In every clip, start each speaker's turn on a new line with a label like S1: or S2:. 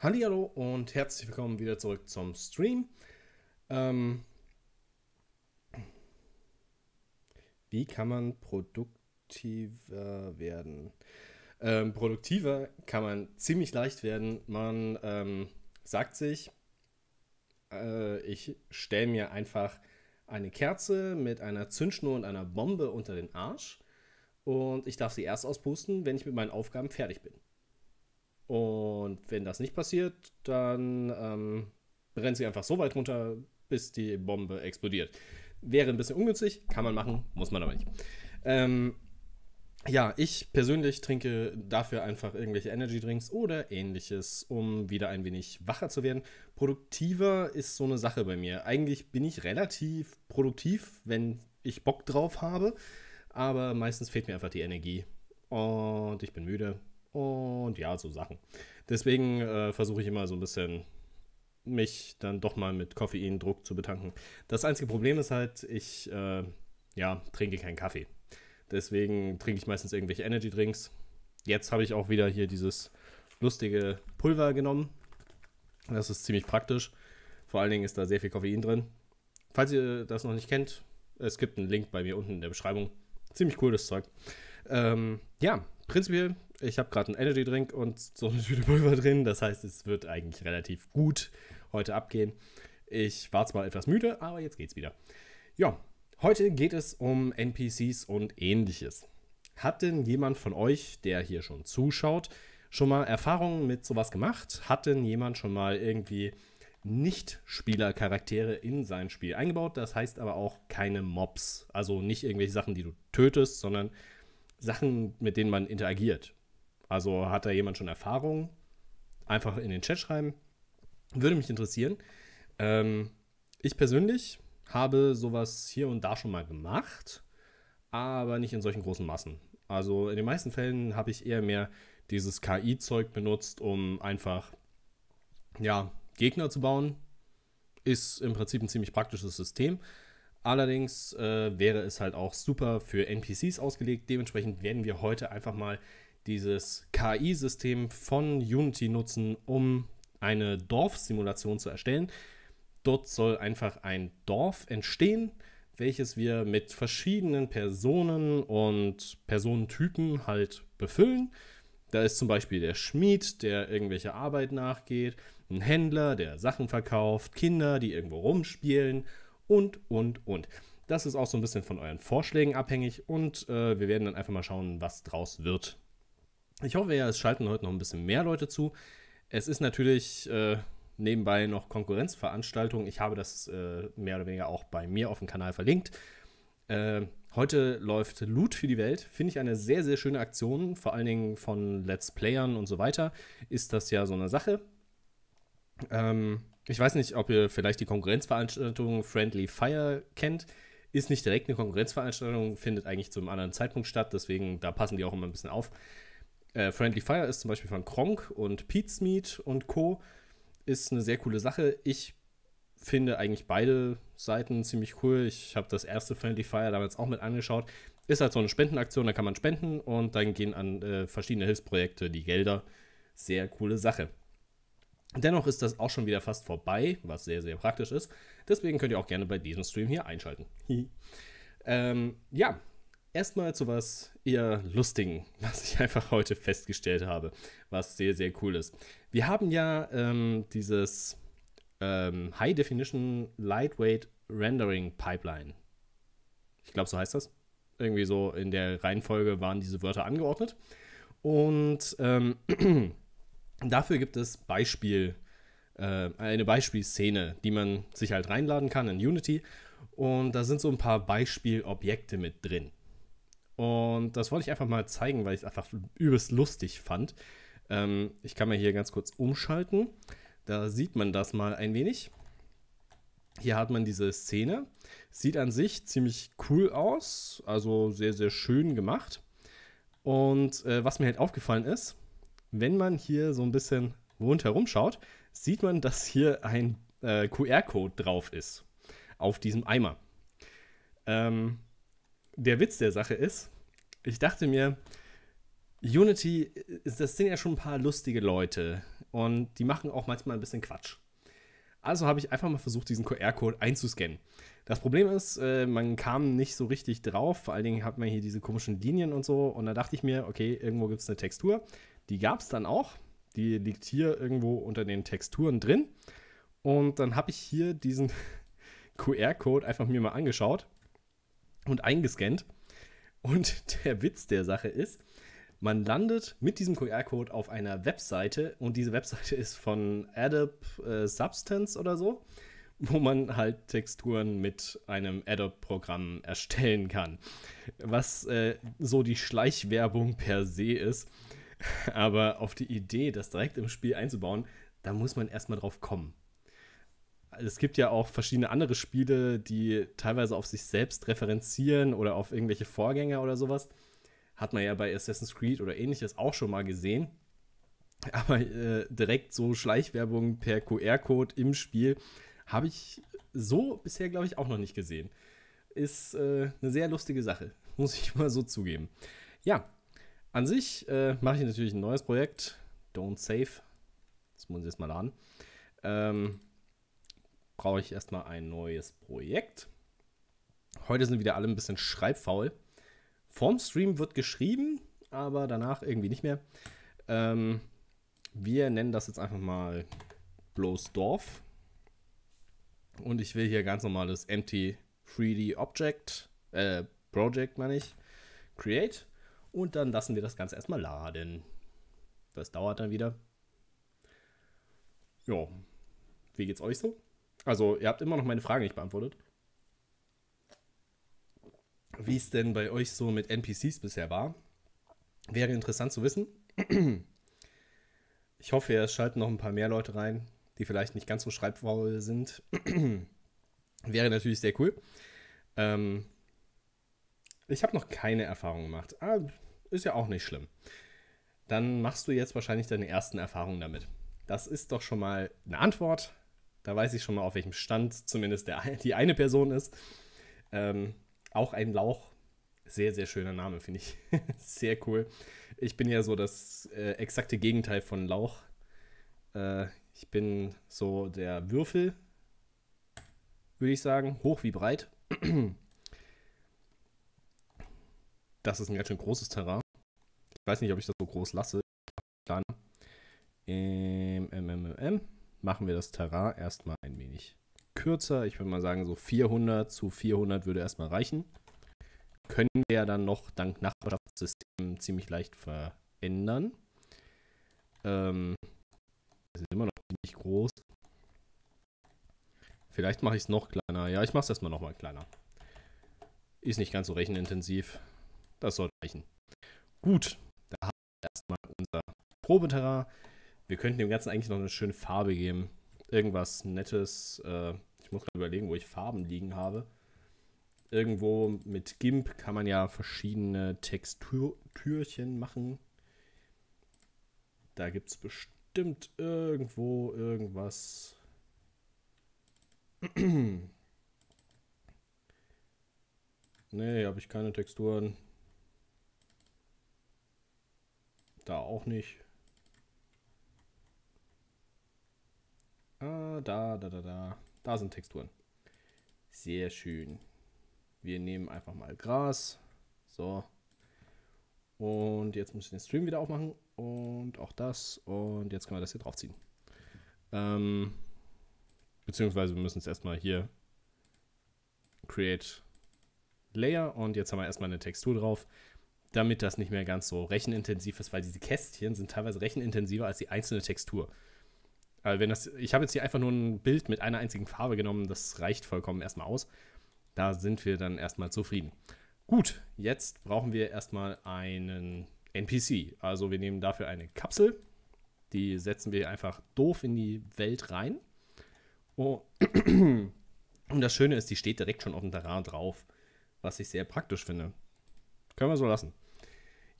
S1: Hallo und herzlich willkommen wieder zurück zum Stream. Ähm, wie kann man produktiver werden? Ähm, produktiver kann man ziemlich leicht werden. Man ähm, sagt sich, äh, ich stelle mir einfach eine Kerze mit einer Zündschnur und einer Bombe unter den Arsch und ich darf sie erst auspusten, wenn ich mit meinen Aufgaben fertig bin. Und wenn das nicht passiert, dann ähm, brennt sie einfach so weit runter, bis die Bombe explodiert. Wäre ein bisschen ungünstig, kann man machen, muss man aber nicht. Ähm, ja, ich persönlich trinke dafür einfach irgendwelche Energy Drinks oder ähnliches, um wieder ein wenig wacher zu werden. Produktiver ist so eine Sache bei mir. Eigentlich bin ich relativ produktiv, wenn ich Bock drauf habe, aber meistens fehlt mir einfach die Energie und ich bin müde und ja, so Sachen. Deswegen äh, versuche ich immer so ein bisschen mich dann doch mal mit Koffeindruck zu betanken. Das einzige Problem ist halt, ich äh, ja, trinke keinen Kaffee. Deswegen trinke ich meistens irgendwelche Energy Drinks. Jetzt habe ich auch wieder hier dieses lustige Pulver genommen. Das ist ziemlich praktisch. Vor allen Dingen ist da sehr viel Koffein drin. Falls ihr das noch nicht kennt, es gibt einen Link bei mir unten in der Beschreibung. Ziemlich cooles Zeug. Ähm, ja, prinzipiell ich habe gerade einen Energy Drink und so eine Tüte Pulver drin. Das heißt, es wird eigentlich relativ gut heute abgehen. Ich war zwar etwas müde, aber jetzt geht's wieder. Ja, heute geht es um NPCs und ähnliches. Hat denn jemand von euch, der hier schon zuschaut, schon mal Erfahrungen mit sowas gemacht? Hat denn jemand schon mal irgendwie Nicht-Spieler-Charaktere in sein Spiel eingebaut? Das heißt aber auch keine Mobs. Also nicht irgendwelche Sachen, die du tötest, sondern Sachen, mit denen man interagiert. Also hat da jemand schon Erfahrung? Einfach in den Chat schreiben. Würde mich interessieren. Ähm, ich persönlich habe sowas hier und da schon mal gemacht, aber nicht in solchen großen Massen. Also in den meisten Fällen habe ich eher mehr dieses KI-Zeug benutzt, um einfach ja, Gegner zu bauen. Ist im Prinzip ein ziemlich praktisches System. Allerdings äh, wäre es halt auch super für NPCs ausgelegt. Dementsprechend werden wir heute einfach mal dieses KI-System von Unity nutzen, um eine Dorfsimulation zu erstellen. Dort soll einfach ein Dorf entstehen, welches wir mit verschiedenen Personen und Personentypen halt befüllen. Da ist zum Beispiel der Schmied, der irgendwelche Arbeit nachgeht, ein Händler, der Sachen verkauft, Kinder, die irgendwo rumspielen und, und, und. Das ist auch so ein bisschen von euren Vorschlägen abhängig und äh, wir werden dann einfach mal schauen, was draus wird. Ich hoffe ja, es schalten heute noch ein bisschen mehr Leute zu. Es ist natürlich äh, nebenbei noch Konkurrenzveranstaltungen. Ich habe das äh, mehr oder weniger auch bei mir auf dem Kanal verlinkt. Äh, heute läuft Loot für die Welt. Finde ich eine sehr, sehr schöne Aktion. Vor allen Dingen von Let's Playern und so weiter ist das ja so eine Sache. Ähm, ich weiß nicht, ob ihr vielleicht die Konkurrenzveranstaltung Friendly Fire kennt. Ist nicht direkt eine Konkurrenzveranstaltung, findet eigentlich zu einem anderen Zeitpunkt statt. Deswegen, da passen die auch immer ein bisschen auf. Äh, Friendly Fire ist zum Beispiel von Kronk und Pete und Co. Ist eine sehr coole Sache. Ich finde eigentlich beide Seiten ziemlich cool. Ich habe das erste Friendly Fire damals auch mit angeschaut. Ist halt so eine Spendenaktion, da kann man spenden und dann gehen an äh, verschiedene Hilfsprojekte die Gelder. Sehr coole Sache. Dennoch ist das auch schon wieder fast vorbei, was sehr, sehr praktisch ist. Deswegen könnt ihr auch gerne bei diesem Stream hier einschalten. ähm, ja, erstmal zu was eher Lustigen, was ich einfach heute festgestellt habe, was sehr, sehr cool ist. Wir haben ja ähm, dieses ähm, High Definition Lightweight Rendering Pipeline. Ich glaube, so heißt das. Irgendwie so in der Reihenfolge waren diese Wörter angeordnet. Und ähm, dafür gibt es Beispiel, äh, eine Beispielszene, die man sich halt reinladen kann in Unity. Und da sind so ein paar Beispielobjekte mit drin. Und das wollte ich einfach mal zeigen, weil ich es einfach übelst lustig fand. Ähm, ich kann mal hier ganz kurz umschalten. Da sieht man das mal ein wenig. Hier hat man diese Szene. Sieht an sich ziemlich cool aus, also sehr, sehr schön gemacht. Und äh, was mir halt aufgefallen ist, wenn man hier so ein bisschen rundherum schaut, sieht man, dass hier ein äh, QR-Code drauf ist. Auf diesem Eimer. Ähm, der Witz der Sache ist, ich dachte mir, Unity, das sind ja schon ein paar lustige Leute und die machen auch manchmal ein bisschen Quatsch. Also habe ich einfach mal versucht, diesen QR-Code einzuscannen. Das Problem ist, äh, man kam nicht so richtig drauf. Vor allen Dingen hat man hier diese komischen Linien und so. Und da dachte ich mir, okay, irgendwo gibt es eine Textur. Die gab es dann auch. Die liegt hier irgendwo unter den Texturen drin. Und dann habe ich hier diesen QR-Code einfach mir mal angeschaut und eingescannt. Und der Witz der Sache ist, man landet mit diesem QR-Code auf einer Webseite und diese Webseite ist von Adobe äh, Substance oder so, wo man halt Texturen mit einem Adobe-Programm erstellen kann. Was äh, so die Schleichwerbung per se ist. Aber auf die Idee, das direkt im Spiel einzubauen, da muss man erstmal drauf kommen. Es gibt ja auch verschiedene andere Spiele, die teilweise auf sich selbst referenzieren oder auf irgendwelche Vorgänger oder sowas. Hat man ja bei Assassin's Creed oder ähnliches auch schon mal gesehen. Aber äh, direkt so Schleichwerbung per QR-Code im Spiel habe ich so bisher, glaube ich, auch noch nicht gesehen. Ist äh, eine sehr lustige Sache, muss ich mal so zugeben. Ja, an sich äh, mache ich natürlich ein neues Projekt. Don't Save. Das muss ich jetzt mal laden. Ähm, Brauche ich erstmal ein neues Projekt. Heute sind wieder alle ein bisschen schreibfaul. Vorm Stream wird geschrieben, aber danach irgendwie nicht mehr. Ähm, wir nennen das jetzt einfach mal bloß Dorf. Und ich will hier ganz normales Empty 3D Object, äh, Project meine ich, create. Und dann lassen wir das Ganze erstmal laden. Das dauert dann wieder. Ja, wie geht's euch so? Also, ihr habt immer noch meine Fragen nicht beantwortet wie es denn bei euch so mit NPCs bisher war. Wäre interessant zu wissen. Ich hoffe, es schalten noch ein paar mehr Leute rein, die vielleicht nicht ganz so schreibfaul sind. Wäre natürlich sehr cool. Ähm, ich habe noch keine Erfahrung gemacht. Ah, ist ja auch nicht schlimm. Dann machst du jetzt wahrscheinlich deine ersten Erfahrungen damit. Das ist doch schon mal eine Antwort. Da weiß ich schon mal, auf welchem Stand zumindest der, die eine Person ist. Ähm, auch ein Lauch. Sehr, sehr schöner Name, finde ich. sehr cool. Ich bin ja so das äh, exakte Gegenteil von Lauch. Äh, ich bin so der Würfel, würde ich sagen. Hoch wie breit. Das ist ein ganz schön großes Terrain. Ich weiß nicht, ob ich das so groß lasse. Im MMM machen wir das Terrain erstmal ein wenig kürzer. Ich würde mal sagen, so 400 zu 400 würde erstmal reichen. Können wir ja dann noch dank Nachbarschaftssystem ziemlich leicht verändern. Ähm, das ist immer noch ziemlich groß. Vielleicht mache ich es noch kleiner. Ja, ich mache es erstmal nochmal kleiner. Ist nicht ganz so rechenintensiv. Das sollte reichen. Gut, da haben wir erstmal unser Probeterrain. Wir könnten dem Ganzen eigentlich noch eine schöne Farbe geben. Irgendwas Nettes. Äh, ich muss gerade überlegen, wo ich Farben liegen habe. Irgendwo mit GIMP kann man ja verschiedene Texturtürchen machen. Da gibt es bestimmt irgendwo irgendwas. nee, habe ich keine Texturen. Da auch nicht. Ah, da, da, da, da. Da sind Texturen. Sehr schön. Wir nehmen einfach mal Gras. So. Und jetzt muss ich den Stream wieder aufmachen. Und auch das. Und jetzt können wir das hier draufziehen. Ähm, beziehungsweise wir müssen es erstmal hier Create Layer. Und jetzt haben wir erstmal eine Textur drauf. Damit das nicht mehr ganz so rechenintensiv ist, weil diese Kästchen sind teilweise rechenintensiver als die einzelne Textur. Also wenn das, ich habe jetzt hier einfach nur ein Bild mit einer einzigen Farbe genommen, das reicht vollkommen erstmal aus. Da sind wir dann erstmal zufrieden. Gut, jetzt brauchen wir erstmal einen NPC. Also wir nehmen dafür eine Kapsel, die setzen wir einfach doof in die Welt rein. Oh. Und das Schöne ist, die steht direkt schon auf dem Terrain drauf, was ich sehr praktisch finde. Können wir so lassen.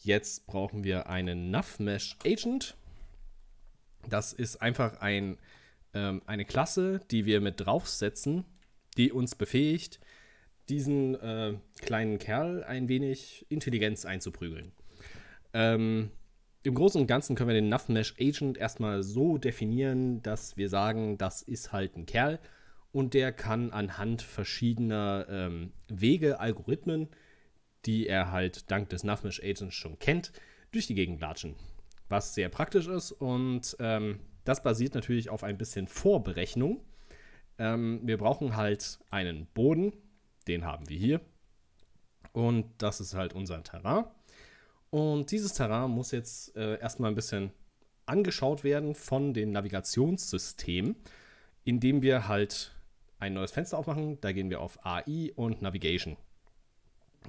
S1: Jetzt brauchen wir einen Nav Mesh Agent. Das ist einfach ein, ähm, eine Klasse, die wir mit draufsetzen, die uns befähigt, diesen äh, kleinen Kerl ein wenig Intelligenz einzuprügeln. Ähm, im Großen und Ganzen können wir den Navmesh Agent erstmal so definieren, dass wir sagen, das ist halt ein Kerl und der kann anhand verschiedener ähm, Wege, Algorithmen, die er halt dank des Navmesh Agents schon kennt, durch die Gegend latschen. Was sehr praktisch ist und ähm, das basiert natürlich auf ein bisschen Vorberechnung. Ähm, wir brauchen halt einen Boden, den haben wir hier. Und das ist halt unser Terrain. Und dieses Terrain muss jetzt äh, erstmal ein bisschen angeschaut werden von dem Navigationssystem, indem wir halt ein neues Fenster aufmachen. Da gehen wir auf AI und Navigation.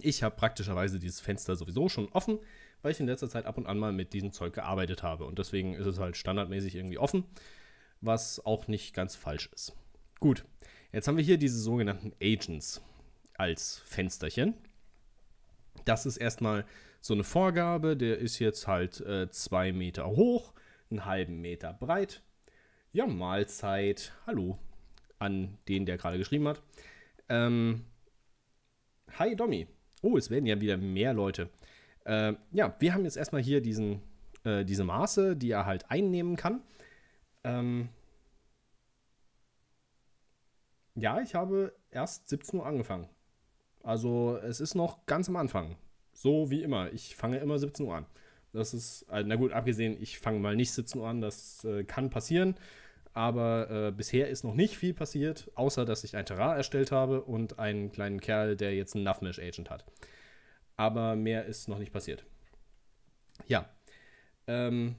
S1: Ich habe praktischerweise dieses Fenster sowieso schon offen, weil ich in letzter Zeit ab und an mal mit diesem Zeug gearbeitet habe. Und deswegen ist es halt standardmäßig irgendwie offen, was auch nicht ganz falsch ist. Gut, jetzt haben wir hier diese sogenannten Agents als Fensterchen. Das ist erstmal so eine Vorgabe, der ist jetzt halt äh, zwei Meter hoch, einen halben Meter breit. Ja, Mahlzeit, hallo an den, der gerade geschrieben hat. Ähm, hi Domi. Oh, es werden ja wieder mehr Leute. Äh, ja, wir haben jetzt erstmal hier diesen, äh, diese Maße, die er halt einnehmen kann. Ähm, ja, ich habe erst 17 Uhr angefangen. Also es ist noch ganz am Anfang. So wie immer. Ich fange immer 17 Uhr an. Das ist, äh, na gut, abgesehen, ich fange mal nicht 17 Uhr an, das äh, kann passieren. Aber äh, bisher ist noch nicht viel passiert, außer dass ich ein Terrain erstellt habe und einen kleinen Kerl, der jetzt einen Navmesh Agent hat aber mehr ist noch nicht passiert. Ja. Ähm,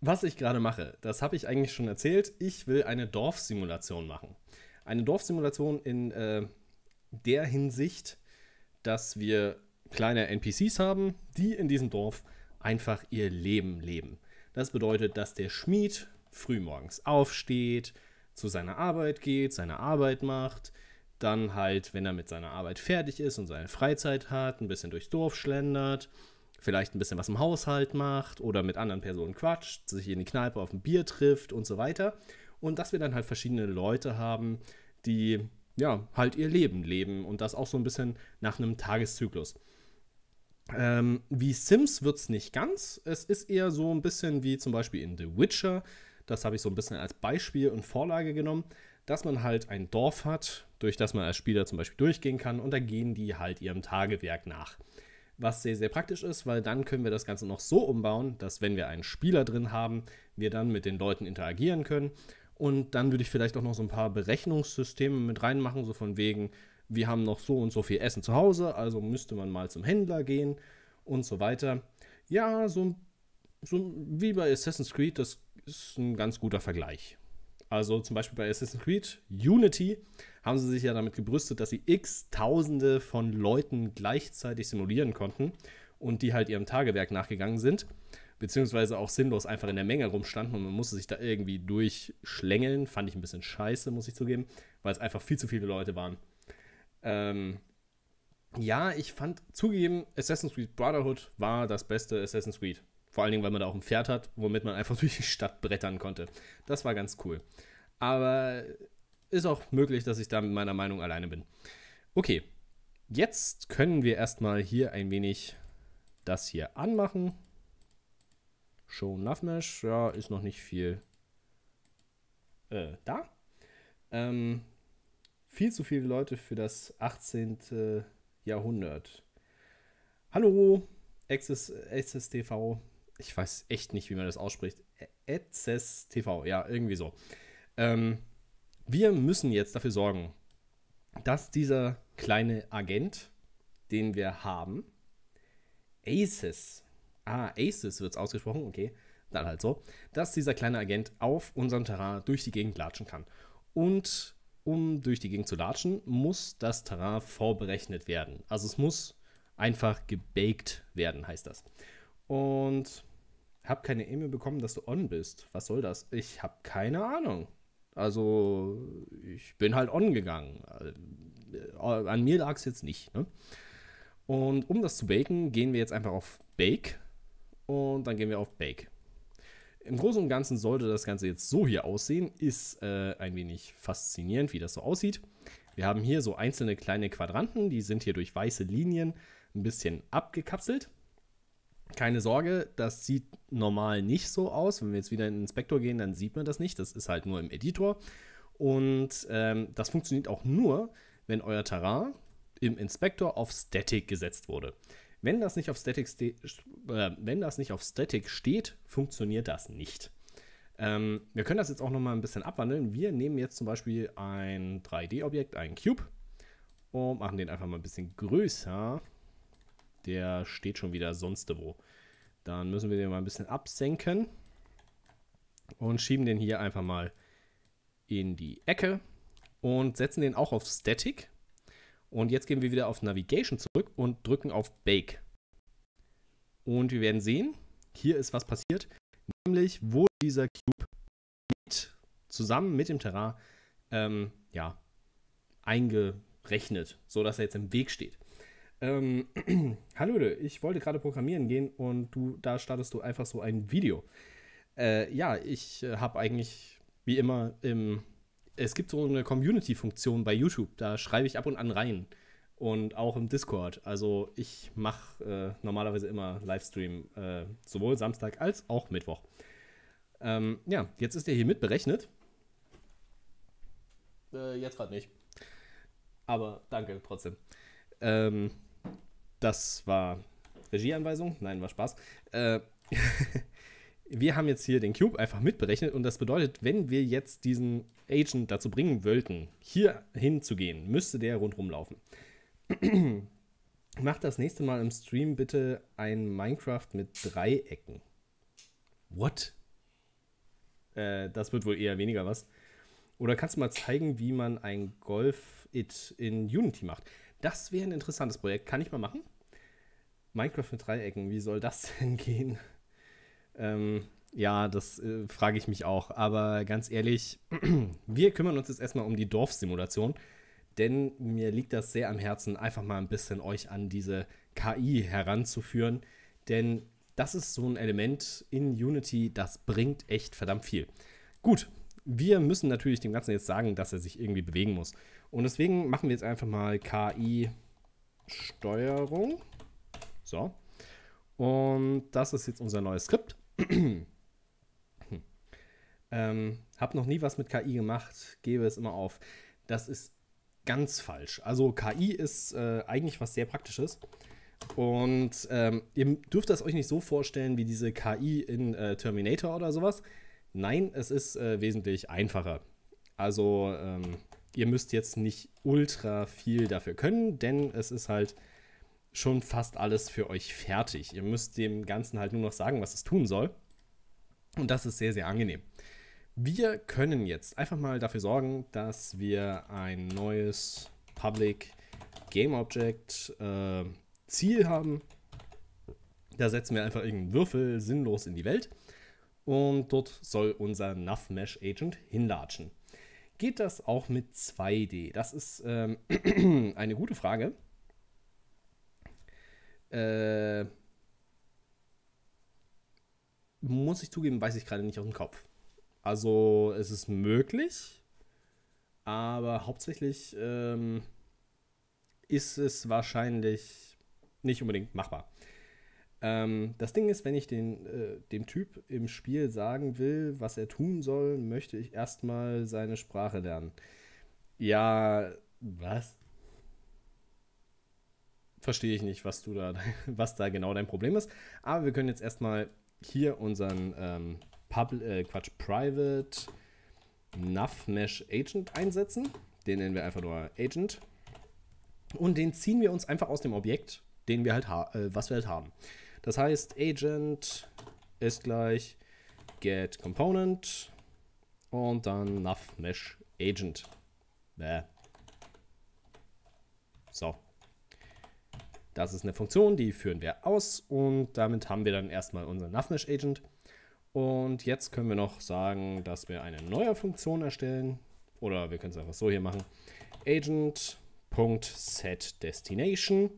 S1: was ich gerade mache, das habe ich eigentlich schon erzählt. Ich will eine Dorfsimulation machen. Eine Dorfsimulation in äh, der Hinsicht, dass wir kleine NPCs haben, die in diesem Dorf einfach ihr Leben leben. Das bedeutet, dass der Schmied frühmorgens aufsteht, zu seiner Arbeit geht, seine Arbeit macht, dann halt, wenn er mit seiner Arbeit fertig ist und seine Freizeit hat, ein bisschen durchs Dorf schlendert, vielleicht ein bisschen was im Haushalt macht oder mit anderen Personen quatscht, sich in die Kneipe auf ein Bier trifft und so weiter. Und dass wir dann halt verschiedene Leute haben, die ja halt ihr Leben leben und das auch so ein bisschen nach einem Tageszyklus. Ähm, wie Sims wird es nicht ganz. Es ist eher so ein bisschen wie zum Beispiel in The Witcher. Das habe ich so ein bisschen als Beispiel und Vorlage genommen dass man halt ein Dorf hat, durch das man als Spieler zum Beispiel durchgehen kann und da gehen die halt ihrem Tagewerk nach. Was sehr, sehr praktisch ist, weil dann können wir das Ganze noch so umbauen, dass wenn wir einen Spieler drin haben, wir dann mit den Leuten interagieren können. Und dann würde ich vielleicht auch noch so ein paar Berechnungssysteme mit reinmachen, so von wegen, wir haben noch so und so viel Essen zu Hause, also müsste man mal zum Händler gehen und so weiter. Ja, so, so wie bei Assassin's Creed, das ist ein ganz guter Vergleich. Also zum Beispiel bei Assassin's Creed Unity haben sie sich ja damit gebrüstet, dass sie x Tausende von Leuten gleichzeitig simulieren konnten und die halt ihrem Tagewerk nachgegangen sind, beziehungsweise auch sinnlos einfach in der Menge rumstanden und man musste sich da irgendwie durchschlängeln. Fand ich ein bisschen scheiße, muss ich zugeben, weil es einfach viel zu viele Leute waren. Ähm, ja, ich fand zugegeben, Assassin's Creed Brotherhood war das beste Assassin's Creed. Vor allen Dingen, weil man da auch ein Pferd hat, womit man einfach durch die Stadt brettern konnte. Das war ganz cool. Aber ist auch möglich, dass ich da mit meiner Meinung alleine bin. Okay, jetzt können wir erstmal hier ein wenig das hier anmachen. Show Navmesh, ja, ist noch nicht viel äh, da. Ähm, viel zu viele Leute für das 18. Jahrhundert. Hallo, Access, Access TV ich weiß echt nicht, wie man das ausspricht. Edzes TV, ja, irgendwie so. Ähm, wir müssen jetzt dafür sorgen, dass dieser kleine Agent, den wir haben, Aces, ah, Aces wird es ausgesprochen, okay, dann halt so, dass dieser kleine Agent auf unserem Terrain durch die Gegend latschen kann. Und um durch die Gegend zu latschen, muss das Terrain vorberechnet werden. Also es muss einfach gebaked werden, heißt das. Und habe keine E-Mail bekommen, dass du on bist. Was soll das? Ich habe keine Ahnung. Also, ich bin halt on gegangen. Äh, an mir lag es jetzt nicht. Ne? Und um das zu baken, gehen wir jetzt einfach auf Bake und dann gehen wir auf Bake. Im Großen und Ganzen sollte das Ganze jetzt so hier aussehen. Ist äh, ein wenig faszinierend, wie das so aussieht. Wir haben hier so einzelne kleine Quadranten, die sind hier durch weiße Linien ein bisschen abgekapselt. Keine Sorge, das sieht normal nicht so aus. Wenn wir jetzt wieder in den Inspektor gehen, dann sieht man das nicht. Das ist halt nur im Editor. Und ähm, das funktioniert auch nur, wenn euer Terrain im Inspektor auf Static gesetzt wurde. Wenn das nicht auf Static, äh, wenn das nicht auf Static steht, funktioniert das nicht. Ähm, wir können das jetzt auch noch mal ein bisschen abwandeln. Wir nehmen jetzt zum Beispiel ein 3D-Objekt, einen Cube, und machen den einfach mal ein bisschen größer. Der steht schon wieder sonst wo. Dann müssen wir den mal ein bisschen absenken und schieben den hier einfach mal in die Ecke und setzen den auch auf Static. Und jetzt gehen wir wieder auf Navigation zurück und drücken auf Bake. Und wir werden sehen, hier ist was passiert, nämlich wurde dieser Cube mit, zusammen mit dem Terrain ähm, ja, eingerechnet, sodass er jetzt im Weg steht. Ähm, Hallo, ich wollte gerade programmieren gehen und du, da startest du einfach so ein Video. Äh, ja, ich äh, habe eigentlich wie immer im es gibt so eine Community-Funktion bei YouTube, da schreibe ich ab und an rein. Und auch im Discord. Also ich mache äh, normalerweise immer Livestream, äh, sowohl Samstag als auch Mittwoch. Ähm, ja, jetzt ist der hier mitberechnet. Äh, jetzt gerade nicht. Aber danke trotzdem. Ähm, das war Regieanweisung. Nein, war Spaß. Äh, wir haben jetzt hier den Cube einfach mitberechnet und das bedeutet, wenn wir jetzt diesen Agent dazu bringen wollten, hier hinzugehen, müsste der rundherum laufen. Macht das nächste Mal im Stream bitte ein Minecraft mit Dreiecken. What? Äh, das wird wohl eher weniger was. Oder kannst du mal zeigen, wie man ein Golf-It in Unity macht? Das wäre ein interessantes Projekt. Kann ich mal machen? Minecraft mit Dreiecken, wie soll das denn gehen? Ähm, ja, das äh, frage ich mich auch. Aber ganz ehrlich, wir kümmern uns jetzt erstmal um die Dorfsimulation. Denn mir liegt das sehr am Herzen, einfach mal ein bisschen euch an diese KI heranzuführen. Denn das ist so ein Element in Unity, das bringt echt verdammt viel. Gut, wir müssen natürlich dem Ganzen jetzt sagen, dass er sich irgendwie bewegen muss. Und deswegen machen wir jetzt einfach mal KI-Steuerung. So. Und das ist jetzt unser neues Skript. ähm, hab noch nie was mit KI gemacht, gebe es immer auf. Das ist ganz falsch. Also KI ist äh, eigentlich was sehr Praktisches. Und ähm, ihr dürft das euch nicht so vorstellen wie diese KI in äh, Terminator oder sowas. Nein, es ist äh, wesentlich einfacher. Also ähm, ihr müsst jetzt nicht ultra viel dafür können, denn es ist halt schon fast alles für euch fertig. Ihr müsst dem Ganzen halt nur noch sagen, was es tun soll. Und das ist sehr, sehr angenehm. Wir können jetzt einfach mal dafür sorgen, dass wir ein neues Public Game Object äh, Ziel haben. Da setzen wir einfach irgendeinen Würfel sinnlos in die Welt und dort soll unser Nav Mesh Agent hinlatschen. Geht das auch mit 2D? Das ist ähm, eine gute Frage. Äh, muss ich zugeben, weiß ich gerade nicht aus dem Kopf. Also es ist möglich, aber hauptsächlich ähm, ist es wahrscheinlich nicht unbedingt machbar. Ähm, das Ding ist, wenn ich den, äh, dem Typ im Spiel sagen will, was er tun soll, möchte ich erstmal seine Sprache lernen. Ja, was? Verstehe ich nicht, was du da, was da genau dein Problem ist. Aber wir können jetzt erstmal hier unseren ähm, Public, äh, Quatsch, Private Nav Mesh Agent einsetzen. Den nennen wir einfach nur Agent. Und den ziehen wir uns einfach aus dem Objekt, den wir halt äh, was wir halt haben. Das heißt, Agent ist gleich get component und dann nav mesh agent. Bäh. So. Das ist eine Funktion, die führen wir aus und damit haben wir dann erstmal unseren Navmesh Agent. Und jetzt können wir noch sagen, dass wir eine neue Funktion erstellen. Oder wir können es einfach so hier machen. Agent.setDestination.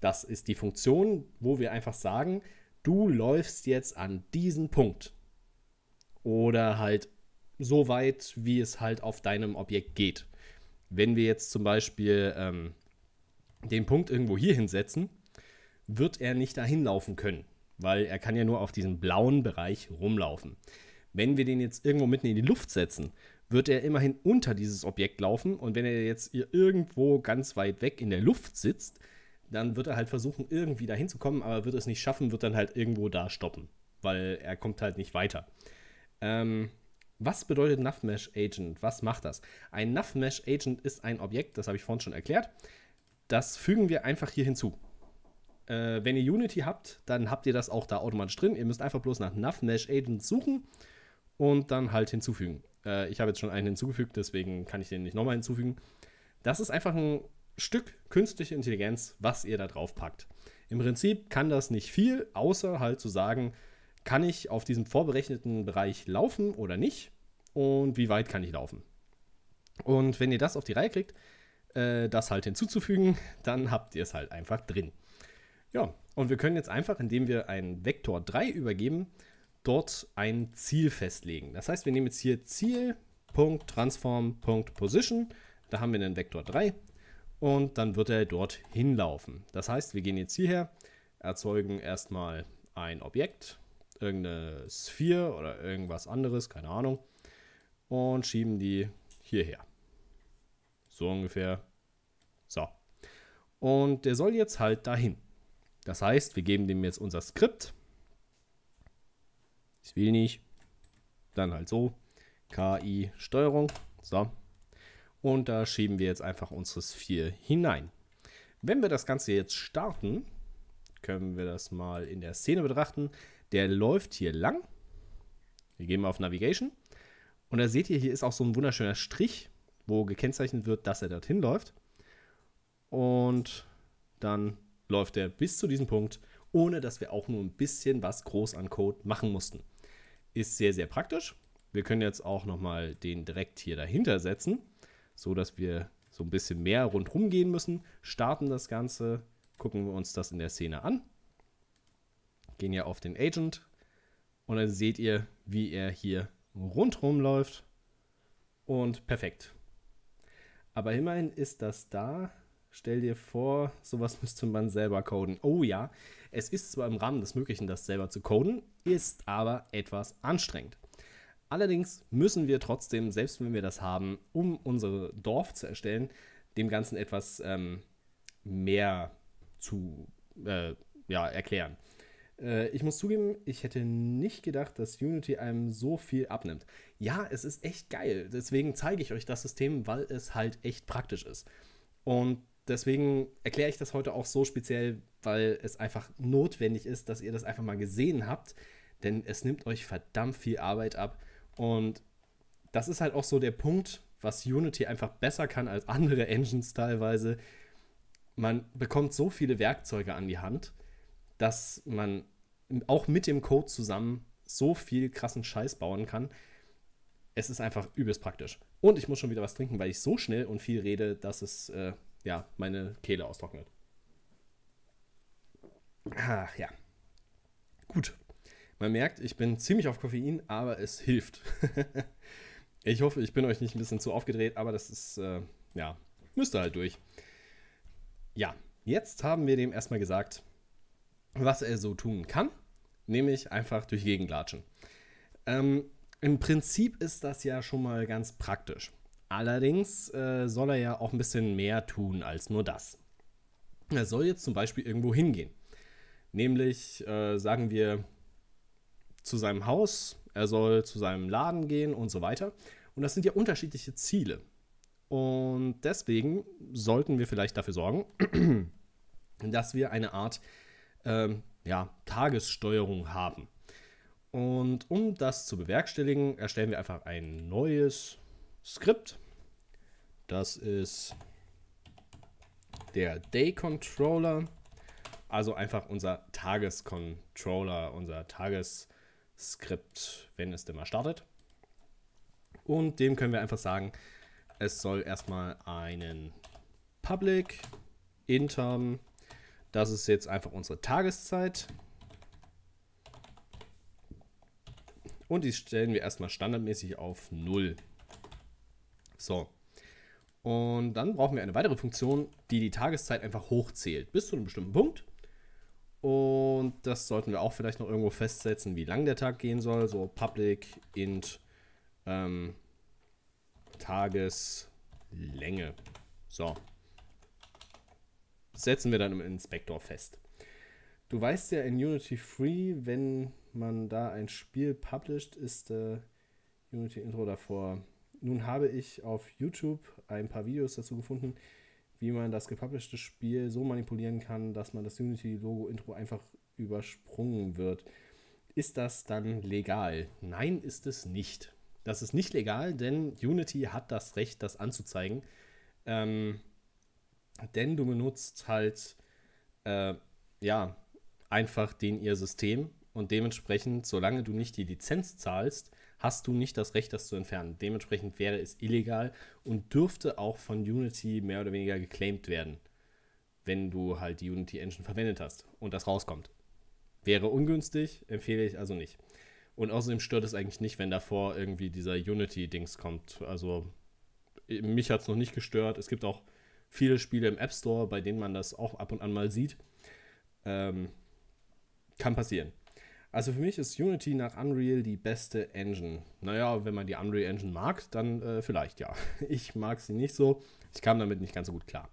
S1: Das ist die Funktion, wo wir einfach sagen, du läufst jetzt an diesen Punkt. Oder halt so weit, wie es halt auf deinem Objekt geht. Wenn wir jetzt zum Beispiel ähm, den Punkt irgendwo hier hinsetzen, wird er nicht dahin laufen können. weil er kann ja nur auf diesem blauen Bereich rumlaufen. Wenn wir den jetzt irgendwo mitten in die Luft setzen, wird er immerhin unter dieses Objekt laufen und wenn er jetzt irgendwo ganz weit weg in der Luft sitzt, dann wird er halt versuchen, irgendwie da hinzukommen, aber wird es nicht schaffen, wird dann halt irgendwo da stoppen, weil er kommt halt nicht weiter. Ähm, was bedeutet NavMesh Agent? Was macht das? Ein NavMesh Agent ist ein Objekt, das habe ich vorhin schon erklärt. Das fügen wir einfach hier hinzu. Äh, wenn ihr Unity habt, dann habt ihr das auch da automatisch drin. Ihr müsst einfach bloß nach NavMesh Agent suchen und dann halt hinzufügen. Äh, ich habe jetzt schon einen hinzugefügt, deswegen kann ich den nicht nochmal hinzufügen. Das ist einfach ein Stück künstliche Intelligenz, was ihr da drauf packt. Im Prinzip kann das nicht viel, außer halt zu sagen, kann ich auf diesem vorberechneten Bereich laufen oder nicht und wie weit kann ich laufen. Und wenn ihr das auf die Reihe kriegt, äh, das halt hinzuzufügen, dann habt ihr es halt einfach drin. Ja, und wir können jetzt einfach, indem wir einen Vektor 3 übergeben, dort ein Ziel festlegen. Das heißt, wir nehmen jetzt hier Ziel.transform.position, da haben wir einen Vektor 3 und dann wird er dort hinlaufen. Das heißt, wir gehen jetzt hierher, erzeugen erstmal ein Objekt, irgendeine Sphäre oder irgendwas anderes, keine Ahnung, und schieben die hierher. So ungefähr. So. Und der soll jetzt halt dahin. Das heißt, wir geben dem jetzt unser Skript ich will nicht. Dann halt so. KI Steuerung. So. Und da schieben wir jetzt einfach unseres 4 hinein. Wenn wir das Ganze jetzt starten, können wir das mal in der Szene betrachten. Der läuft hier lang. Wir gehen mal auf Navigation. Und da seht ihr, hier ist auch so ein wunderschöner Strich, wo gekennzeichnet wird, dass er dorthin läuft. Und dann läuft er bis zu diesem Punkt ohne dass wir auch nur ein bisschen was groß an Code machen mussten. Ist sehr, sehr praktisch. Wir können jetzt auch nochmal den direkt hier dahinter setzen, so dass wir so ein bisschen mehr rundherum gehen müssen. Starten das Ganze, gucken wir uns das in der Szene an. Gehen hier auf den Agent und dann seht ihr, wie er hier rundherum läuft. Und perfekt. Aber immerhin ist das da Stell dir vor, sowas müsste man selber coden. Oh ja, es ist zwar im Rahmen des Möglichen, das selber zu coden, ist aber etwas anstrengend. Allerdings müssen wir trotzdem, selbst wenn wir das haben, um unser Dorf zu erstellen, dem Ganzen etwas ähm, mehr zu äh, ja, erklären. Äh, ich muss zugeben, ich hätte nicht gedacht, dass Unity einem so viel abnimmt. Ja, es ist echt geil. Deswegen zeige ich euch das System, weil es halt echt praktisch ist. Und deswegen erkläre ich das heute auch so speziell, weil es einfach notwendig ist, dass ihr das einfach mal gesehen habt, denn es nimmt euch verdammt viel Arbeit ab und das ist halt auch so der Punkt, was Unity einfach besser kann als andere Engines teilweise. Man bekommt so viele Werkzeuge an die Hand, dass man auch mit dem Code zusammen so viel krassen Scheiß bauen kann. Es ist einfach übelst praktisch. Und ich muss schon wieder was trinken, weil ich so schnell und viel rede, dass es äh, ja, meine Kehle austrocknet. Ach ja. Gut. Man merkt, ich bin ziemlich auf Koffein, aber es hilft. ich hoffe, ich bin euch nicht ein bisschen zu aufgedreht, aber das ist, äh, ja, müsste halt durch. Ja, jetzt haben wir dem erstmal gesagt, was er so tun kann, nämlich einfach durch Gegenglatschen. Ähm, Im Prinzip ist das ja schon mal ganz praktisch. Allerdings äh, soll er ja auch ein bisschen mehr tun als nur das. Er soll jetzt zum Beispiel irgendwo hingehen. Nämlich, äh, sagen wir, zu seinem Haus, er soll zu seinem Laden gehen und so weiter. Und das sind ja unterschiedliche Ziele. Und deswegen sollten wir vielleicht dafür sorgen, dass wir eine Art ähm, ja, Tagessteuerung haben. Und um das zu bewerkstelligen, erstellen wir einfach ein neues Skript. Das ist der Day Controller, also einfach unser Tagescontroller, unser Tagesskript, wenn es denn mal startet. Und dem können wir einfach sagen, es soll erstmal einen Public int haben. Das ist jetzt einfach unsere Tageszeit. Und die stellen wir erstmal standardmäßig auf 0. So. Und dann brauchen wir eine weitere Funktion, die die Tageszeit einfach hochzählt bis zu einem bestimmten Punkt. Und das sollten wir auch vielleicht noch irgendwo festsetzen, wie lang der Tag gehen soll. So public int ähm, Tageslänge. So. Setzen wir dann im Inspektor fest. Du weißt ja in Unity Free, wenn man da ein Spiel published, ist äh, Unity Intro davor. Nun habe ich auf YouTube ein paar Videos dazu gefunden, wie man das gepublishte Spiel so manipulieren kann, dass man das Unity-Logo-Intro einfach übersprungen wird. Ist das dann legal? Nein, ist es nicht. Das ist nicht legal, denn Unity hat das Recht, das anzuzeigen. Ähm, denn du benutzt halt, äh, ja, einfach den ihr System und dementsprechend, solange du nicht die Lizenz zahlst, hast du nicht das Recht, das zu entfernen. Dementsprechend wäre es illegal und dürfte auch von Unity mehr oder weniger geclaimed werden, wenn du halt die Unity Engine verwendet hast und das rauskommt. Wäre ungünstig, empfehle ich also nicht. Und außerdem stört es eigentlich nicht, wenn davor irgendwie dieser Unity-Dings kommt. Also mich hat es noch nicht gestört. Es gibt auch viele Spiele im App Store, bei denen man das auch ab und an mal sieht. Ähm, kann passieren. Also für mich ist Unity nach Unreal die beste Engine. Naja, wenn man die Unreal Engine mag, dann äh, vielleicht ja. Ich mag sie nicht so. Ich kam damit nicht ganz so gut klar.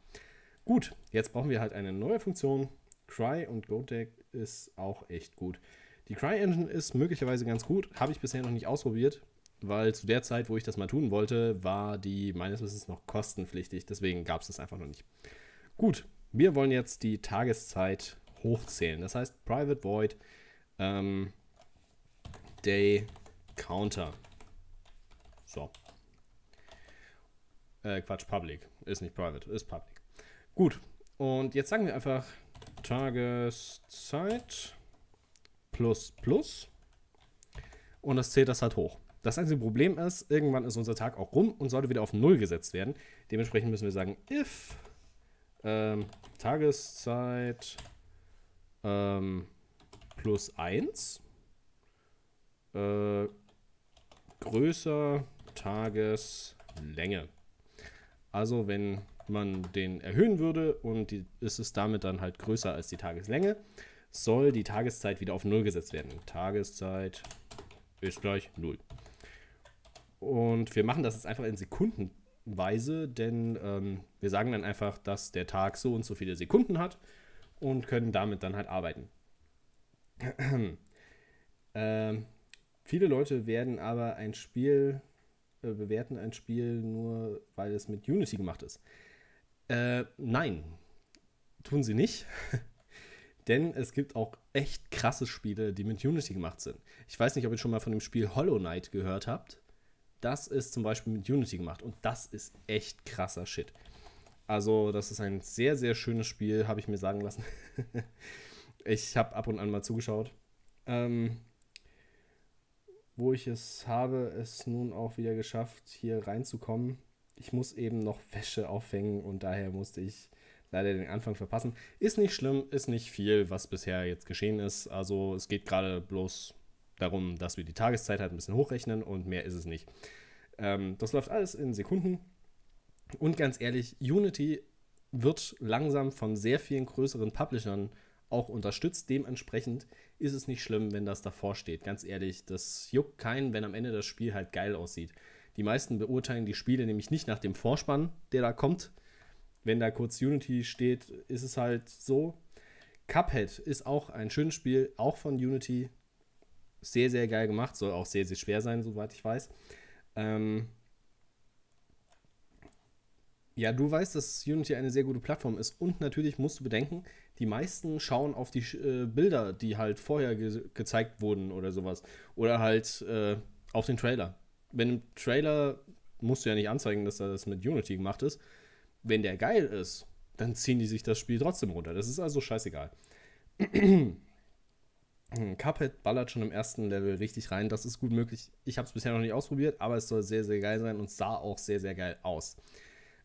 S1: Gut, jetzt brauchen wir halt eine neue Funktion. Cry und GoTech ist auch echt gut. Die Cry Engine ist möglicherweise ganz gut, habe ich bisher noch nicht ausprobiert, weil zu der Zeit, wo ich das mal tun wollte, war die meines Wissens noch kostenpflichtig. Deswegen gab es das einfach noch nicht. Gut, wir wollen jetzt die Tageszeit hochzählen. Das heißt, Private Void ähm, Day Counter. So. Äh, Quatsch, Public. Ist nicht Private, ist Public. Gut. Und jetzt sagen wir einfach Tageszeit plus plus. Und das zählt das halt hoch. Das einzige Problem ist, irgendwann ist unser Tag auch rum und sollte wieder auf 0 gesetzt werden. Dementsprechend müssen wir sagen, if ähm, Tageszeit ähm, plus 1 äh, größer Tageslänge. Also wenn man den erhöhen würde und die, ist es damit dann halt größer als die Tageslänge, soll die Tageszeit wieder auf 0 gesetzt werden. Tageszeit ist gleich 0. Und wir machen das jetzt einfach in Sekundenweise, denn ähm, wir sagen dann einfach, dass der Tag so und so viele Sekunden hat und können damit dann halt arbeiten. ähm, viele Leute werden aber ein Spiel, äh, bewerten ein Spiel nur, weil es mit Unity gemacht ist. Äh, nein, tun sie nicht. Denn es gibt auch echt krasse Spiele, die mit Unity gemacht sind. Ich weiß nicht, ob ihr schon mal von dem Spiel Hollow Knight gehört habt. Das ist zum Beispiel mit Unity gemacht und das ist echt krasser Shit. Also, das ist ein sehr, sehr schönes Spiel, habe ich mir sagen lassen. Ich habe ab und an mal zugeschaut. Ähm, wo ich es habe, es nun auch wieder geschafft, hier reinzukommen. Ich muss eben noch Wäsche aufhängen und daher musste ich leider den Anfang verpassen. Ist nicht schlimm, ist nicht viel, was bisher jetzt geschehen ist. Also es geht gerade bloß darum, dass wir die Tageszeit halt ein bisschen hochrechnen und mehr ist es nicht. Ähm, das läuft alles in Sekunden. Und ganz ehrlich, Unity wird langsam von sehr vielen größeren Publishern auch unterstützt. Dementsprechend ist es nicht schlimm, wenn das davor steht. Ganz ehrlich, das juckt keinen, wenn am Ende das Spiel halt geil aussieht. Die meisten beurteilen die Spiele nämlich nicht nach dem Vorspann, der da kommt. Wenn da kurz Unity steht, ist es halt so. Cuphead ist auch ein schönes Spiel, auch von Unity. Sehr, sehr geil gemacht, soll auch sehr, sehr schwer sein, soweit ich weiß. Ähm, ja, du weißt, dass Unity eine sehr gute Plattform ist und natürlich musst du bedenken, die meisten schauen auf die äh, Bilder, die halt vorher ge gezeigt wurden oder sowas. Oder halt äh, auf den Trailer. Wenn im Trailer musst du ja nicht anzeigen, dass das mit Unity gemacht ist. Wenn der geil ist, dann ziehen die sich das Spiel trotzdem runter. Das ist also scheißegal. Cuphead ballert schon im ersten Level richtig rein. Das ist gut möglich. Ich habe es bisher noch nicht ausprobiert, aber es soll sehr, sehr geil sein und sah auch sehr, sehr geil aus.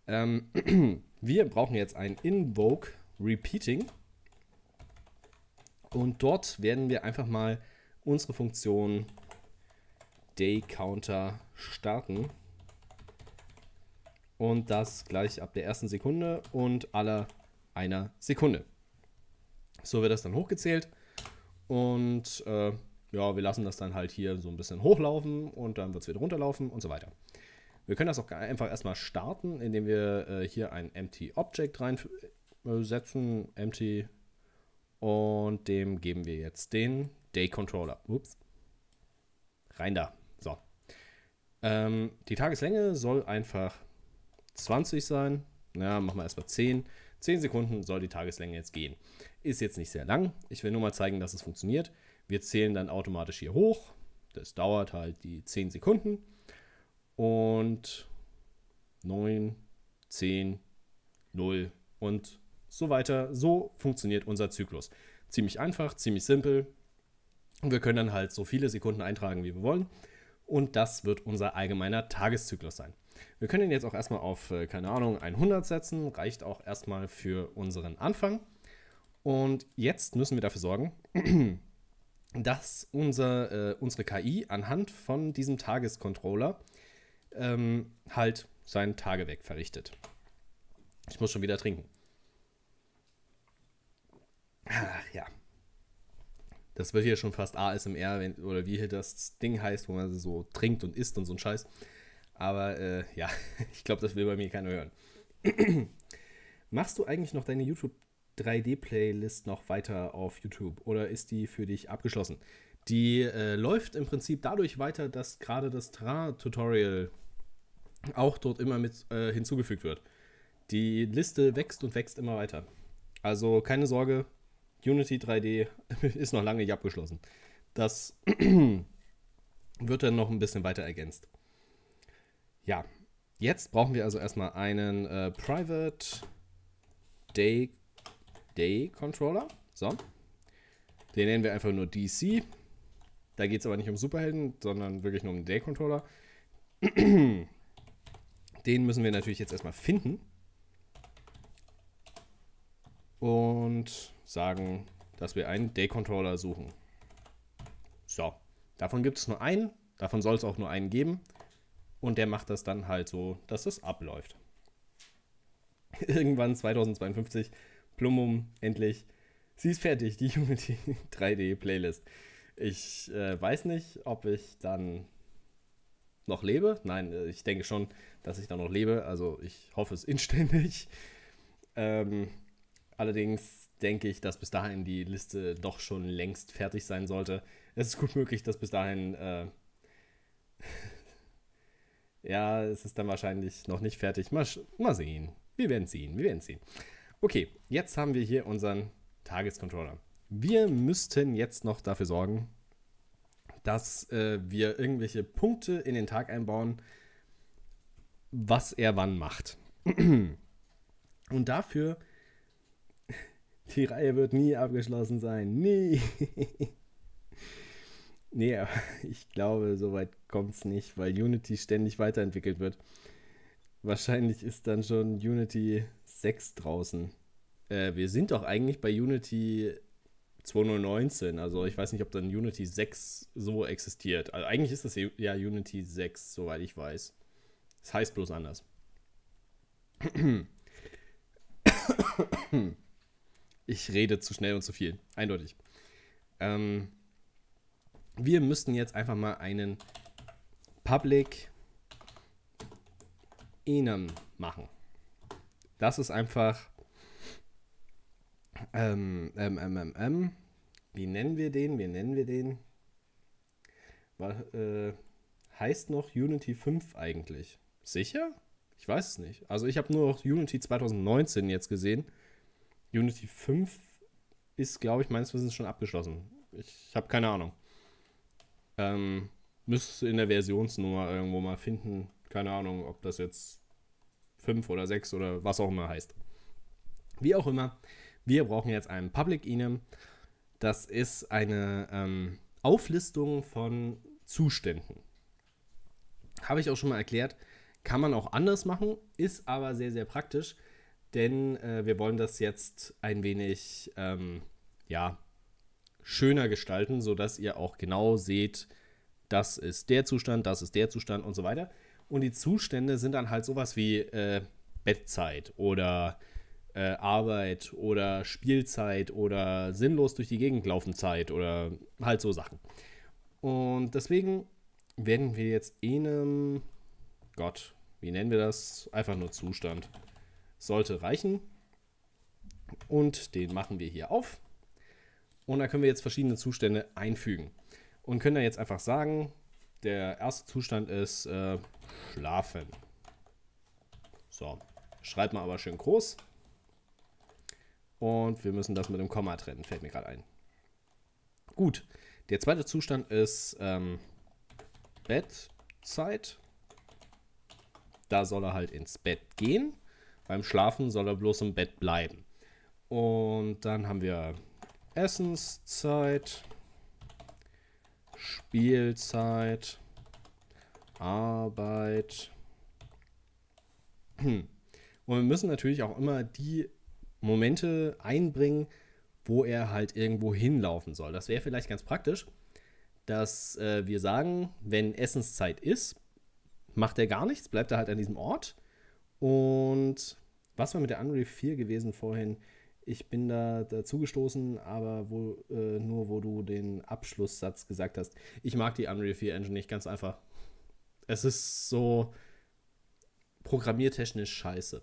S1: Ähm, wir brauchen jetzt ein Invoke Repeating. Und dort werden wir einfach mal unsere Funktion DayCounter starten. Und das gleich ab der ersten Sekunde und aller einer Sekunde. So wird das dann hochgezählt. Und äh, ja, wir lassen das dann halt hier so ein bisschen hochlaufen und dann wird es wieder runterlaufen und so weiter. Wir können das auch einfach erstmal starten, indem wir äh, hier ein Empty Object reinsetzen, äh, Empty, und dem geben wir jetzt den Day Controller. Ups. Rein da. So. Ähm, die Tageslänge soll einfach 20 sein. Ja, machen wir erstmal 10. 10 Sekunden soll die Tageslänge jetzt gehen. Ist jetzt nicht sehr lang. Ich will nur mal zeigen, dass es funktioniert. Wir zählen dann automatisch hier hoch. Das dauert halt die 10 Sekunden. Und 9, 10, 0 und so weiter. So funktioniert unser Zyklus. Ziemlich einfach, ziemlich simpel. Und wir können dann halt so viele Sekunden eintragen, wie wir wollen. Und das wird unser allgemeiner Tageszyklus sein. Wir können ihn jetzt auch erstmal auf, äh, keine Ahnung, 100 setzen. Reicht auch erstmal für unseren Anfang. Und jetzt müssen wir dafür sorgen, dass unser, äh, unsere KI anhand von diesem Tagescontroller ähm, halt seinen Tageweg verrichtet. Ich muss schon wieder trinken. Ach ja. Das wird hier schon fast ASMR, wenn, oder wie hier das Ding heißt, wo man so trinkt und isst und so ein Scheiß. Aber äh, ja, ich glaube, das will bei mir keiner hören. Machst du eigentlich noch deine YouTube 3D-Playlist noch weiter auf YouTube oder ist die für dich abgeschlossen? Die äh, läuft im Prinzip dadurch weiter, dass gerade das Tra-Tutorial auch dort immer mit äh, hinzugefügt wird. Die Liste wächst und wächst immer weiter. Also keine Sorge, Unity 3D ist noch lange nicht abgeschlossen. Das wird dann noch ein bisschen weiter ergänzt. Ja, jetzt brauchen wir also erstmal einen äh, Private Day, Day Controller. So. Den nennen wir einfach nur DC. Da geht es aber nicht um Superhelden, sondern wirklich nur um den Day Controller. Den müssen wir natürlich jetzt erstmal finden. Und sagen, dass wir einen Day-Controller suchen. So, davon gibt es nur einen, davon soll es auch nur einen geben. Und der macht das dann halt so, dass es abläuft. Irgendwann 2052, Plumum, endlich. Sie ist fertig, die Unity 3D Playlist. Ich äh, weiß nicht, ob ich dann noch lebe. Nein, äh, ich denke schon, dass ich dann noch lebe. Also ich hoffe es inständig. Ähm, allerdings denke ich, dass bis dahin die Liste doch schon längst fertig sein sollte. Es ist gut möglich, dass bis dahin... Äh, ja, es ist dann wahrscheinlich noch nicht fertig. Mal, mal sehen. Wir werden sehen. Wir werden sehen. Okay, jetzt haben wir hier unseren Tagescontroller. Wir müssten jetzt noch dafür sorgen, dass äh, wir irgendwelche Punkte in den Tag einbauen, was er wann macht. Und dafür, die Reihe wird nie abgeschlossen sein. Nie. nee, ich glaube, soweit kommt es nicht, weil Unity ständig weiterentwickelt wird. Wahrscheinlich ist dann schon Unity 6 draußen. Äh, wir sind doch eigentlich bei Unity 2019. Also ich weiß nicht, ob dann Unity 6 so existiert. Also eigentlich ist das ja Unity 6, soweit ich weiß. Das heißt bloß anders. Ich rede zu schnell und zu viel. Eindeutig. Ähm, wir müssten jetzt einfach mal einen Public Enum machen. Das ist einfach ähm, ähm, ähm, ähm, ähm, wie nennen wir den? Wie nennen wir den? War, äh, heißt noch Unity 5 eigentlich? Sicher? Ich weiß es nicht. Also ich habe nur noch Unity 2019 jetzt gesehen. Unity 5 ist, glaube ich, meines Wissens schon abgeschlossen. Ich habe keine Ahnung. Ähm, müsstest in der Versionsnummer irgendwo mal finden. Keine Ahnung, ob das jetzt 5 oder 6 oder was auch immer heißt. Wie auch immer, wir brauchen jetzt einen Public Enum. Das ist eine ähm, Auflistung von Zuständen. Habe ich auch schon mal erklärt. Kann man auch anders machen, ist aber sehr, sehr praktisch, denn äh, wir wollen das jetzt ein wenig ähm, ja, schöner gestalten, sodass ihr auch genau seht, das ist der Zustand, das ist der Zustand und so weiter. Und die Zustände sind dann halt sowas wie äh, Bettzeit oder äh, Arbeit oder Spielzeit oder sinnlos durch die Gegend laufen Zeit oder halt so Sachen. Und deswegen werden wir jetzt einem, Gott, wie nennen wir das? Einfach nur Zustand. Sollte reichen. Und den machen wir hier auf. Und da können wir jetzt verschiedene Zustände einfügen. Und können dann jetzt einfach sagen, der erste Zustand ist äh, Schlafen. So, schreibt mal aber schön groß. Und wir müssen das mit dem Komma trennen, fällt mir gerade ein. Gut, der zweite Zustand ist ähm, Bettzeit. Da soll er halt ins Bett gehen. Beim Schlafen soll er bloß im Bett bleiben. Und dann haben wir Essenszeit, Spielzeit, Arbeit. Und wir müssen natürlich auch immer die Momente einbringen, wo er halt irgendwo hinlaufen soll. Das wäre vielleicht ganz praktisch, dass äh, wir sagen, wenn Essenszeit ist, macht er gar nichts, bleibt er halt an diesem Ort. Und was war mit der Unreal 4 gewesen vorhin? Ich bin da dazugestoßen, aber wo, äh, nur wo du den Abschlusssatz gesagt hast. Ich mag die Unreal 4 Engine nicht, ganz einfach. Es ist so programmiertechnisch scheiße.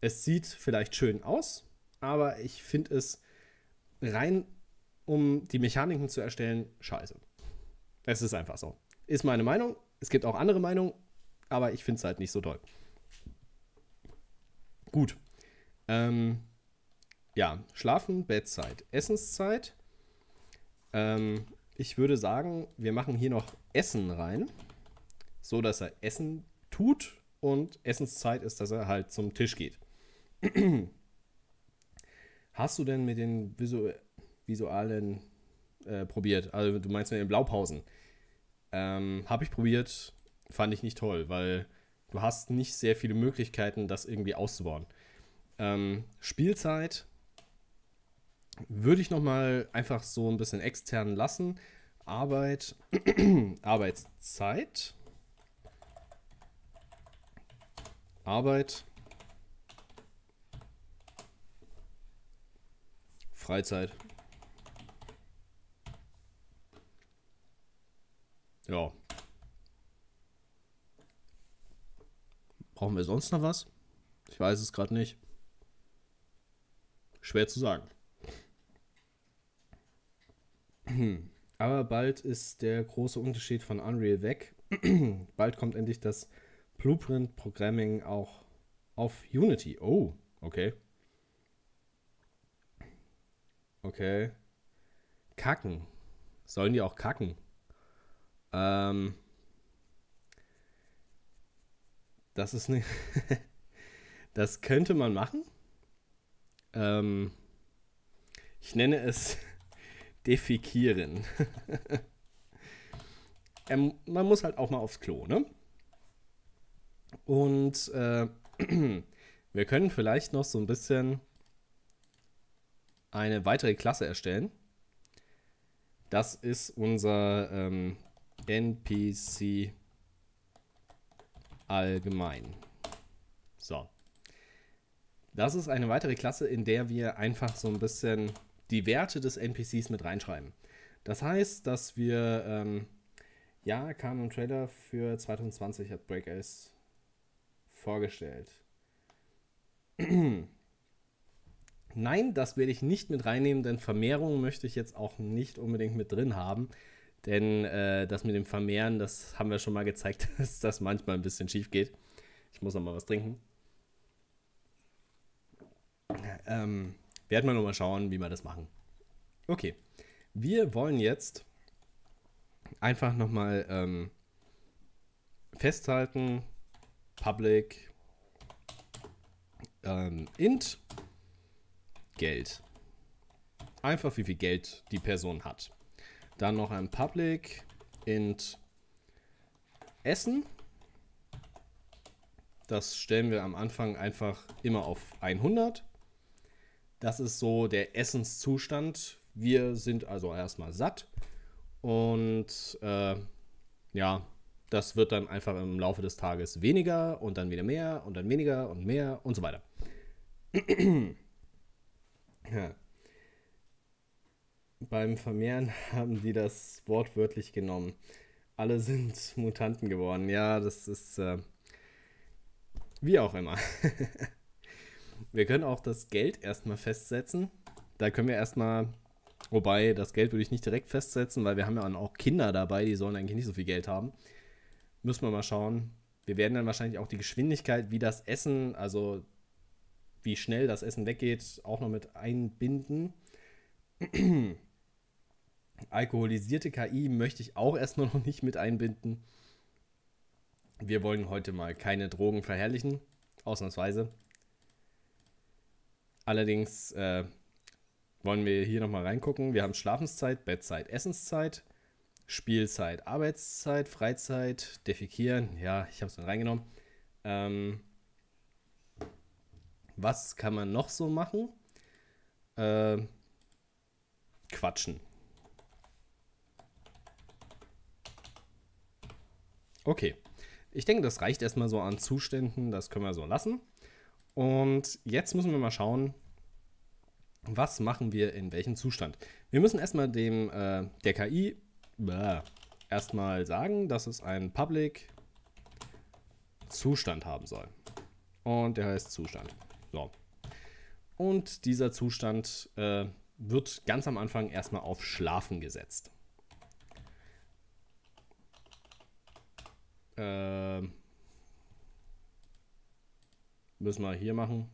S1: Es sieht vielleicht schön aus, aber ich finde es rein, um die Mechaniken zu erstellen, scheiße. Es ist einfach so. Ist meine Meinung. Es gibt auch andere Meinungen, aber ich finde es halt nicht so toll. Gut. Ähm, ja, Schlafen, Bettzeit, Essenszeit. Ähm, ich würde sagen, wir machen hier noch Essen rein, so dass er Essen tut und Essenszeit ist, dass er halt zum Tisch geht. Hast du denn mit den Visu visualen äh, probiert? Also du meinst mit den Blaupausen? Ähm, Habe ich probiert, fand ich nicht toll, weil du hast nicht sehr viele Möglichkeiten, das irgendwie auszubauen. Ähm, Spielzeit würde ich noch mal einfach so ein bisschen extern lassen. Arbeit, Arbeitszeit, Arbeit, Freizeit. Ja. Brauchen wir sonst noch was? Ich weiß es gerade nicht. Schwer zu sagen. Aber bald ist der große Unterschied von Unreal weg. bald kommt endlich das Blueprint Programming auch auf Unity. Oh, okay. Okay. Kacken. Sollen die auch kacken? Ähm. Das ist ne. das könnte man machen. Ähm. Ich nenne es defikieren. ähm, man muss halt auch mal aufs Klo, ne? Und äh, wir können vielleicht noch so ein bisschen eine weitere Klasse erstellen. Das ist unser ähm, NPC allgemein. So. Das ist eine weitere Klasse, in der wir einfach so ein bisschen die Werte des NPCs mit reinschreiben. Das heißt, dass wir, ähm, ja, kam ein Trailer für 2020, hat Break Ace vorgestellt. Nein, das werde ich nicht mit reinnehmen, denn Vermehrung möchte ich jetzt auch nicht unbedingt mit drin haben. Denn äh, das mit dem Vermehren, das haben wir schon mal gezeigt, dass das manchmal ein bisschen schief geht. Ich muss noch mal was trinken. Ähm, werden wir noch mal schauen, wie wir das machen. Okay, wir wollen jetzt einfach noch mal ähm, festhalten, public ähm, int Geld. Einfach wie viel Geld die Person hat. Dann noch ein Public int Essen. Das stellen wir am Anfang einfach immer auf 100. Das ist so der Essenszustand. Wir sind also erstmal satt. Und äh, ja, das wird dann einfach im Laufe des Tages weniger und dann wieder mehr und dann weniger und mehr und so weiter. ja. Beim Vermehren haben die das wortwörtlich genommen. Alle sind Mutanten geworden. Ja, das ist äh, wie auch immer. wir können auch das Geld erstmal festsetzen. Da können wir erstmal, wobei das Geld würde ich nicht direkt festsetzen, weil wir haben ja auch Kinder dabei, die sollen eigentlich nicht so viel Geld haben. Müssen wir mal schauen. Wir werden dann wahrscheinlich auch die Geschwindigkeit, wie das Essen, also wie schnell das Essen weggeht, auch noch mit einbinden. Alkoholisierte KI möchte ich auch erstmal noch nicht mit einbinden. Wir wollen heute mal keine Drogen verherrlichen, ausnahmsweise. Allerdings äh, wollen wir hier nochmal reingucken. Wir haben Schlafenszeit, Bettzeit, Essenszeit, Spielzeit, Arbeitszeit, Freizeit, Defikieren. Ja, ich habe es dann reingenommen. Ähm, was kann man noch so machen? Äh, quatschen. Okay. Ich denke, das reicht erstmal so an Zuständen. Das können wir so lassen. Und jetzt müssen wir mal schauen, was machen wir in welchem Zustand. Wir müssen erstmal dem äh, der KI erstmal sagen, dass es einen Public Zustand haben soll. Und der heißt Zustand. So. Und dieser Zustand äh, wird ganz am Anfang erstmal auf Schlafen gesetzt. Äh, müssen wir hier machen.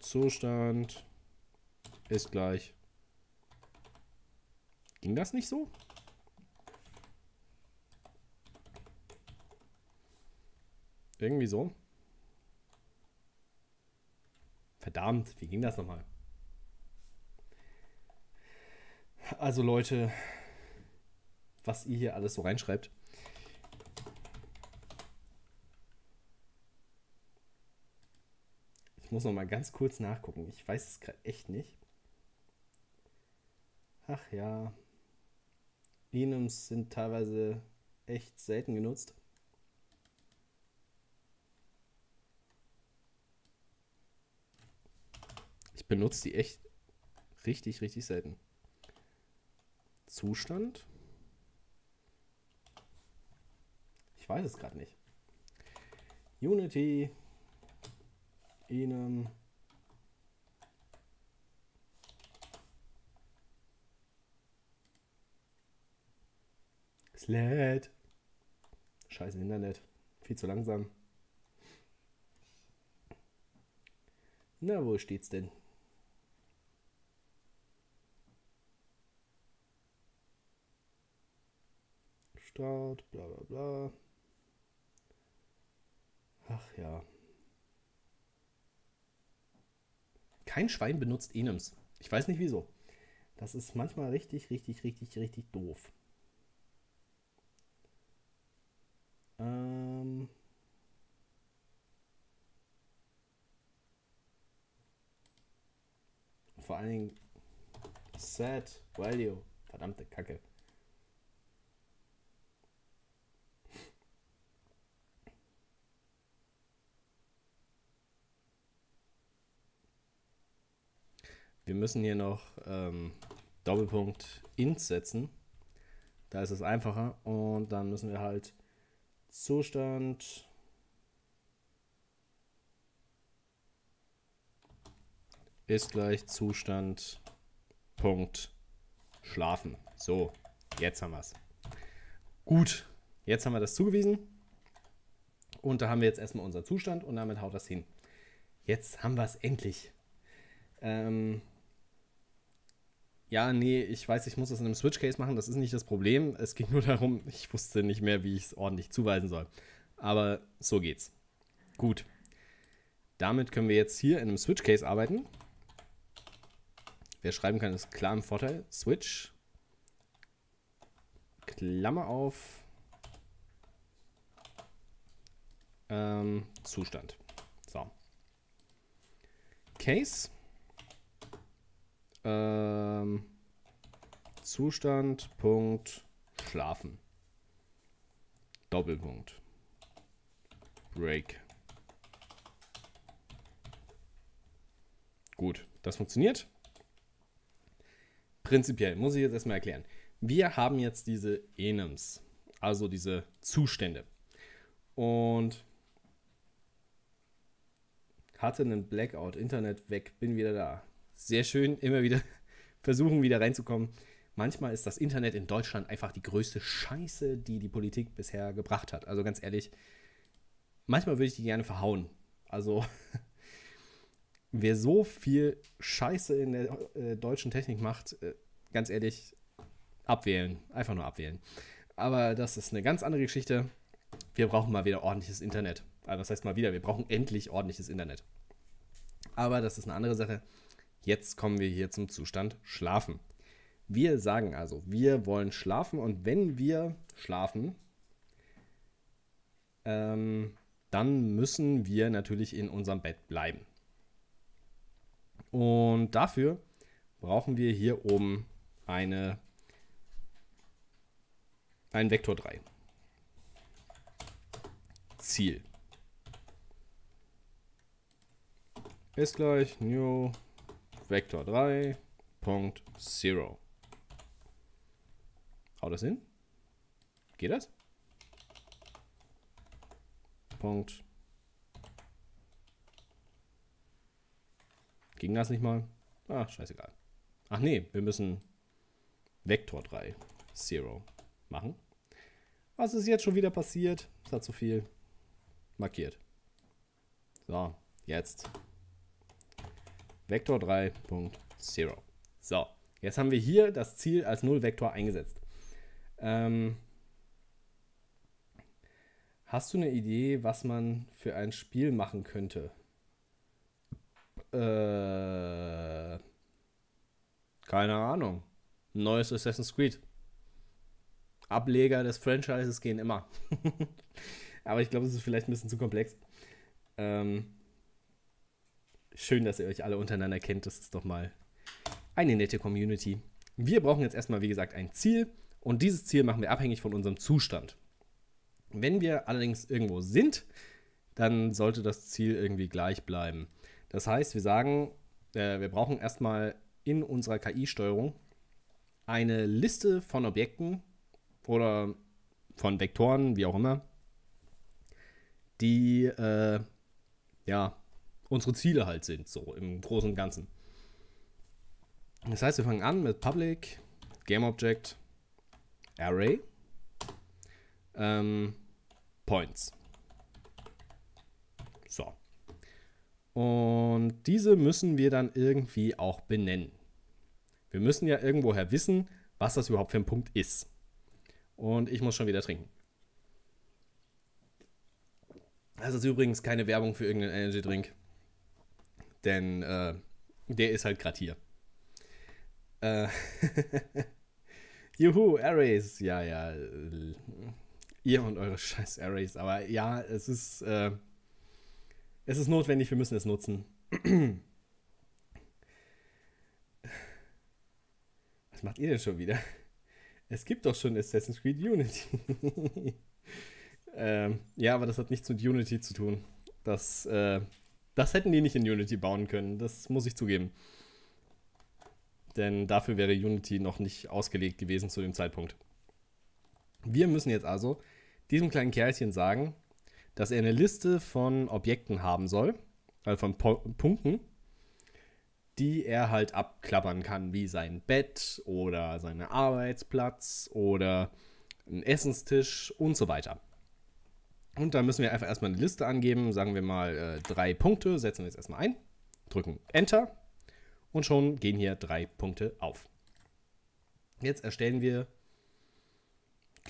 S1: Zustand ist gleich. Ging das nicht so? Irgendwie so. Verdammt, wie ging das nochmal? Also Leute, was ihr hier alles so reinschreibt. muss noch mal ganz kurz nachgucken. Ich weiß es gerade echt nicht. Ach ja. Enums sind teilweise echt selten genutzt. Ich benutze die echt richtig, richtig selten. Zustand? Ich weiß es gerade nicht. Unity Sled. Scheiße Internet. Viel zu langsam. Na, wo steht's denn? Start, bla bla bla. Ach ja. Kein Schwein benutzt Enums. Ich weiß nicht wieso. Das ist manchmal richtig, richtig, richtig, richtig doof. Ähm Vor allen Dingen Set Value. Verdammte Kacke. Wir müssen hier noch ähm, Doppelpunkt int setzen. Da ist es einfacher. Und dann müssen wir halt Zustand ist gleich Zustand Punkt schlafen. So, jetzt haben wir es. Gut, jetzt haben wir das zugewiesen. Und da haben wir jetzt erstmal unseren Zustand und damit haut das hin. Jetzt haben wir es endlich. Ähm, ja, nee, ich weiß, ich muss das in einem Switch-Case machen, das ist nicht das Problem. Es ging nur darum, ich wusste nicht mehr, wie ich es ordentlich zuweisen soll. Aber so geht's. Gut. Damit können wir jetzt hier in einem Switch-Case arbeiten. Wer schreiben kann, ist klar im Vorteil. Switch. Klammer auf. Ähm, Zustand. So. Case. Ähm, Zustand, Punkt, Schlafen. Doppelpunkt. Break. Gut, das funktioniert. Prinzipiell muss ich jetzt erstmal erklären. Wir haben jetzt diese Enums, also diese Zustände. Und hatte einen Blackout, Internet weg, bin wieder da. Sehr schön, immer wieder versuchen, wieder reinzukommen. Manchmal ist das Internet in Deutschland einfach die größte Scheiße, die die Politik bisher gebracht hat. Also ganz ehrlich, manchmal würde ich die gerne verhauen. Also, wer so viel Scheiße in der äh, deutschen Technik macht, äh, ganz ehrlich, abwählen. Einfach nur abwählen. Aber das ist eine ganz andere Geschichte. Wir brauchen mal wieder ordentliches Internet. Also, das heißt mal wieder, wir brauchen endlich ordentliches Internet. Aber das ist eine andere Sache. Jetzt kommen wir hier zum Zustand Schlafen. Wir sagen also, wir wollen schlafen und wenn wir schlafen, ähm, dann müssen wir natürlich in unserem Bett bleiben. Und dafür brauchen wir hier oben eine, ein Vektor 3. Ziel. Ist gleich new Vektor 3. Punkt Zero. Haut das hin? Geht das? Punkt. Ging das nicht mal? Ah, scheißegal. Ach nee, wir müssen Vektor 3, Zero machen. Was ist jetzt schon wieder passiert? Das hat zu viel markiert. So, jetzt. Vektor 3.0. So, jetzt haben wir hier das Ziel als Nullvektor eingesetzt. Ähm, hast du eine Idee, was man für ein Spiel machen könnte? Äh, keine Ahnung. Neues Assassin's Creed. Ableger des Franchises gehen immer. Aber ich glaube, es ist vielleicht ein bisschen zu komplex. Ähm, schön, dass ihr euch alle untereinander kennt. Das ist doch mal eine nette Community. Wir brauchen jetzt erstmal, wie gesagt, ein Ziel. Und dieses Ziel machen wir abhängig von unserem Zustand. Wenn wir allerdings irgendwo sind, dann sollte das Ziel irgendwie gleich bleiben. Das heißt, wir sagen, äh, wir brauchen erstmal in unserer KI-Steuerung eine Liste von Objekten oder von Vektoren, wie auch immer, die äh, ja, unsere Ziele halt sind, so im Großen und Ganzen. Das heißt, wir fangen an mit Public, GameObject, Array, ähm, Points. So. Und diese müssen wir dann irgendwie auch benennen. Wir müssen ja irgendwoher wissen, was das überhaupt für ein Punkt ist. Und ich muss schon wieder trinken. Das ist übrigens keine Werbung für irgendeinen Energy Drink. Denn äh, der ist halt gerade hier. Äh Juhu, Arrays. Ja, ja. Äh, ihr und eure scheiß Arrays. Aber ja, es ist, äh, es ist notwendig, wir müssen es nutzen. Was macht ihr denn schon wieder? Es gibt doch schon Assassin's Creed Unity. ähm, ja, aber das hat nichts mit Unity zu tun. Das, äh, das hätten die nicht in Unity bauen können. Das muss ich zugeben. Denn dafür wäre Unity noch nicht ausgelegt gewesen zu dem Zeitpunkt. Wir müssen jetzt also diesem kleinen Kerlchen sagen, dass er eine Liste von Objekten haben soll, also von po Punkten, die er halt abklappern kann, wie sein Bett oder seinen Arbeitsplatz oder ein Essenstisch und so weiter. Und da müssen wir einfach erstmal eine Liste angeben, sagen wir mal äh, drei Punkte, setzen wir jetzt erstmal ein, drücken Enter und schon gehen hier drei Punkte auf. Jetzt erstellen wir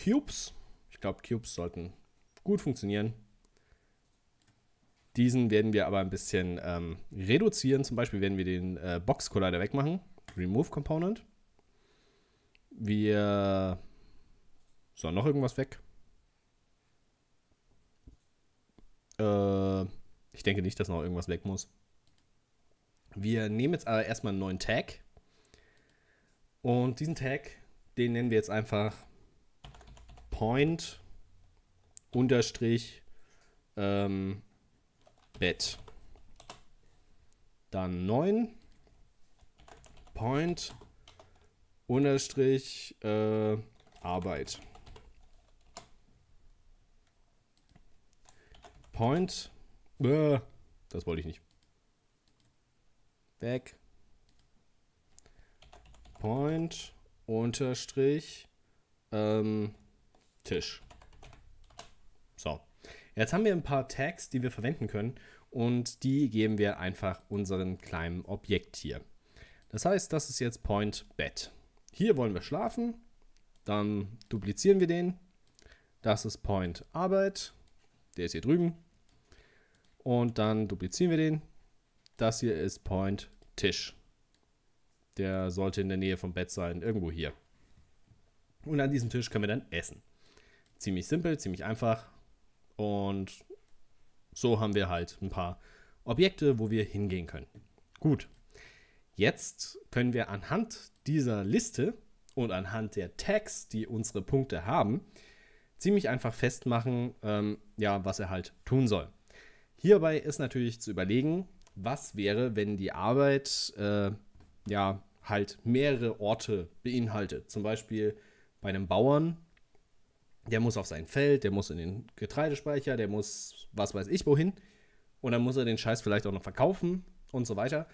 S1: Cubes. Ich glaube, Cubes sollten gut funktionieren. Diesen werden wir aber ein bisschen ähm, reduzieren. Zum Beispiel werden wir den äh, Box Collider wegmachen. Remove Component. Wir. So, noch irgendwas weg. Äh, ich denke nicht, dass noch irgendwas weg muss. Wir nehmen jetzt aber erstmal einen neuen Tag. Und diesen Tag, den nennen wir jetzt einfach Point unterstrich ähm, Bed. dann 9, Point, Unterstrich, äh, Arbeit. Point, das wollte ich nicht. Weg. Point, Unterstrich, ähm, Tisch. So. Jetzt haben wir ein paar Tags, die wir verwenden können und die geben wir einfach unseren kleinen Objekt hier. Das heißt, das ist jetzt Point Bed. Hier wollen wir schlafen, dann duplizieren wir den. Das ist Point Arbeit, der ist hier drüben. Und dann duplizieren wir den. Das hier ist Point Tisch. Der sollte in der Nähe vom Bett sein, irgendwo hier. Und an diesem Tisch können wir dann essen. Ziemlich simpel, ziemlich einfach. Und so haben wir halt ein paar Objekte, wo wir hingehen können. Gut. Jetzt können wir anhand dieser Liste und anhand der Tags, die unsere Punkte haben, ziemlich einfach festmachen, ähm, ja, was er halt tun soll. Hierbei ist natürlich zu überlegen, was wäre, wenn die Arbeit äh, ja halt mehrere Orte beinhaltet. Zum Beispiel bei einem Bauern der muss auf sein Feld, der muss in den Getreidespeicher, der muss was weiß ich wohin. Und dann muss er den Scheiß vielleicht auch noch verkaufen und so weiter.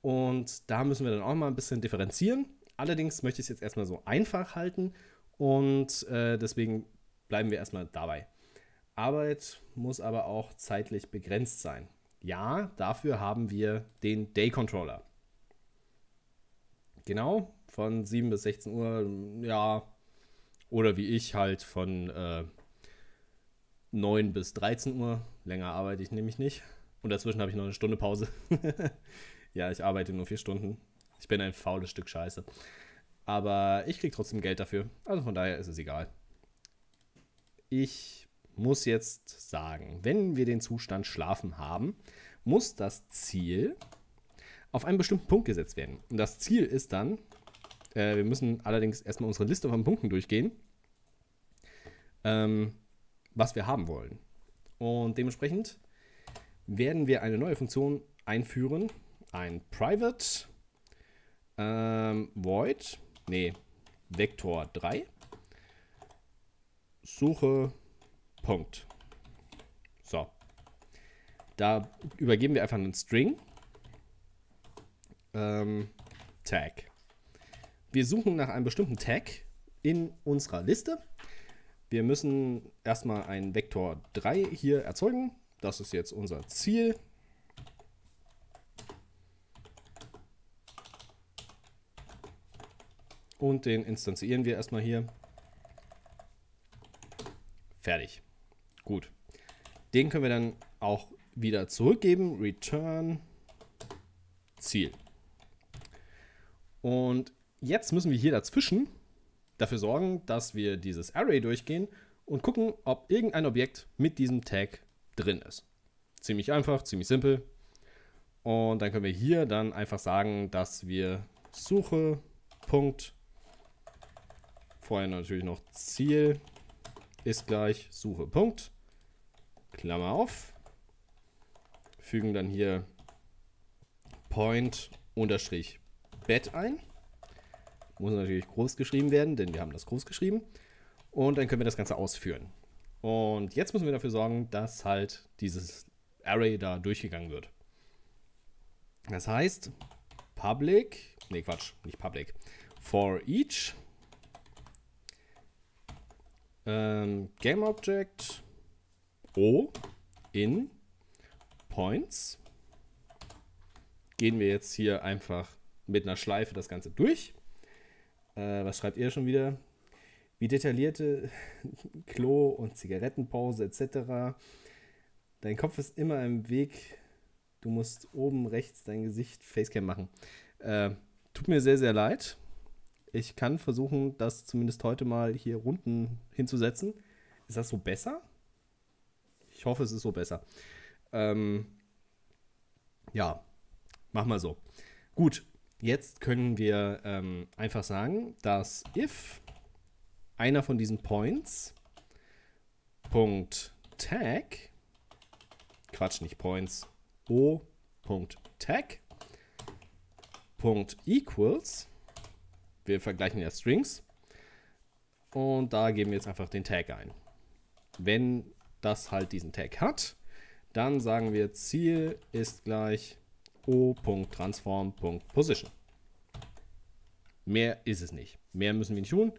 S1: Und da müssen wir dann auch mal ein bisschen differenzieren. Allerdings möchte ich es jetzt erstmal so einfach halten und äh, deswegen bleiben wir erstmal dabei. Arbeit muss aber auch zeitlich begrenzt sein. Ja, dafür haben wir den Day Controller. Genau, von 7 bis 16 Uhr, ja, oder wie ich halt von äh, 9 bis 13 Uhr. Länger arbeite ich nämlich nicht. Und dazwischen habe ich noch eine Stunde Pause. ja, ich arbeite nur vier Stunden. Ich bin ein faules Stück Scheiße. Aber ich kriege trotzdem Geld dafür. Also von daher ist es egal. Ich muss jetzt sagen, wenn wir den Zustand Schlafen haben, muss das Ziel auf einen bestimmten Punkt gesetzt werden. Und das Ziel ist dann, äh, wir müssen allerdings erstmal unsere Liste von Punkten durchgehen ähm, was wir haben wollen. Und dementsprechend werden wir eine neue Funktion einführen. Ein Private ähm, Void, nee, Vektor 3, Suche, Punkt. So. Da übergeben wir einfach einen String. Ähm, Tag. Wir suchen nach einem bestimmten Tag in unserer Liste wir müssen erstmal einen Vektor 3 hier erzeugen. Das ist jetzt unser Ziel. Und den instanzieren wir erstmal hier. Fertig. Gut. Den können wir dann auch wieder zurückgeben. Return Ziel. Und jetzt müssen wir hier dazwischen dafür sorgen, dass wir dieses Array durchgehen und gucken, ob irgendein Objekt mit diesem Tag drin ist. Ziemlich einfach, ziemlich simpel. Und dann können wir hier dann einfach sagen, dass wir Suche, Punkt, vorher natürlich noch Ziel ist gleich Suche, Punkt, Klammer auf, fügen dann hier Point unterstrich Bed ein muss natürlich groß geschrieben werden, denn wir haben das groß geschrieben. Und dann können wir das Ganze ausführen. Und jetzt müssen wir dafür sorgen, dass halt dieses Array da durchgegangen wird. Das heißt, public, nee Quatsch, nicht public, for each ähm, GameObject O in Points gehen wir jetzt hier einfach mit einer Schleife das Ganze durch. Äh, was schreibt ihr schon wieder? Wie detaillierte Klo- und Zigarettenpause etc. Dein Kopf ist immer im Weg. Du musst oben rechts dein Gesicht Facecam machen. Äh, tut mir sehr, sehr leid. Ich kann versuchen, das zumindest heute mal hier unten hinzusetzen. Ist das so besser? Ich hoffe, es ist so besser. Ähm, ja, mach mal so. Gut, Jetzt können wir ähm, einfach sagen, dass if einer von diesen Points Punkt Tag, Quatsch, nicht Points, O Punkt Tag o.equals. Wir vergleichen ja Strings. Und da geben wir jetzt einfach den Tag ein. Wenn das halt diesen Tag hat, dann sagen wir Ziel ist gleich o.transform.position. Mehr ist es nicht. Mehr müssen wir nicht tun.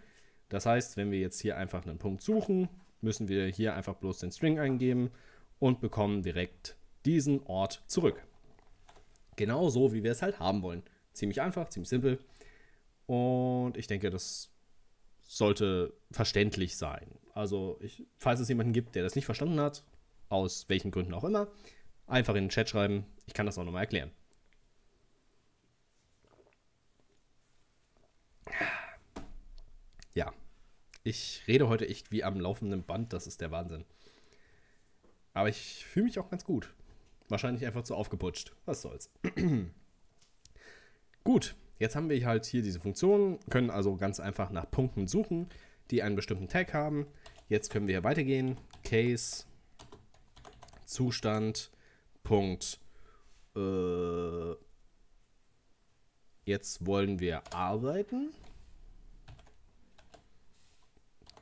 S1: Das heißt, wenn wir jetzt hier einfach einen Punkt suchen, müssen wir hier einfach bloß den String eingeben und bekommen direkt diesen Ort zurück. Genau so, wie wir es halt haben wollen. Ziemlich einfach, ziemlich simpel. Und ich denke, das sollte verständlich sein. Also, ich, falls es jemanden gibt, der das nicht verstanden hat, aus welchen Gründen auch immer, einfach in den Chat schreiben. Ich kann das auch nochmal erklären. Ja, ich rede heute echt wie am laufenden Band, das ist der Wahnsinn. Aber ich fühle mich auch ganz gut. Wahrscheinlich einfach zu aufgeputscht. Was soll's. gut, jetzt haben wir halt hier diese Funktion, können also ganz einfach nach Punkten suchen, die einen bestimmten Tag haben. Jetzt können wir hier weitergehen. Case, Zustand, Punkt. Äh, jetzt wollen wir arbeiten.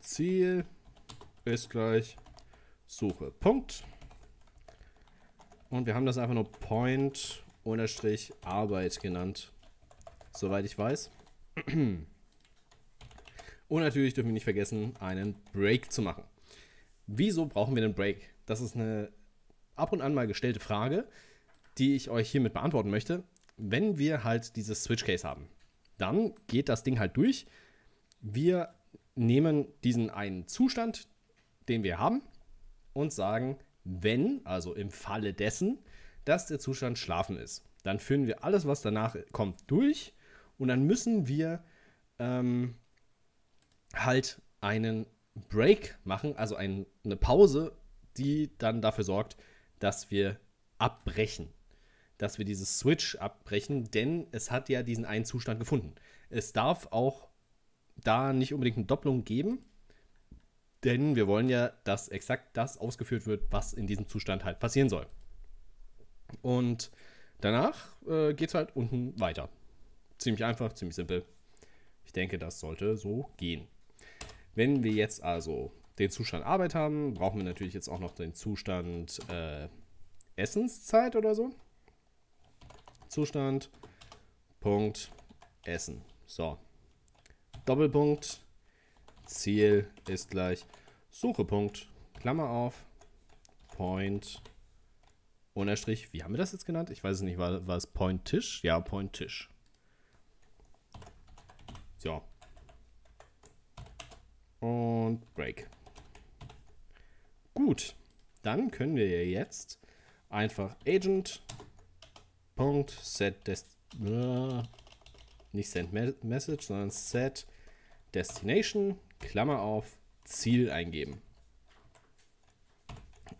S1: Ziel ist gleich Suche. Punkt. Und wir haben das einfach nur Point unterstrich Arbeit genannt. Soweit ich weiß. Und natürlich dürfen wir nicht vergessen, einen Break zu machen. Wieso brauchen wir einen Break? Das ist eine ab und an mal gestellte Frage, die ich euch hiermit beantworten möchte. Wenn wir halt dieses Switch Case haben, dann geht das Ding halt durch. Wir nehmen diesen einen Zustand, den wir haben, und sagen, wenn, also im Falle dessen, dass der Zustand schlafen ist. Dann führen wir alles, was danach kommt, durch und dann müssen wir ähm, halt einen Break machen, also ein, eine Pause, die dann dafür sorgt, dass wir abbrechen. Dass wir dieses Switch abbrechen, denn es hat ja diesen einen Zustand gefunden. Es darf auch da nicht unbedingt eine Doppelung geben, denn wir wollen ja, dass exakt das ausgeführt wird, was in diesem Zustand halt passieren soll. Und danach äh, geht es halt unten weiter. Ziemlich einfach, ziemlich simpel. Ich denke, das sollte so gehen. Wenn wir jetzt also den Zustand Arbeit haben, brauchen wir natürlich jetzt auch noch den Zustand äh, Essenszeit oder so. Zustand, Punkt, Essen. So. Doppelpunkt, Ziel ist gleich Suchepunkt, Klammer auf, Point, Unterstrich, wie haben wir das jetzt genannt? Ich weiß es nicht, war, war es Point Tisch? Ja, Point Tisch. So. Und Break. Gut, dann können wir jetzt einfach Agent Punkt set Dest äh, nicht send message, sondern set Destination Klammer auf, Ziel eingeben.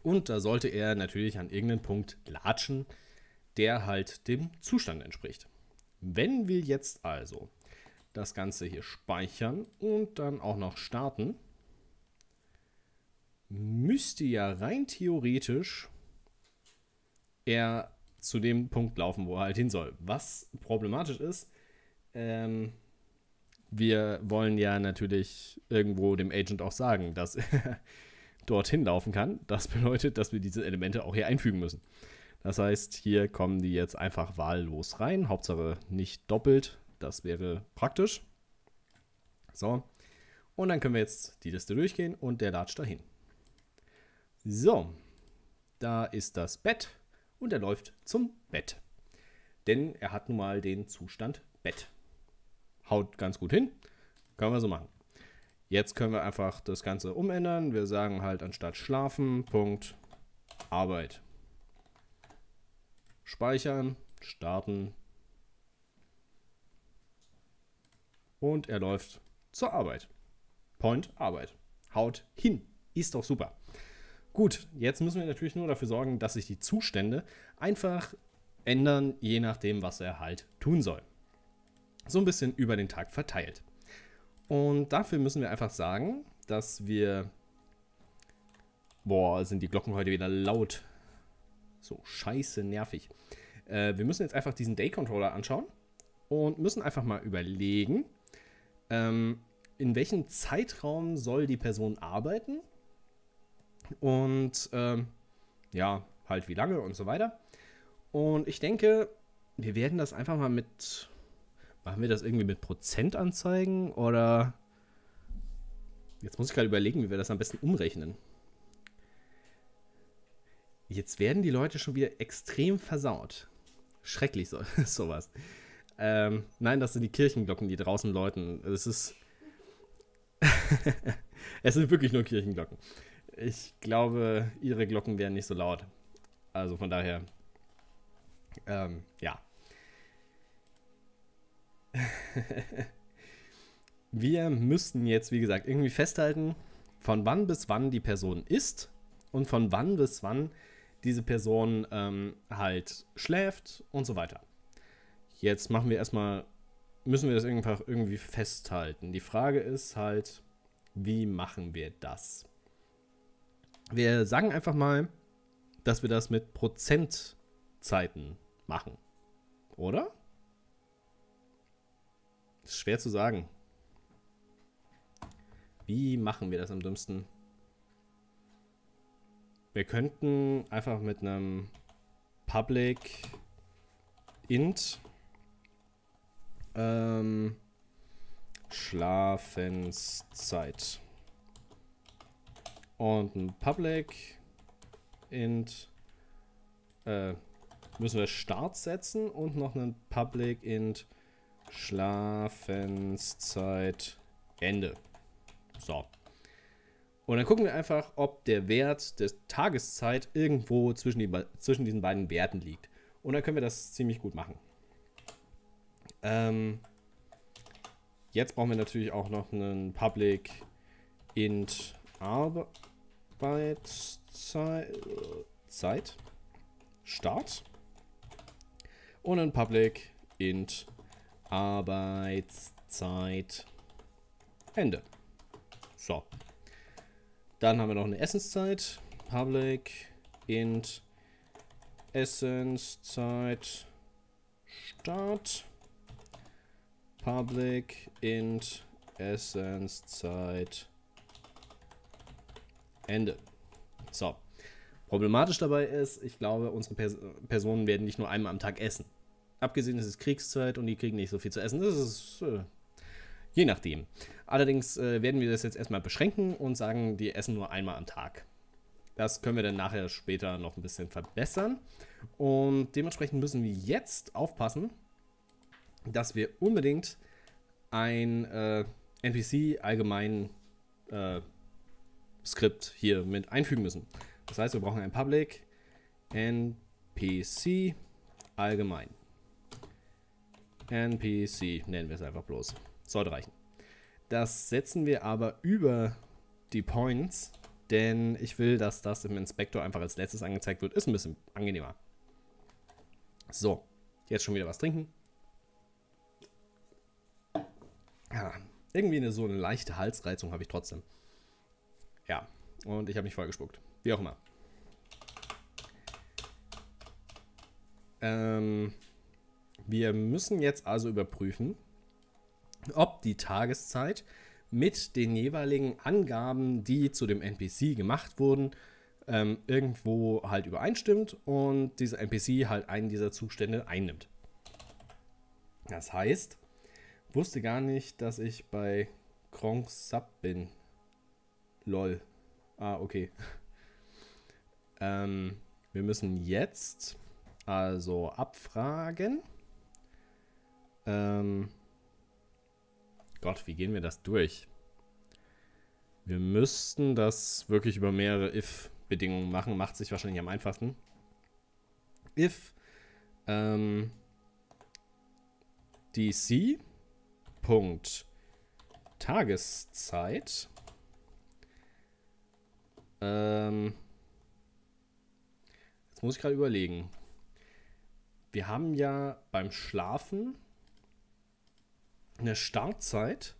S1: Und da sollte er natürlich an irgendeinen Punkt latschen, der halt dem Zustand entspricht. Wenn wir jetzt also das Ganze hier speichern und dann auch noch starten, müsste ja rein theoretisch er zu dem Punkt laufen, wo er halt hin soll. Was problematisch ist, ähm, wir wollen ja natürlich irgendwo dem Agent auch sagen, dass er dorthin laufen kann. Das bedeutet, dass wir diese Elemente auch hier einfügen müssen. Das heißt, hier kommen die jetzt einfach wahllos rein. Hauptsache nicht doppelt. Das wäre praktisch. So. Und dann können wir jetzt die Liste durchgehen und der latscht dahin. So. Da ist das Bett und er läuft zum Bett. Denn er hat nun mal den Zustand Bett haut ganz gut hin. Können wir so machen. Jetzt können wir einfach das Ganze umändern. Wir sagen halt anstatt schlafen, Punkt, Arbeit. Speichern, starten. Und er läuft zur Arbeit. Point, Arbeit. Haut hin. Ist doch super. Gut, jetzt müssen wir natürlich nur dafür sorgen, dass sich die Zustände einfach ändern, je nachdem, was er halt tun soll so ein bisschen über den Tag verteilt. Und dafür müssen wir einfach sagen, dass wir. Boah, sind die Glocken heute wieder laut. So scheiße nervig. Äh, wir müssen jetzt einfach diesen Day-Controller anschauen und müssen einfach mal überlegen, ähm, in welchem Zeitraum soll die Person arbeiten und ähm, ja, halt wie lange und so weiter. Und ich denke, wir werden das einfach mal mit, machen wir das irgendwie mit Prozentanzeigen oder jetzt muss ich gerade überlegen, wie wir das am besten umrechnen. Jetzt werden die Leute schon wieder extrem versaut. Schrecklich so, sowas. Ähm, nein, das sind die Kirchenglocken, die draußen läuten. Es ist. es sind wirklich nur Kirchenglocken. Ich glaube, ihre Glocken wären nicht so laut. Also von daher. Ähm, ja. Wir müssten jetzt, wie gesagt, irgendwie festhalten, von wann bis wann die Person ist und von wann bis wann diese Person ähm, halt schläft und so weiter. Jetzt machen wir erstmal, müssen wir das einfach irgendwie festhalten. Die Frage ist halt, wie machen wir das? Wir sagen einfach mal, dass wir das mit Prozentzeiten machen. Oder? Ist schwer zu sagen. Wie machen wir das am dümmsten? Wir könnten einfach mit einem Public int ähm, Schlafenszeit und ein Public int äh, müssen wir Start setzen und noch einen Public int Schlafenszeit Ende. So. Und dann gucken wir einfach, ob der Wert der Tageszeit irgendwo zwischen, die, zwischen diesen beiden Werten liegt. Und dann können wir das ziemlich gut machen. Ähm, jetzt brauchen wir natürlich auch noch einen Public int Arbeitszeit Start und einen Public int Arbeitszeit Ende. So. Dann haben wir noch eine Essenszeit. Public int Essenszeit Start. Public int Essenszeit Ende. So. Problematisch dabei ist, ich glaube, unsere Pers Personen werden nicht nur einmal am Tag essen. Abgesehen, es ist Kriegszeit und die kriegen nicht so viel zu essen. Das ist äh, Je nachdem. Allerdings äh, werden wir das jetzt erstmal beschränken und sagen, die essen nur einmal am Tag. Das können wir dann nachher später noch ein bisschen verbessern. Und dementsprechend müssen wir jetzt aufpassen, dass wir unbedingt ein äh, NPC allgemein äh, Skript hier mit einfügen müssen. Das heißt, wir brauchen ein Public NPC allgemein. NPC nennen wir es einfach bloß. Sollte reichen. Das setzen wir aber über die Points, denn ich will, dass das im Inspektor einfach als letztes angezeigt wird. Ist ein bisschen angenehmer. So, jetzt schon wieder was trinken. Ja, irgendwie eine, so eine leichte Halsreizung habe ich trotzdem. Ja, und ich habe mich vollgespuckt. Wie auch immer. Ähm, wir müssen jetzt also überprüfen, ob die Tageszeit mit den jeweiligen Angaben, die zu dem NPC gemacht wurden, ähm, irgendwo halt übereinstimmt und dieser NPC halt einen dieser Zustände einnimmt. Das heißt, wusste gar nicht, dass ich bei Kronk Sub bin. Lol. Ah, okay. ähm, wir müssen jetzt also abfragen. Ähm, Gott, wie gehen wir das durch? Wir müssten das wirklich über mehrere if-Bedingungen machen. Macht sich wahrscheinlich am einfachsten. If ähm, DC Punkt Tageszeit ähm, jetzt muss ich gerade überlegen. Wir haben ja beim Schlafen eine Startzeit,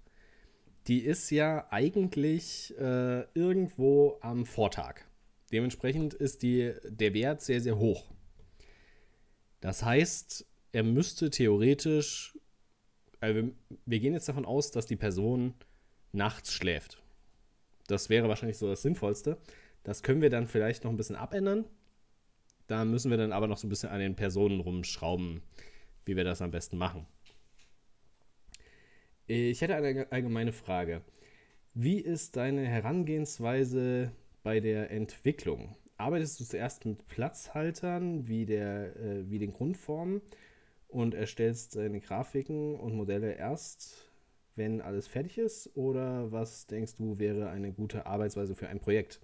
S1: die ist ja eigentlich äh, irgendwo am Vortag. Dementsprechend ist die, der Wert sehr, sehr hoch. Das heißt, er müsste theoretisch also wir, wir gehen jetzt davon aus, dass die Person nachts schläft. Das wäre wahrscheinlich so das Sinnvollste. Das können wir dann vielleicht noch ein bisschen abändern. Da müssen wir dann aber noch so ein bisschen an den Personen rumschrauben, wie wir das am besten machen. Ich hätte eine allgemeine Frage. Wie ist deine Herangehensweise bei der Entwicklung? Arbeitest du zuerst mit Platzhaltern wie, der, äh, wie den Grundformen und erstellst deine Grafiken und Modelle erst, wenn alles fertig ist? Oder was denkst du wäre eine gute Arbeitsweise für ein Projekt?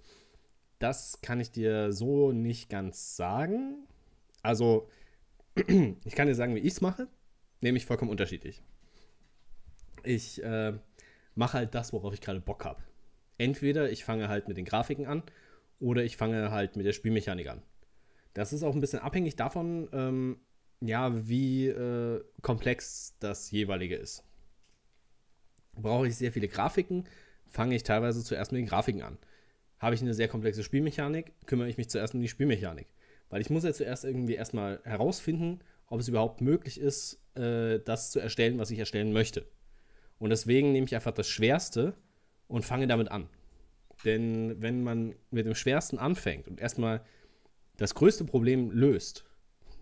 S1: Das kann ich dir so nicht ganz sagen. Also, ich kann dir sagen, wie ich es mache, nämlich vollkommen unterschiedlich. Ich äh, mache halt das, worauf ich gerade Bock habe. Entweder ich fange halt mit den Grafiken an oder ich fange halt mit der Spielmechanik an. Das ist auch ein bisschen abhängig davon, ähm, ja, wie äh, komplex das jeweilige ist. Brauche ich sehr viele Grafiken, fange ich teilweise zuerst mit den Grafiken an. Habe ich eine sehr komplexe Spielmechanik, kümmere ich mich zuerst um die Spielmechanik. Weil ich muss ja zuerst irgendwie erstmal herausfinden, ob es überhaupt möglich ist, äh, das zu erstellen, was ich erstellen möchte. Und deswegen nehme ich einfach das Schwerste und fange damit an. Denn wenn man mit dem Schwersten anfängt und erstmal das größte Problem löst,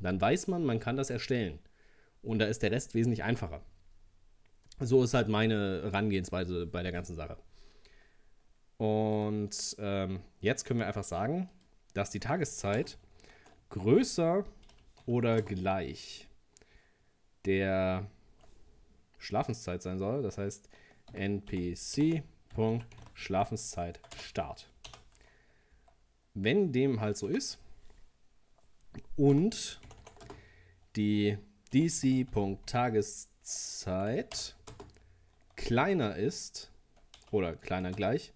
S1: dann weiß man, man kann das erstellen. Und da ist der Rest wesentlich einfacher. So ist halt meine Herangehensweise bei der ganzen Sache. Und ähm, jetzt können wir einfach sagen, dass die Tageszeit größer oder gleich der Schlafenszeit sein soll. Das heißt npc.schlafenszeit Start. Wenn dem halt so ist und die dc.tageszeit kleiner ist oder kleiner gleich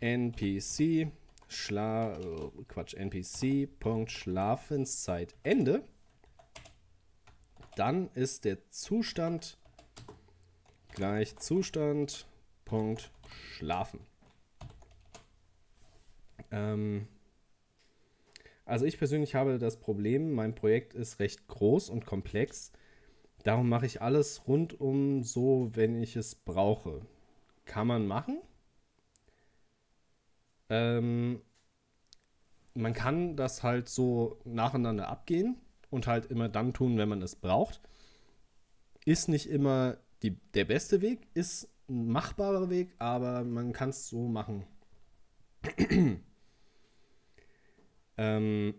S1: npc Schla Quatsch npc.schlafenszeitende dann ist der Zustand gleich Zustand Punkt Schlafen. Ähm, also ich persönlich habe das Problem, mein Projekt ist recht groß und komplex. Darum mache ich alles rundum so, wenn ich es brauche. Kann man machen. Ähm, man kann das halt so nacheinander abgehen und halt immer dann tun, wenn man es braucht. Ist nicht immer die, der beste Weg, ist ein machbarer Weg, aber man kann es so machen. Ähm,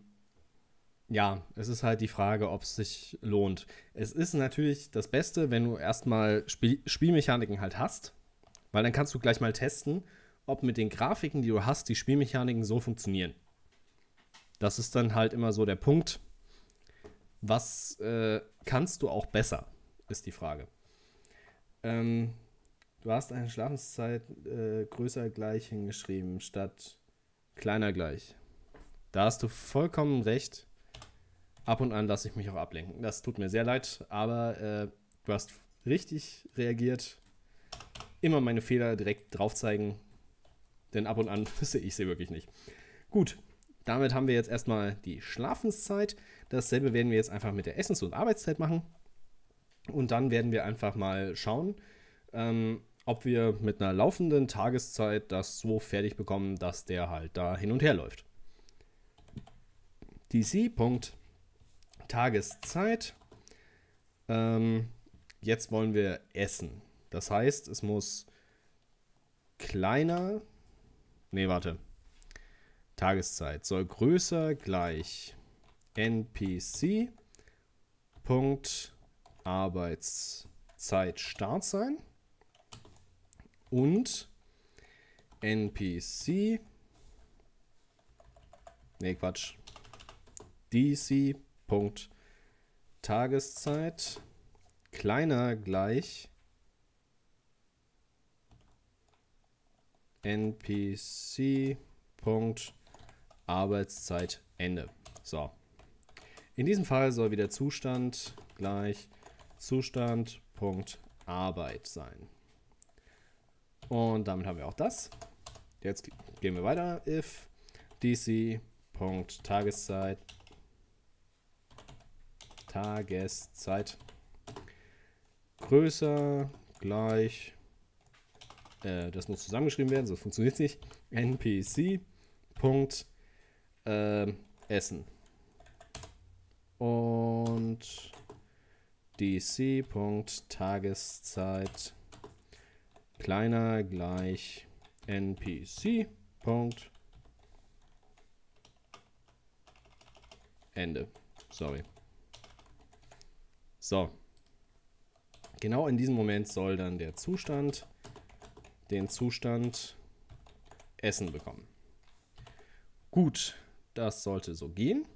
S1: ja, es ist halt die Frage, ob es sich lohnt. Es ist natürlich das Beste, wenn du erstmal Spiel Spielmechaniken halt hast, weil dann kannst du gleich mal testen, ob mit den Grafiken, die du hast, die Spielmechaniken so funktionieren. Das ist dann halt immer so der Punkt, was äh, kannst du auch besser, ist die Frage. Ähm, du hast eine Schlafenszeit äh, größer gleich hingeschrieben, statt kleiner gleich. Da hast du vollkommen recht. Ab und an lasse ich mich auch ablenken. Das tut mir sehr leid, aber äh, du hast richtig reagiert. Immer meine Fehler direkt drauf zeigen, denn ab und an sehe ich sie wirklich nicht. Gut, damit haben wir jetzt erstmal die Schlafenszeit. Dasselbe werden wir jetzt einfach mit der Essens- und Arbeitszeit machen. Und dann werden wir einfach mal schauen, ähm, ob wir mit einer laufenden Tageszeit das so fertig bekommen, dass der halt da hin und her läuft. DC. Tageszeit. Ähm, jetzt wollen wir essen. Das heißt, es muss kleiner. Nee, warte. Tageszeit soll größer gleich npc. Arbeitszeit Start sein und npc ne Quatsch dc. Tageszeit kleiner gleich npc. So. In diesem Fall soll wieder Zustand gleich Zustand.arbeit sein. Und damit haben wir auch das. Jetzt gehen wir weiter. If dc.tageszeit Tageszeit größer gleich, äh, das muss zusammengeschrieben werden, so funktioniert es nicht, npc. Punkt, äh, Essen. Und dc. Tageszeit kleiner gleich npc. Punkt. Ende. Sorry. So. Genau in diesem Moment soll dann der Zustand den Zustand Essen bekommen. Gut, das sollte so gehen.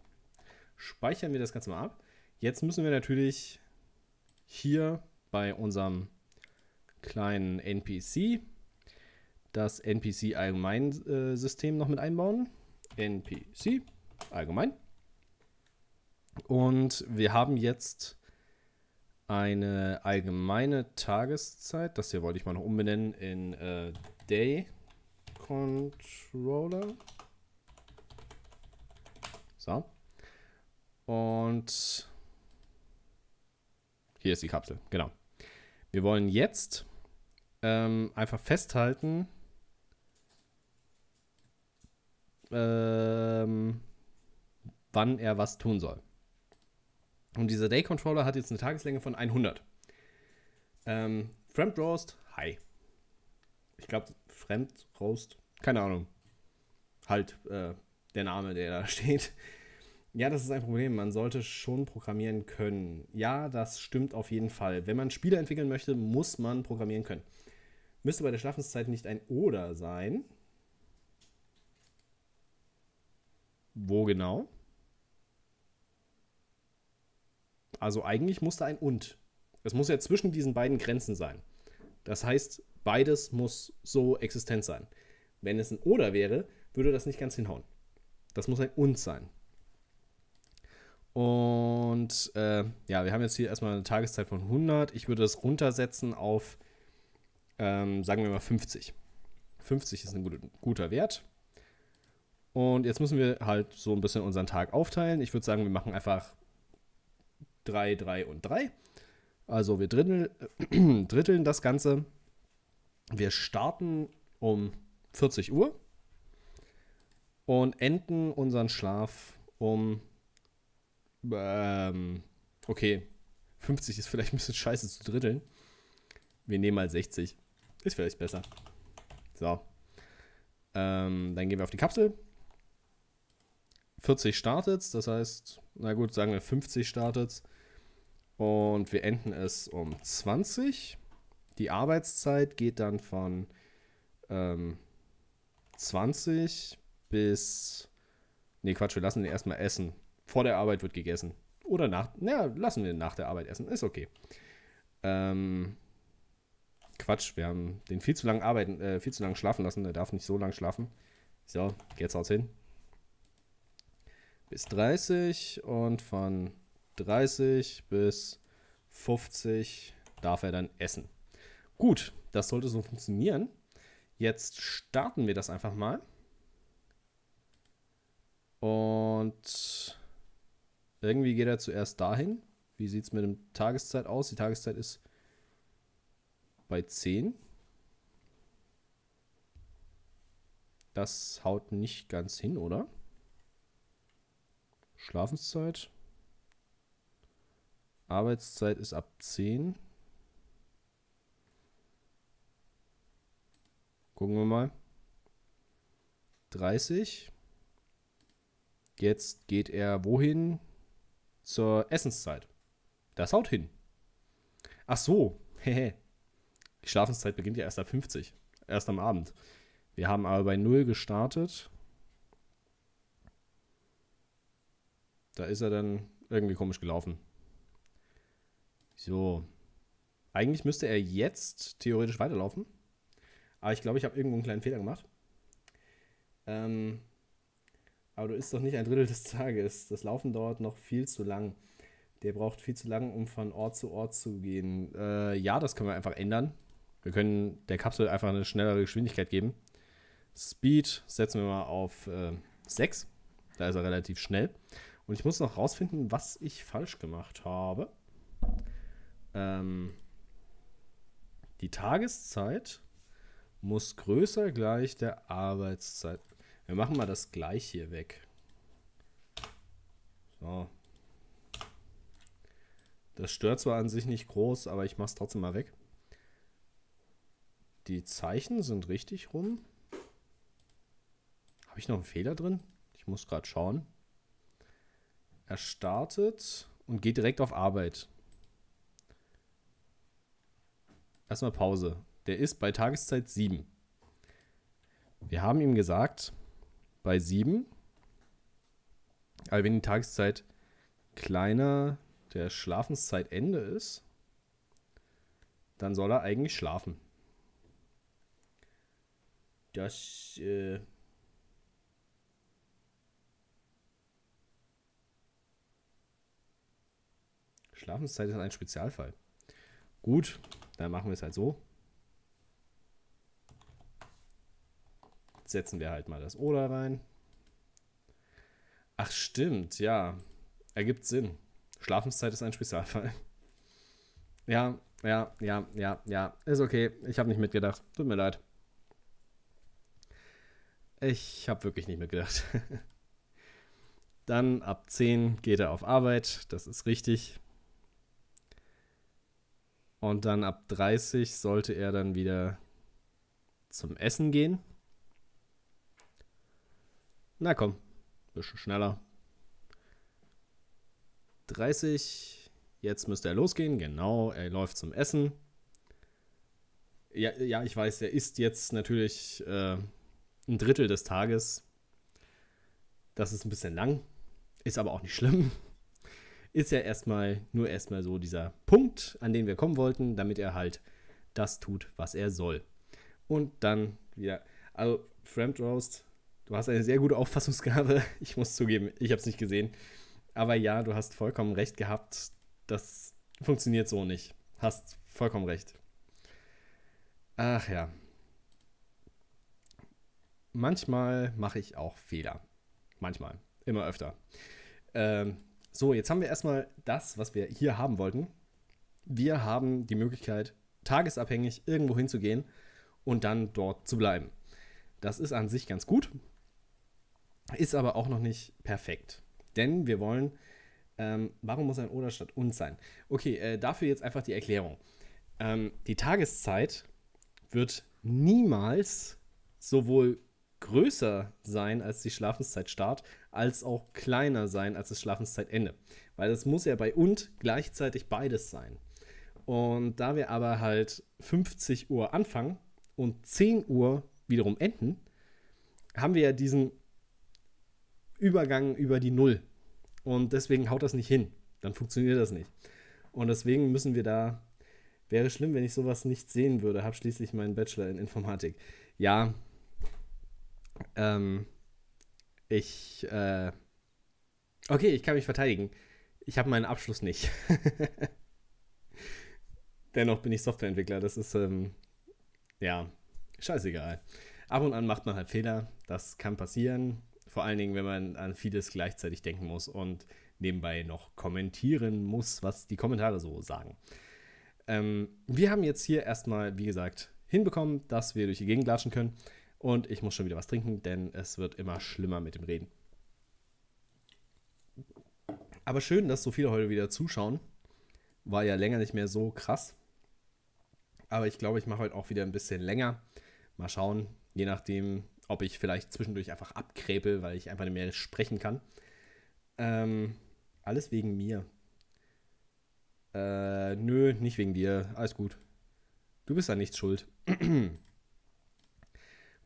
S1: Speichern wir das Ganze mal ab. Jetzt müssen wir natürlich hier bei unserem kleinen NPC das NPC Allgemeinsystem noch mit einbauen. NPC allgemein. Und wir haben jetzt eine allgemeine Tageszeit. Das hier wollte ich mal noch umbenennen in äh, Day Controller. So. Und hier ist die Kapsel, genau. Wir wollen jetzt ähm, einfach festhalten, ähm, wann er was tun soll. Und dieser Day Controller hat jetzt eine Tageslänge von 100. Ähm, Fremd Roast, hi. Ich glaube, Fremd Roast, keine Ahnung. Halt äh, der Name, der da steht. Ja, das ist ein Problem. Man sollte schon programmieren können. Ja, das stimmt auf jeden Fall. Wenn man Spiele entwickeln möchte, muss man programmieren können. Müsste bei der Schlafenszeit nicht ein Oder sein. Wo genau? Also eigentlich muss da ein Und. Es muss ja zwischen diesen beiden Grenzen sein. Das heißt, beides muss so existent sein. Wenn es ein Oder wäre, würde das nicht ganz hinhauen. Das muss ein Und sein. Und äh, ja, wir haben jetzt hier erstmal eine Tageszeit von 100. Ich würde das runtersetzen auf, ähm, sagen wir mal 50. 50 ist ein gut, guter Wert. Und jetzt müssen wir halt so ein bisschen unseren Tag aufteilen. Ich würde sagen, wir machen einfach 3, 3 und 3. Also wir drittel, dritteln das Ganze. Wir starten um 40 Uhr und enden unseren Schlaf um ähm, okay, 50 ist vielleicht ein bisschen scheiße zu dritteln. Wir nehmen mal 60. Ist vielleicht besser. So. Ähm, dann gehen wir auf die Kapsel. 40 startet das heißt, na gut, sagen wir 50 startet Und wir enden es um 20. Die Arbeitszeit geht dann von ähm, 20 bis. Nee, Quatsch, wir lassen den erstmal essen vor der Arbeit wird gegessen. Oder nach, naja, lassen wir nach der Arbeit essen. Ist okay. Ähm, Quatsch, wir haben den viel zu lange arbeiten, äh, viel zu lange schlafen lassen. Der darf nicht so lange schlafen. So, geht's aus hin. Bis 30 und von 30 bis 50 darf er dann essen. Gut, das sollte so funktionieren. Jetzt starten wir das einfach mal. Und irgendwie geht er zuerst dahin. Wie sieht es mit dem Tageszeit aus? Die Tageszeit ist bei 10. Das haut nicht ganz hin, oder? Schlafenszeit. Arbeitszeit ist ab 10. Gucken wir mal. 30. Jetzt geht er wohin? zur Essenszeit. Das haut hin. Ach so. Die Schlafenszeit beginnt ja erst ab 50. Erst am Abend. Wir haben aber bei 0 gestartet. Da ist er dann irgendwie komisch gelaufen. So. Eigentlich müsste er jetzt theoretisch weiterlaufen. Aber ich glaube, ich habe irgendwo einen kleinen Fehler gemacht. Ähm, aber du isst doch nicht ein Drittel des Tages. Das Laufen dauert noch viel zu lang. Der braucht viel zu lang, um von Ort zu Ort zu gehen. Äh, ja, das können wir einfach ändern. Wir können der Kapsel einfach eine schnellere Geschwindigkeit geben. Speed setzen wir mal auf äh, 6. Da ist er relativ schnell. Und ich muss noch rausfinden, was ich falsch gemacht habe. Ähm, Die Tageszeit muss größer gleich der Arbeitszeit. Wir machen mal das gleich hier weg. So. Das stört zwar an sich nicht groß, aber ich mache es trotzdem mal weg. Die Zeichen sind richtig rum. Habe ich noch einen Fehler drin? Ich muss gerade schauen. Er startet und geht direkt auf Arbeit. Erstmal Pause. Der ist bei Tageszeit 7. Wir haben ihm gesagt, bei 7, aber wenn die Tageszeit kleiner der Schlafenszeitende ist, dann soll er eigentlich schlafen. Das äh, Schlafenszeit ist ein Spezialfall. Gut, dann machen wir es halt so. setzen wir halt mal das Oder rein. Ach stimmt, ja. Ergibt Sinn. Schlafenszeit ist ein Spezialfall. Ja, ja, ja, ja, ja. Ist okay. Ich habe nicht mitgedacht. Tut mir leid. Ich habe wirklich nicht mitgedacht. Dann ab 10 geht er auf Arbeit. Das ist richtig. Und dann ab 30 sollte er dann wieder zum Essen gehen. Na komm, bisschen schneller. 30, jetzt müsste er losgehen. Genau, er läuft zum Essen. Ja, ja ich weiß, er isst jetzt natürlich äh, ein Drittel des Tages. Das ist ein bisschen lang, ist aber auch nicht schlimm ist ja erstmal nur erstmal so dieser Punkt, an den wir kommen wollten, damit er halt das tut, was er soll. Und dann wieder, also Framed Roast, du hast eine sehr gute Auffassungsgabe. Ich muss zugeben, ich habe es nicht gesehen. Aber ja, du hast vollkommen recht gehabt. Das funktioniert so nicht. Hast vollkommen recht. Ach ja. Manchmal mache ich auch Fehler. Manchmal. Immer öfter. Ähm, so, jetzt haben wir erstmal das, was wir hier haben wollten. Wir haben die Möglichkeit, tagesabhängig irgendwo hinzugehen und dann dort zu bleiben. Das ist an sich ganz gut, ist aber auch noch nicht perfekt. Denn wir wollen, ähm, warum muss ein Oder statt uns sein? Okay, äh, dafür jetzt einfach die Erklärung. Ähm, die Tageszeit wird niemals sowohl größer sein als die Schlafenszeitstart, als auch kleiner sein als das Schlafenszeitende. Weil es muss ja bei und gleichzeitig beides sein. Und da wir aber halt 50 Uhr anfangen und 10 Uhr wiederum enden, haben wir ja diesen Übergang über die Null. Und deswegen haut das nicht hin. Dann funktioniert das nicht. Und deswegen müssen wir da. Wäre schlimm, wenn ich sowas nicht sehen würde. Habe schließlich meinen Bachelor in Informatik. Ja, ähm, ich, äh, okay, ich kann mich verteidigen. Ich habe meinen Abschluss nicht. Dennoch bin ich Softwareentwickler. Das ist, ähm, ja, scheißegal. Ab und an macht man halt Fehler. Das kann passieren. Vor allen Dingen, wenn man an vieles gleichzeitig denken muss und nebenbei noch kommentieren muss, was die Kommentare so sagen. Ähm, wir haben jetzt hier erstmal, wie gesagt, hinbekommen, dass wir durch die Gegend latschen können. Und ich muss schon wieder was trinken, denn es wird immer schlimmer mit dem Reden. Aber schön, dass so viele heute wieder zuschauen. War ja länger nicht mehr so krass. Aber ich glaube, ich mache heute auch wieder ein bisschen länger. Mal schauen, je nachdem, ob ich vielleicht zwischendurch einfach abkräbel, weil ich einfach nicht mehr sprechen kann. Ähm, alles wegen mir. Äh, nö, nicht wegen dir. Alles gut. Du bist da nichts schuld.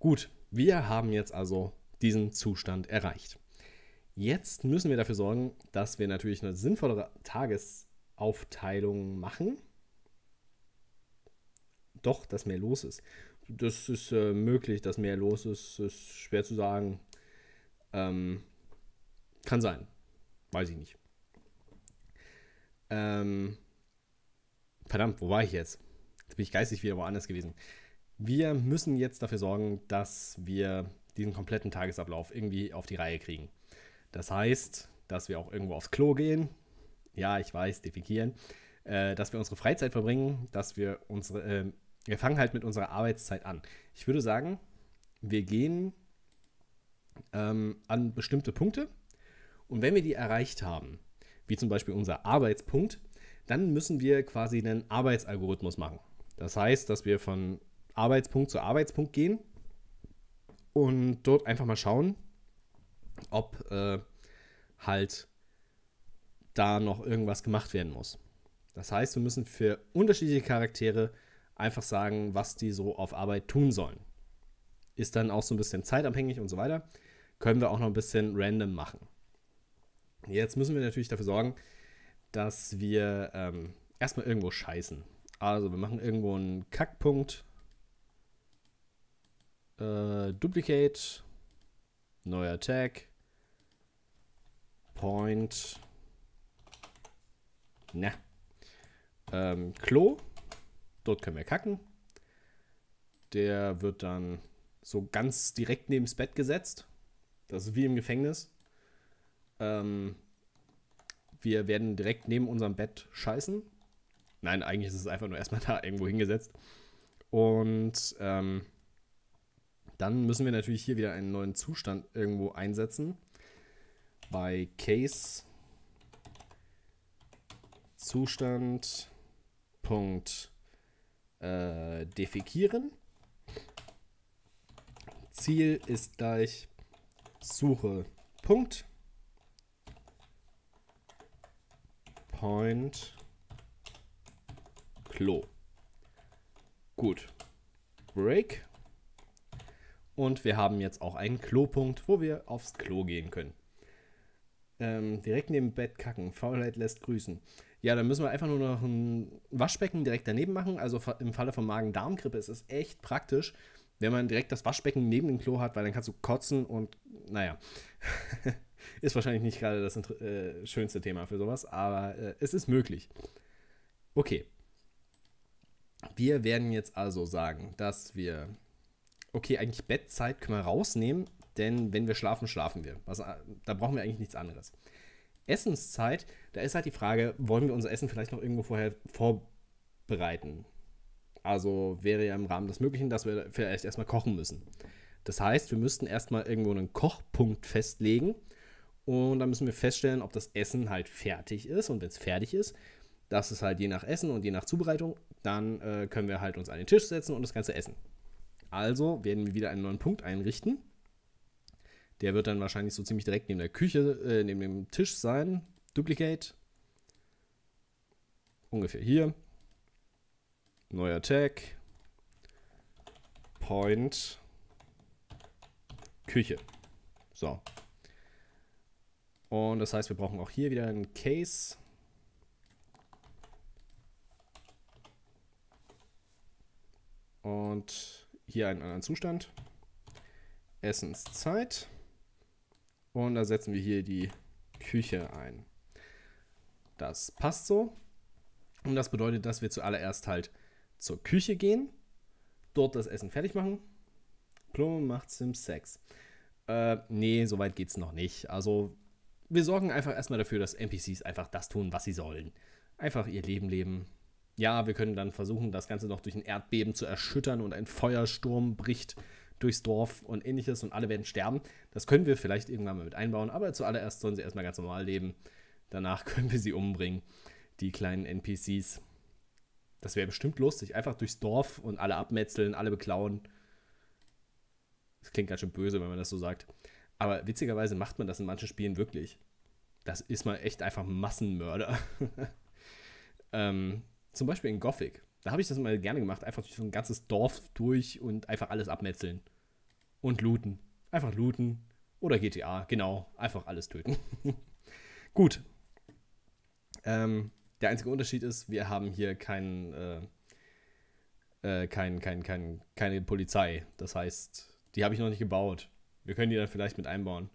S1: Gut, wir haben jetzt also diesen Zustand erreicht. Jetzt müssen wir dafür sorgen, dass wir natürlich eine sinnvollere Tagesaufteilung machen. Doch, dass mehr los ist. Das ist äh, möglich, dass mehr los ist. Ist schwer zu sagen. Ähm, kann sein. Weiß ich nicht. Ähm, verdammt, wo war ich jetzt? Jetzt bin ich geistig wieder woanders gewesen. Wir müssen jetzt dafür sorgen, dass wir diesen kompletten Tagesablauf irgendwie auf die Reihe kriegen. Das heißt, dass wir auch irgendwo aufs Klo gehen. Ja, ich weiß, defekieren. Äh, dass wir unsere Freizeit verbringen, dass wir unsere, äh, wir fangen halt mit unserer Arbeitszeit an. Ich würde sagen, wir gehen ähm, an bestimmte Punkte und wenn wir die erreicht haben, wie zum Beispiel unser Arbeitspunkt, dann müssen wir quasi einen Arbeitsalgorithmus machen. Das heißt, dass wir von Arbeitspunkt zu Arbeitspunkt gehen und dort einfach mal schauen, ob äh, halt da noch irgendwas gemacht werden muss. Das heißt, wir müssen für unterschiedliche Charaktere einfach sagen, was die so auf Arbeit tun sollen. Ist dann auch so ein bisschen zeitabhängig und so weiter. Können wir auch noch ein bisschen random machen. Jetzt müssen wir natürlich dafür sorgen, dass wir ähm, erstmal irgendwo scheißen. Also wir machen irgendwo einen Kackpunkt. Äh, Duplicate. Neuer Tag. Point. Na. Ähm, Klo. Dort können wir kacken. Der wird dann so ganz direkt neben das Bett gesetzt. Das ist wie im Gefängnis. Ähm, wir werden direkt neben unserem Bett scheißen. Nein, eigentlich ist es einfach nur erstmal da irgendwo hingesetzt. Und ähm, dann müssen wir natürlich hier wieder einen neuen Zustand irgendwo einsetzen. Bei Case Zustand Punkt äh, defekieren. Ziel ist gleich Suche Punkt Point Klo. Gut. Break. Und wir haben jetzt auch einen Klopunkt, wo wir aufs Klo gehen können. Ähm, direkt neben Bett kacken. Faulheit lässt grüßen. Ja, dann müssen wir einfach nur noch ein Waschbecken direkt daneben machen. Also im Falle von Magen-Darm-Grippe ist es echt praktisch, wenn man direkt das Waschbecken neben dem Klo hat, weil dann kannst du kotzen und naja. Ist wahrscheinlich nicht gerade das äh, schönste Thema für sowas, aber äh, es ist möglich. Okay. Wir werden jetzt also sagen, dass wir, okay, eigentlich Bettzeit können wir rausnehmen, denn wenn wir schlafen, schlafen wir. Was, äh, da brauchen wir eigentlich nichts anderes. Essenszeit, da ist halt die Frage, wollen wir unser Essen vielleicht noch irgendwo vorher vorbereiten? Also wäre ja im Rahmen des Möglichen, dass wir vielleicht erstmal kochen müssen. Das heißt, wir müssten erstmal irgendwo einen Kochpunkt festlegen und dann müssen wir feststellen, ob das Essen halt fertig ist. Und wenn es fertig ist, das ist halt je nach Essen und je nach Zubereitung, dann äh, können wir halt uns an den Tisch setzen und das Ganze essen. Also werden wir wieder einen neuen Punkt einrichten. Der wird dann wahrscheinlich so ziemlich direkt neben der Küche, äh, neben dem Tisch sein. Duplicate. Ungefähr hier. Neuer Tag. Point. Küche. So, und das heißt, wir brauchen auch hier wieder einen Case. Und hier einen anderen Zustand. Essenszeit. Und da setzen wir hier die Küche ein. Das passt so. Und das bedeutet, dass wir zuallererst halt zur Küche gehen, dort das Essen fertig machen. Plum macht Sims 6. Äh, nee, soweit geht's noch nicht. Also wir sorgen einfach erstmal dafür, dass NPCs einfach das tun, was sie sollen. Einfach ihr Leben leben. Ja, wir können dann versuchen, das Ganze noch durch ein Erdbeben zu erschüttern und ein Feuersturm bricht durchs Dorf und ähnliches und alle werden sterben. Das können wir vielleicht irgendwann mal mit einbauen, aber zuallererst sollen sie erstmal ganz normal leben. Danach können wir sie umbringen, die kleinen NPCs. Das wäre bestimmt lustig. Einfach durchs Dorf und alle abmetzeln, alle beklauen. Das klingt ganz schön böse, wenn man das so sagt. Aber witzigerweise macht man das in manchen Spielen wirklich. Das ist mal echt einfach Massenmörder. ähm, zum Beispiel in Gothic. Da habe ich das mal gerne gemacht. Einfach durch so ein ganzes Dorf durch und einfach alles abmetzeln. Und looten. Einfach looten. Oder GTA, genau. Einfach alles töten. Gut. Ähm, der einzige Unterschied ist, wir haben hier kein, äh, äh, kein, kein, kein, keine Polizei. Das heißt, die habe ich noch nicht gebaut. Wir können die dann vielleicht mit einbauen.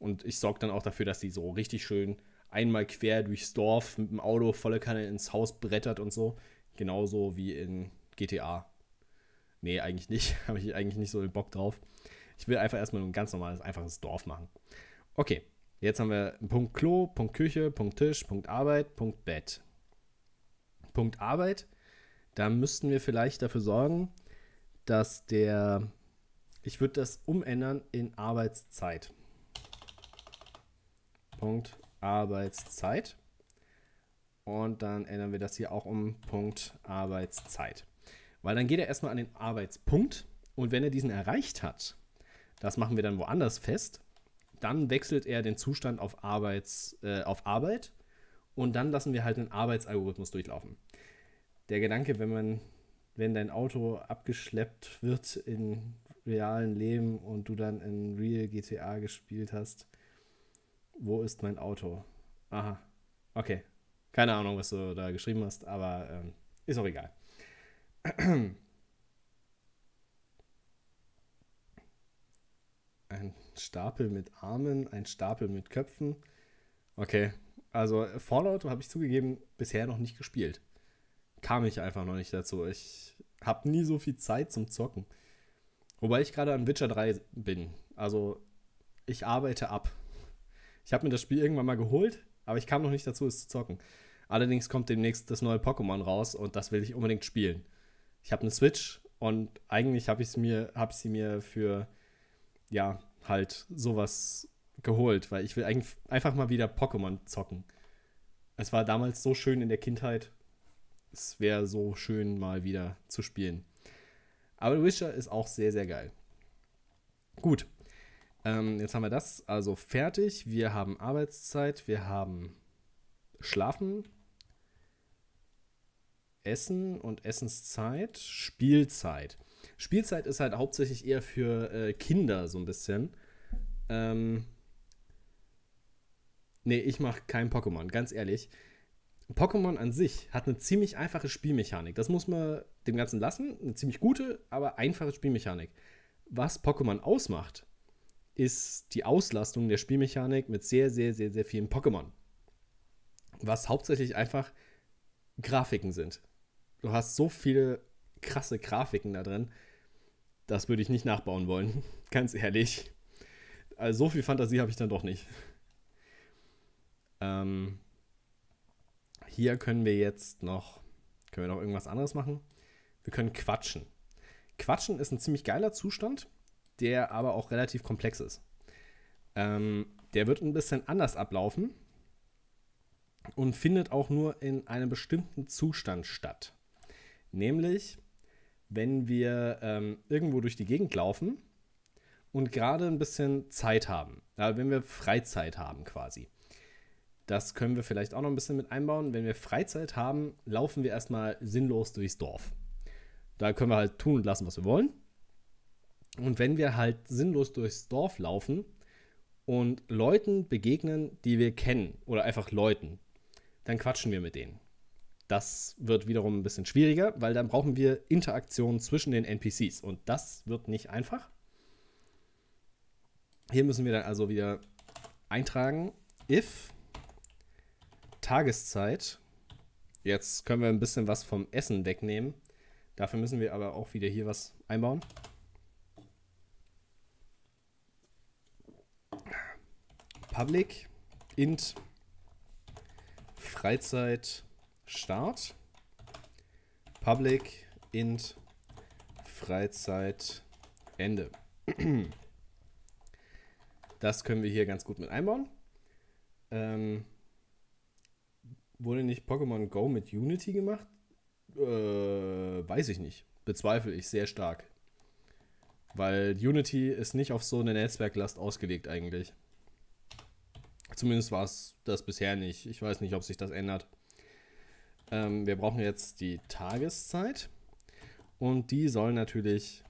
S1: Und ich sorge dann auch dafür, dass die so richtig schön einmal quer durchs Dorf mit dem Auto volle Kanne ins Haus brettert und so. Genauso wie in GTA. Nee, eigentlich nicht. Habe ich eigentlich nicht so den Bock drauf. Ich will einfach erstmal ein ganz normales, einfaches Dorf machen. Okay, jetzt haben wir Punkt Klo, Punkt Küche, Punkt Tisch, Punkt Arbeit, Punkt Bett. Punkt Arbeit Da müssten wir vielleicht dafür sorgen, dass der, ich würde das umändern in Arbeitszeit. Punkt Arbeitszeit. Und dann ändern wir das hier auch um Punkt Arbeitszeit. Weil dann geht er erstmal an den Arbeitspunkt und wenn er diesen erreicht hat, das machen wir dann woanders fest, dann wechselt er den Zustand auf, Arbeits, äh, auf Arbeit und dann lassen wir halt einen Arbeitsalgorithmus durchlaufen. Der Gedanke, wenn man, wenn dein Auto abgeschleppt wird in realen Leben und du dann in Real GTA gespielt hast, wo ist mein Auto? Aha, okay. Keine Ahnung, was du da geschrieben hast, aber ähm, ist auch egal. Ein Stapel mit Armen, ein Stapel mit Köpfen. Okay, also Fallout habe ich zugegeben bisher noch nicht gespielt. Kam ich einfach noch nicht dazu. Ich habe nie so viel Zeit zum Zocken. Wobei ich gerade an Witcher 3 bin. Also ich arbeite ab. Ich habe mir das Spiel irgendwann mal geholt, aber ich kam noch nicht dazu, es zu zocken. Allerdings kommt demnächst das neue Pokémon raus und das will ich unbedingt spielen. Ich habe eine Switch und eigentlich habe ich mir, hab sie mir für, ja, halt sowas geholt, weil ich will einfach mal wieder Pokémon zocken. Es war damals so schön in der Kindheit. Es wäre so schön, mal wieder zu spielen. Aber Witcher ist auch sehr, sehr geil. Gut. Ähm, jetzt haben wir das also fertig. Wir haben Arbeitszeit, wir haben Schlafen, Essen und Essenszeit, Spielzeit. Spielzeit ist halt hauptsächlich eher für äh, Kinder so ein bisschen. Ähm, nee, ich mache kein Pokémon, ganz ehrlich. Pokémon an sich hat eine ziemlich einfache Spielmechanik. Das muss man dem Ganzen lassen. Eine ziemlich gute, aber einfache Spielmechanik. Was Pokémon ausmacht, ist die Auslastung der Spielmechanik mit sehr, sehr, sehr, sehr vielen Pokémon. Was hauptsächlich einfach Grafiken sind. Du hast so viele krasse Grafiken da drin. Das würde ich nicht nachbauen wollen, ganz ehrlich. Also so viel Fantasie habe ich dann doch nicht. Ähm, hier können wir jetzt noch, können wir noch irgendwas anderes machen? Wir können quatschen. Quatschen ist ein ziemlich geiler Zustand, der aber auch relativ komplex ist. Ähm, der wird ein bisschen anders ablaufen und findet auch nur in einem bestimmten Zustand statt. Nämlich, wenn wir ähm, irgendwo durch die Gegend laufen und gerade ein bisschen Zeit haben. Also wenn wir Freizeit haben quasi. Das können wir vielleicht auch noch ein bisschen mit einbauen. Wenn wir Freizeit haben, laufen wir erstmal sinnlos durchs Dorf. Da können wir halt tun und lassen, was wir wollen. Und wenn wir halt sinnlos durchs Dorf laufen und Leuten begegnen, die wir kennen, oder einfach Leuten, dann quatschen wir mit denen. Das wird wiederum ein bisschen schwieriger, weil dann brauchen wir Interaktion zwischen den NPCs und das wird nicht einfach. Hier müssen wir dann also wieder eintragen, if Tageszeit. Jetzt können wir ein bisschen was vom Essen wegnehmen. Dafür müssen wir aber auch wieder hier was einbauen. Public int Freizeit Start. Public int Freizeit Ende. Das können wir hier ganz gut mit einbauen. Ähm, wurde nicht Pokémon Go mit Unity gemacht? Äh, weiß ich nicht. Bezweifle ich sehr stark. Weil Unity ist nicht auf so eine Netzwerklast ausgelegt eigentlich. Zumindest war es das bisher nicht. Ich weiß nicht, ob sich das ändert. Ähm, wir brauchen jetzt die Tageszeit. Und die soll natürlich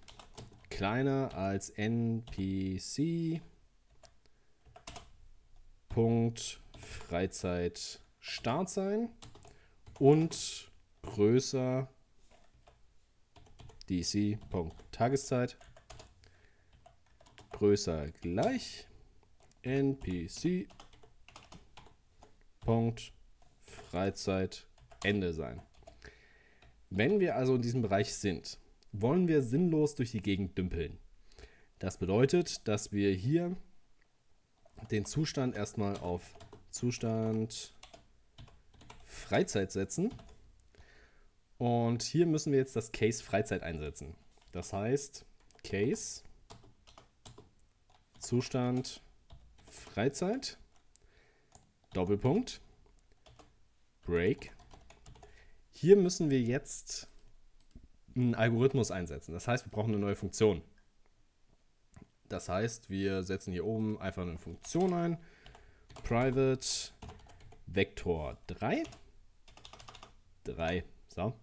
S1: kleiner als NPC Freizeit Start sein und größer DC Tageszeit größer gleich NPC Punkt Freizeit Ende sein. Wenn wir also in diesem Bereich sind, wollen wir sinnlos durch die Gegend dümpeln. Das bedeutet, dass wir hier den Zustand erstmal auf Zustand Freizeit setzen Und hier müssen wir jetzt das Case Freizeit einsetzen. Das heißt, Case Zustand Freizeit Doppelpunkt Break. Hier müssen wir jetzt einen Algorithmus einsetzen. Das heißt, wir brauchen eine neue Funktion. Das heißt, wir setzen hier oben einfach eine Funktion ein. Private Vektor 3. 3. So.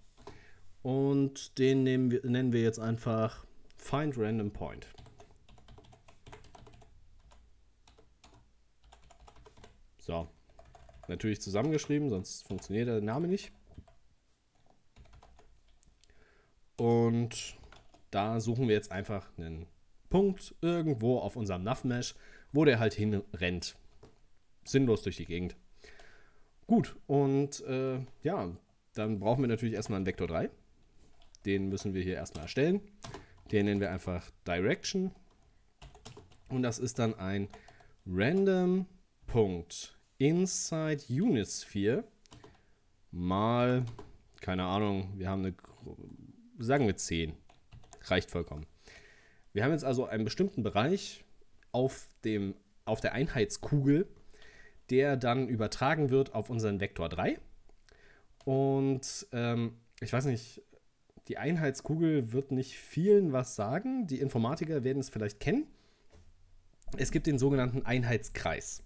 S1: Und den wir, nennen wir jetzt einfach Find Random Point. So. Natürlich zusammengeschrieben, sonst funktioniert der Name nicht. Und da suchen wir jetzt einfach einen Punkt irgendwo auf unserem Nav-Mesh, wo der halt hinrennt. Sinnlos durch die Gegend. Gut, und äh, ja, dann brauchen wir natürlich erstmal einen Vektor 3. Den müssen wir hier erstmal erstellen. Den nennen wir einfach Direction. Und das ist dann ein random Punkt inside Unisphere mal, keine Ahnung, wir haben eine, sagen wir 10. Reicht vollkommen. Wir haben jetzt also einen bestimmten Bereich auf, dem, auf der Einheitskugel, der dann übertragen wird auf unseren Vektor 3. Und ähm, ich weiß nicht, die Einheitskugel wird nicht vielen was sagen. Die Informatiker werden es vielleicht kennen. Es gibt den sogenannten Einheitskreis.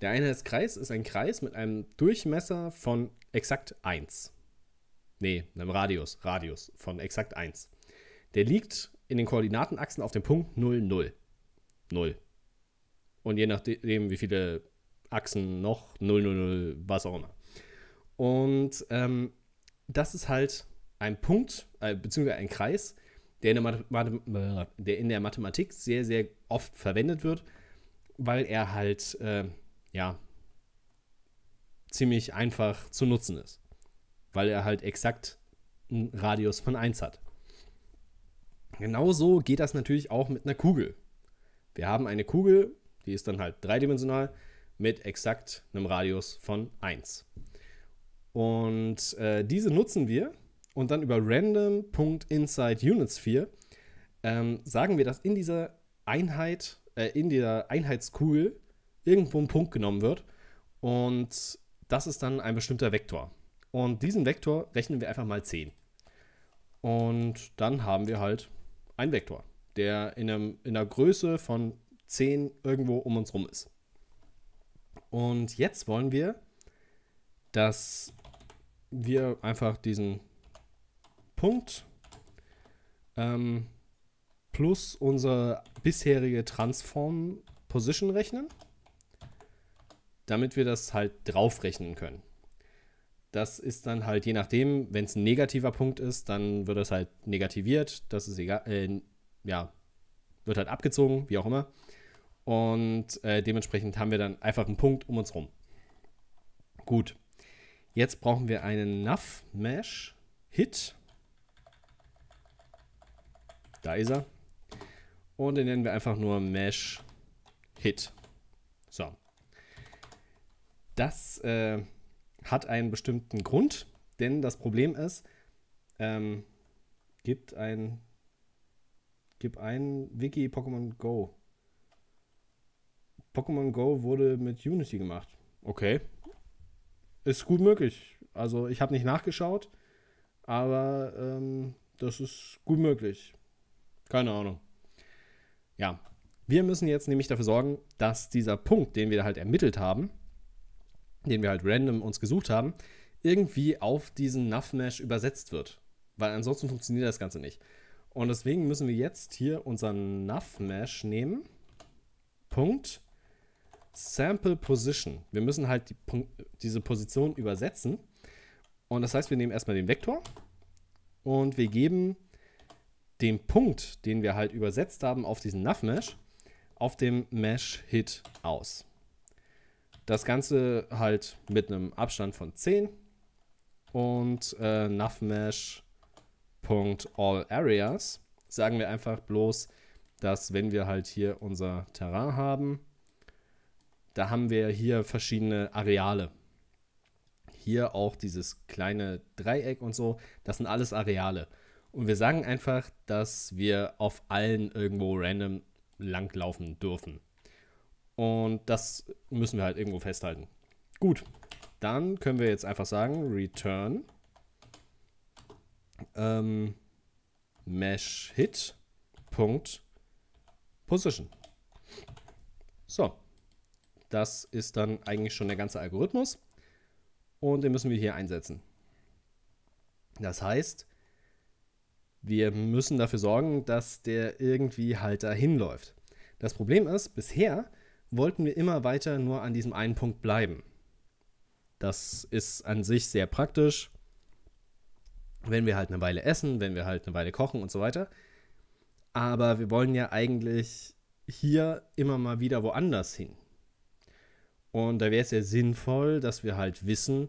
S1: Der Einheitskreis ist ein Kreis mit einem Durchmesser von exakt 1. Nee, einem Radius, Radius von exakt 1. Der liegt in den Koordinatenachsen auf dem Punkt 0, 0. 0. Und je nachdem, wie viele Achsen noch, 0, 0, 0, was auch immer. Und ähm, das ist halt ein Punkt, äh, beziehungsweise ein Kreis, der in, der der in, der Mathematik sehr, sehr oft verwendet wird, weil er halt, äh, ja, ziemlich einfach zu nutzen ist. Weil er halt exakt einen Radius von 1 hat. Genauso geht das natürlich auch mit einer Kugel. Wir haben eine Kugel, die ist dann halt dreidimensional mit exakt einem Radius von 1. Und äh, diese nutzen wir und dann über random.insideUnitSphere ähm, sagen wir, dass in dieser Einheit, äh, in dieser Einheitskugel irgendwo ein Punkt genommen wird und das ist dann ein bestimmter Vektor. Und diesen Vektor rechnen wir einfach mal 10. Und dann haben wir halt einen Vektor, der in, einem, in einer Größe von 10 irgendwo um uns rum ist. Und jetzt wollen wir, dass wir einfach diesen Punkt ähm, plus unsere bisherige Transform Position rechnen, damit wir das halt draufrechnen können. Das ist dann halt je nachdem, wenn es ein negativer Punkt ist, dann wird das halt negativiert. Das ist egal, äh, ja, wird halt abgezogen, wie auch immer. Und äh, dementsprechend haben wir dann einfach einen Punkt um uns rum. Gut. Jetzt brauchen wir einen Nav Mesh Hit da ist er. Und den nennen wir einfach nur Mesh Hit. Das äh, hat einen bestimmten Grund, denn das Problem ist, ähm, gibt ein, gib ein Wiki Pokémon Go. Pokémon Go wurde mit Unity gemacht. Okay. Ist gut möglich. Also ich habe nicht nachgeschaut, aber ähm, das ist gut möglich. Keine Ahnung. Ja, wir müssen jetzt nämlich dafür sorgen, dass dieser Punkt, den wir halt ermittelt haben, den wir halt random uns gesucht haben, irgendwie auf diesen NavMesh übersetzt wird. Weil ansonsten funktioniert das Ganze nicht. Und deswegen müssen wir jetzt hier unseren NavMesh nehmen. Punkt. Sample Position. Wir müssen halt die diese Position übersetzen. Und das heißt, wir nehmen erstmal den Vektor und wir geben den Punkt, den wir halt übersetzt haben auf diesen Nav-Mesh, auf dem Mesh-Hit aus. Das Ganze halt mit einem Abstand von 10 und äh, navmesh.allareas sagen wir einfach bloß, dass wenn wir halt hier unser Terrain haben, da haben wir hier verschiedene Areale. hier auch dieses kleine Dreieck und so, das sind alles Areale. Und wir sagen einfach, dass wir auf allen irgendwo random langlaufen dürfen. Und das müssen wir halt irgendwo festhalten. Gut, dann können wir jetzt einfach sagen, return ähm, mesh hit Punkt position. So, das ist dann eigentlich schon der ganze Algorithmus und den müssen wir hier einsetzen. Das heißt, wir müssen dafür sorgen, dass der irgendwie halt dahin läuft. Das Problem ist, bisher wollten wir immer weiter nur an diesem einen Punkt bleiben. Das ist an sich sehr praktisch, wenn wir halt eine Weile essen, wenn wir halt eine Weile kochen und so weiter. Aber wir wollen ja eigentlich hier immer mal wieder woanders hin. Und da wäre es ja sinnvoll, dass wir halt wissen,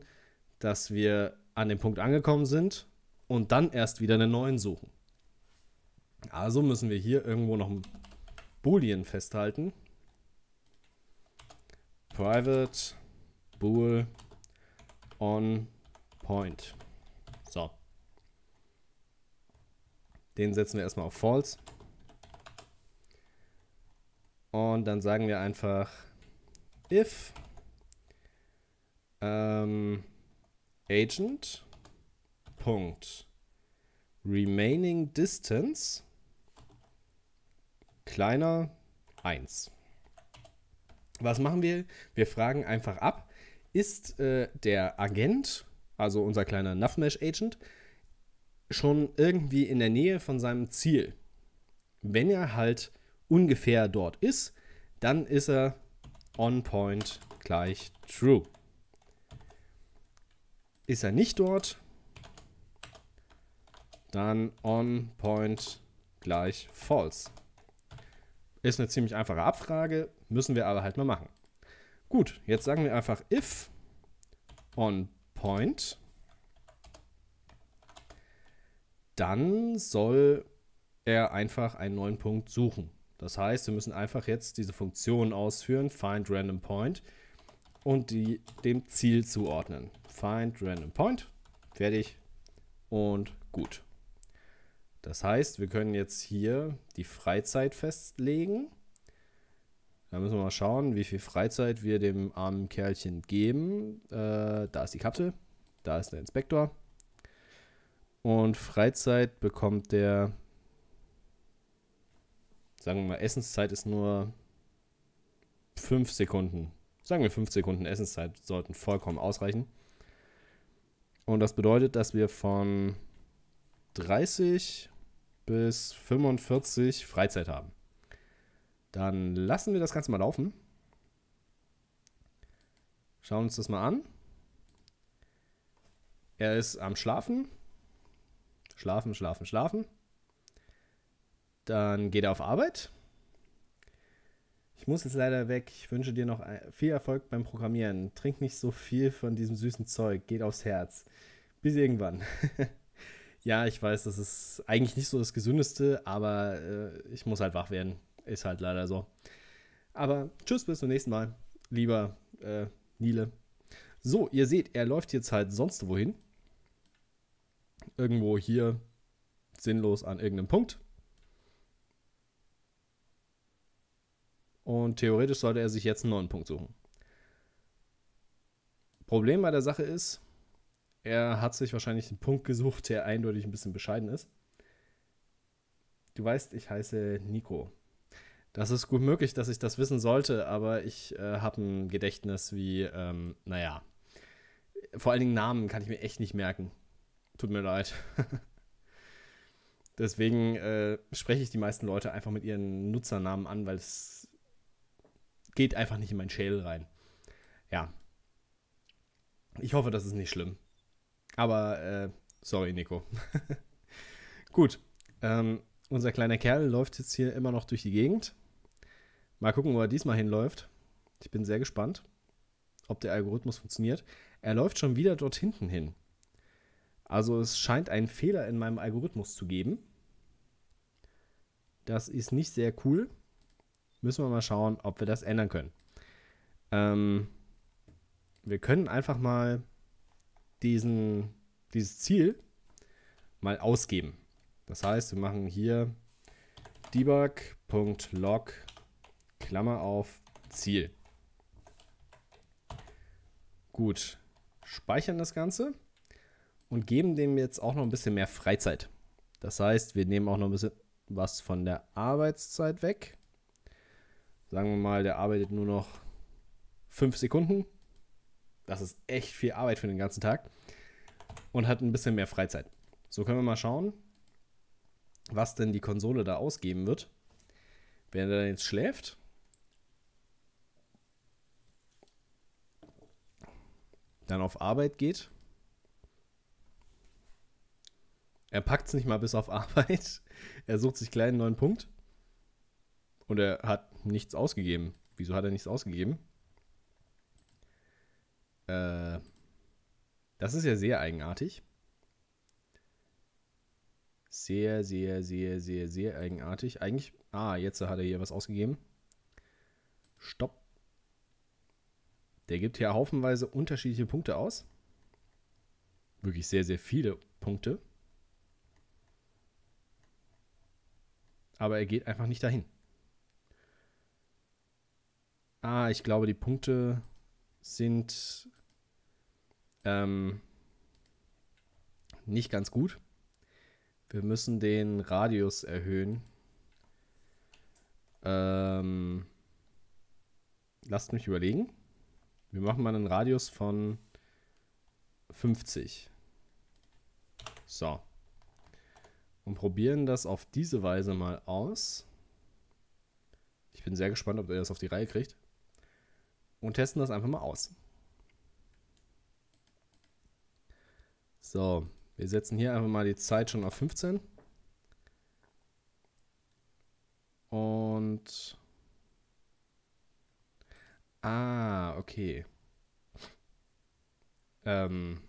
S1: dass wir an dem Punkt angekommen sind und dann erst wieder einen neuen suchen. Also müssen wir hier irgendwo noch ein Boolean festhalten. Private bool on point. So. Den setzen wir erstmal auf false. Und dann sagen wir einfach if ähm, agent Punkt remaining distance kleiner 1. Was machen wir? Wir fragen einfach ab, ist äh, der Agent, also unser kleiner Navmesh-Agent, schon irgendwie in der Nähe von seinem Ziel? Wenn er halt ungefähr dort ist, dann ist er on point gleich true. Ist er nicht dort, dann on point gleich false. Ist eine ziemlich einfache Abfrage, müssen wir aber halt mal machen. Gut, jetzt sagen wir einfach if on point. Dann soll er einfach einen neuen Punkt suchen. Das heißt, wir müssen einfach jetzt diese Funktion ausführen, find random point, und die dem Ziel zuordnen. Find random point, fertig und gut. Das heißt, wir können jetzt hier die Freizeit festlegen. Da müssen wir mal schauen, wie viel Freizeit wir dem armen Kerlchen geben. Äh, da ist die Kapsel, da ist der Inspektor. Und Freizeit bekommt der sagen wir mal, Essenszeit ist nur 5 Sekunden. Sagen wir 5 Sekunden Essenszeit sollten vollkommen ausreichen. Und das bedeutet, dass wir von 30 bis 45 Freizeit haben. Dann lassen wir das Ganze mal laufen. Schauen uns das mal an. Er ist am Schlafen. Schlafen, schlafen, schlafen. Dann geht er auf Arbeit. Ich muss jetzt leider weg. Ich wünsche dir noch viel Erfolg beim Programmieren. Trink nicht so viel von diesem süßen Zeug. Geht aufs Herz. Bis irgendwann. ja, ich weiß, das ist eigentlich nicht so das Gesündeste, aber äh, ich muss halt wach werden. Ist halt leider so. Aber tschüss, bis zum nächsten Mal. Lieber äh, Nile. So, ihr seht, er läuft jetzt halt sonst wohin. Irgendwo hier sinnlos an irgendeinem Punkt. Und theoretisch sollte er sich jetzt einen neuen Punkt suchen. Problem bei der Sache ist, er hat sich wahrscheinlich einen Punkt gesucht, der eindeutig ein bisschen bescheiden ist. Du weißt, ich heiße Nico. Das ist gut möglich, dass ich das wissen sollte, aber ich äh, habe ein Gedächtnis wie, ähm, naja, vor allen Dingen Namen kann ich mir echt nicht merken. Tut mir leid. Deswegen äh, spreche ich die meisten Leute einfach mit ihren Nutzernamen an, weil es geht einfach nicht in meinen Schädel rein. Ja. Ich hoffe, das ist nicht schlimm. Aber, äh, sorry, Nico. Gut. Ähm, unser kleiner Kerl läuft jetzt hier immer noch durch die Gegend. Mal gucken, wo er diesmal hinläuft. Ich bin sehr gespannt, ob der Algorithmus funktioniert. Er läuft schon wieder dort hinten hin. Also es scheint einen Fehler in meinem Algorithmus zu geben. Das ist nicht sehr cool. Müssen wir mal schauen, ob wir das ändern können. Ähm, wir können einfach mal diesen, dieses Ziel mal ausgeben. Das heißt, wir machen hier debug.log Klammer auf Ziel. Gut, speichern das Ganze und geben dem jetzt auch noch ein bisschen mehr Freizeit. Das heißt, wir nehmen auch noch ein bisschen was von der Arbeitszeit weg. Sagen wir mal, der arbeitet nur noch fünf Sekunden. Das ist echt viel Arbeit für den ganzen Tag. Und hat ein bisschen mehr Freizeit. So können wir mal schauen, was denn die Konsole da ausgeben wird. Wenn er dann jetzt schläft, dann auf Arbeit geht. Er packt es nicht mal bis auf Arbeit. Er sucht sich gleich einen neuen Punkt. Und er hat nichts ausgegeben. Wieso hat er nichts ausgegeben? Äh, das ist ja sehr eigenartig. Sehr, sehr, sehr, sehr, sehr eigenartig. Eigentlich. Ah, jetzt hat er hier was ausgegeben. Stopp. Der gibt hier haufenweise unterschiedliche Punkte aus. Wirklich sehr, sehr viele Punkte. Aber er geht einfach nicht dahin. Ah, ich glaube, die Punkte sind ähm, nicht ganz gut. Wir müssen den Radius erhöhen. Ähm, lasst mich überlegen. Wir machen mal einen Radius von 50. So. Und probieren das auf diese Weise mal aus. Ich bin sehr gespannt, ob er das auf die Reihe kriegt. Und testen das einfach mal aus. So, wir setzen hier einfach mal die Zeit schon auf 15. Und Ah, okay. Ähm,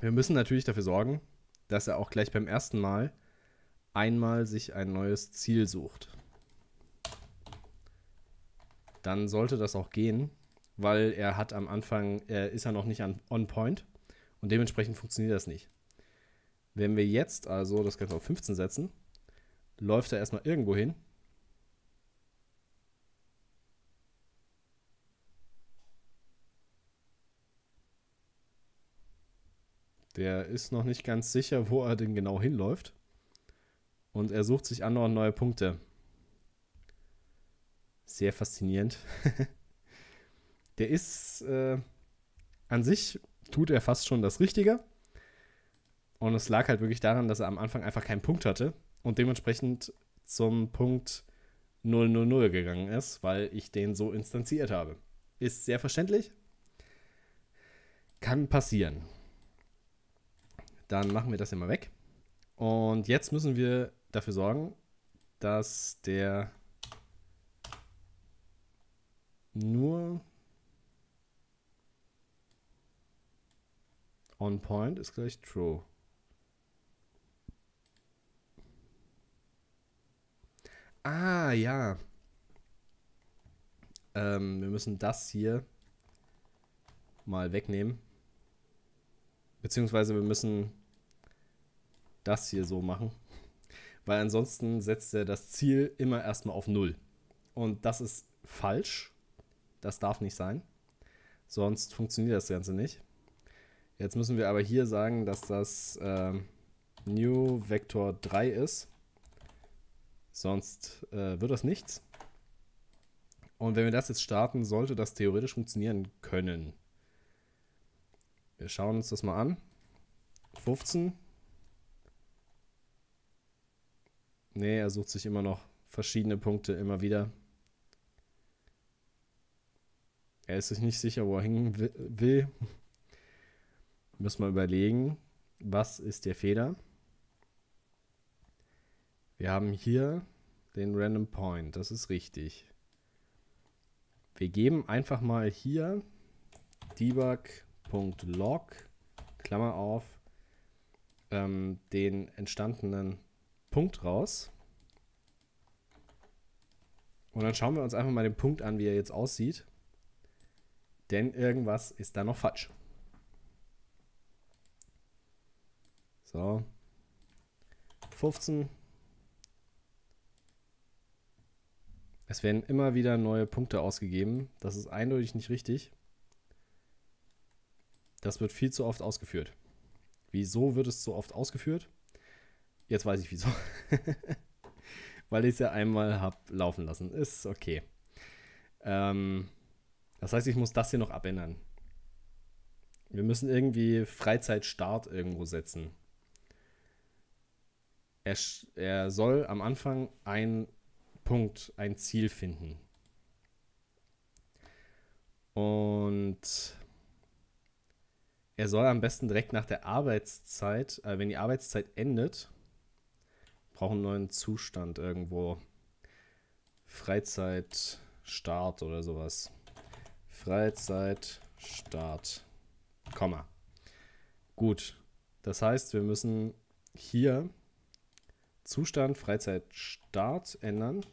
S1: wir müssen natürlich dafür sorgen, dass er auch gleich beim ersten Mal einmal sich ein neues Ziel sucht. Dann sollte das auch gehen, weil er hat am Anfang, er ist ja noch nicht an, on point und dementsprechend funktioniert das nicht. Wenn wir jetzt also das Ganze auf 15 setzen, läuft er erstmal irgendwo hin Der ist noch nicht ganz sicher, wo er denn genau hinläuft. Und er sucht sich andauernd neue Punkte. Sehr faszinierend. Der ist äh, an sich tut er fast schon das Richtige. Und es lag halt wirklich daran, dass er am Anfang einfach keinen Punkt hatte und dementsprechend zum Punkt 000 gegangen ist, weil ich den so instanziert habe. Ist sehr verständlich. Kann passieren. Dann machen wir das immer weg. Und jetzt müssen wir dafür sorgen, dass der nur on point ist gleich true. Ah, ja. Ähm, wir müssen das hier mal wegnehmen. Beziehungsweise wir müssen das hier so machen. Weil ansonsten setzt er das Ziel immer erstmal auf Null. Und das ist falsch. Das darf nicht sein. Sonst funktioniert das Ganze nicht. Jetzt müssen wir aber hier sagen, dass das äh, New Vector 3 ist. Sonst äh, wird das nichts. Und wenn wir das jetzt starten, sollte das theoretisch funktionieren können. Wir schauen uns das mal an. 15. Nee, er sucht sich immer noch verschiedene Punkte immer wieder. Er ist sich nicht sicher, wo er hängen will. Müssen wir überlegen, was ist der Fehler? Wir haben hier den Random Point, das ist richtig. Wir geben einfach mal hier debug.log, Klammer auf, ähm, den entstandenen Punkt raus. Und dann schauen wir uns einfach mal den Punkt an, wie er jetzt aussieht. Denn irgendwas ist da noch falsch. So. 15. Es werden immer wieder neue Punkte ausgegeben. Das ist eindeutig nicht richtig. Das wird viel zu oft ausgeführt. Wieso wird es so oft ausgeführt? Jetzt weiß ich wieso. Weil ich es ja einmal habe laufen lassen. Ist okay. Ähm, das heißt, ich muss das hier noch abändern. Wir müssen irgendwie Freizeitstart irgendwo setzen. Er, er soll am Anfang ein Punkt, ein Ziel finden. Und er soll am besten direkt nach der Arbeitszeit, äh, wenn die Arbeitszeit endet, brauchen einen neuen Zustand irgendwo. Freizeitstart oder sowas. Freizeitstart. Komma. Gut. Das heißt, wir müssen hier Zustand Freizeitstart ändern.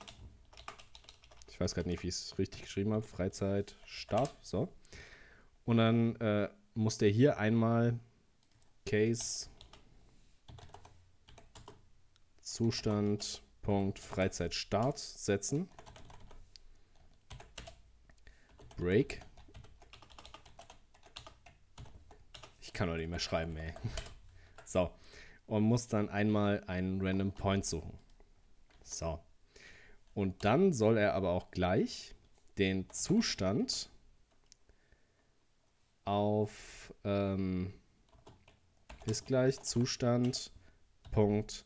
S1: Ich weiß gerade nicht, wie ich es richtig geschrieben habe. Freizeitstart. So. Und dann äh, muss der hier einmal Case Zustand Punkt setzen. Break. Ich kann doch nicht mehr schreiben, ey. So. Und muss dann einmal einen Random Point suchen. So. Und dann soll er aber auch gleich den Zustand auf ähm, ist gleich Zustand Punkt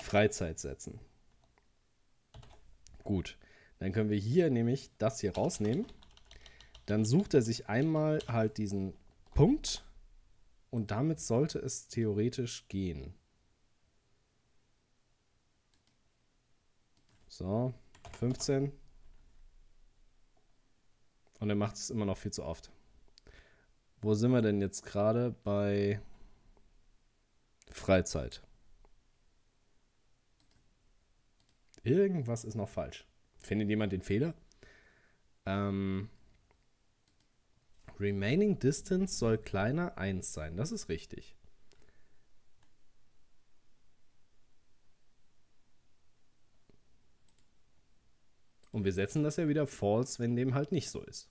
S1: Freizeit setzen. Gut, dann können wir hier nämlich das hier rausnehmen. Dann sucht er sich einmal halt diesen Punkt und damit sollte es theoretisch gehen. So, 15. Und er macht es immer noch viel zu oft. Wo sind wir denn jetzt gerade bei Freizeit? Irgendwas ist noch falsch. Findet jemand den Fehler? Ähm, remaining Distance soll kleiner 1 sein. Das ist richtig. Und wir setzen das ja wieder false, wenn dem halt nicht so ist.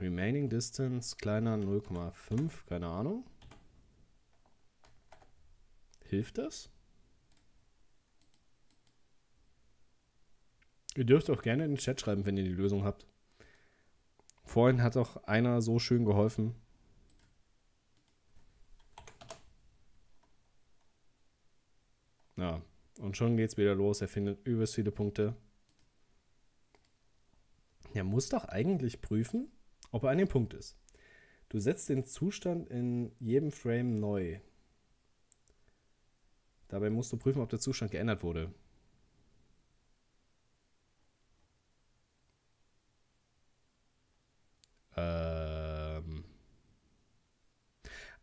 S1: Remaining Distance kleiner 0,5, keine Ahnung. Hilft das? Ihr dürft auch gerne in den Chat schreiben, wenn ihr die Lösung habt. Vorhin hat auch einer so schön geholfen. Ja, und schon geht's wieder los. Er findet übelst viele Punkte. Er muss doch eigentlich prüfen, ob er an dem Punkt ist. Du setzt den Zustand in jedem Frame neu. Dabei musst du prüfen, ob der Zustand geändert wurde.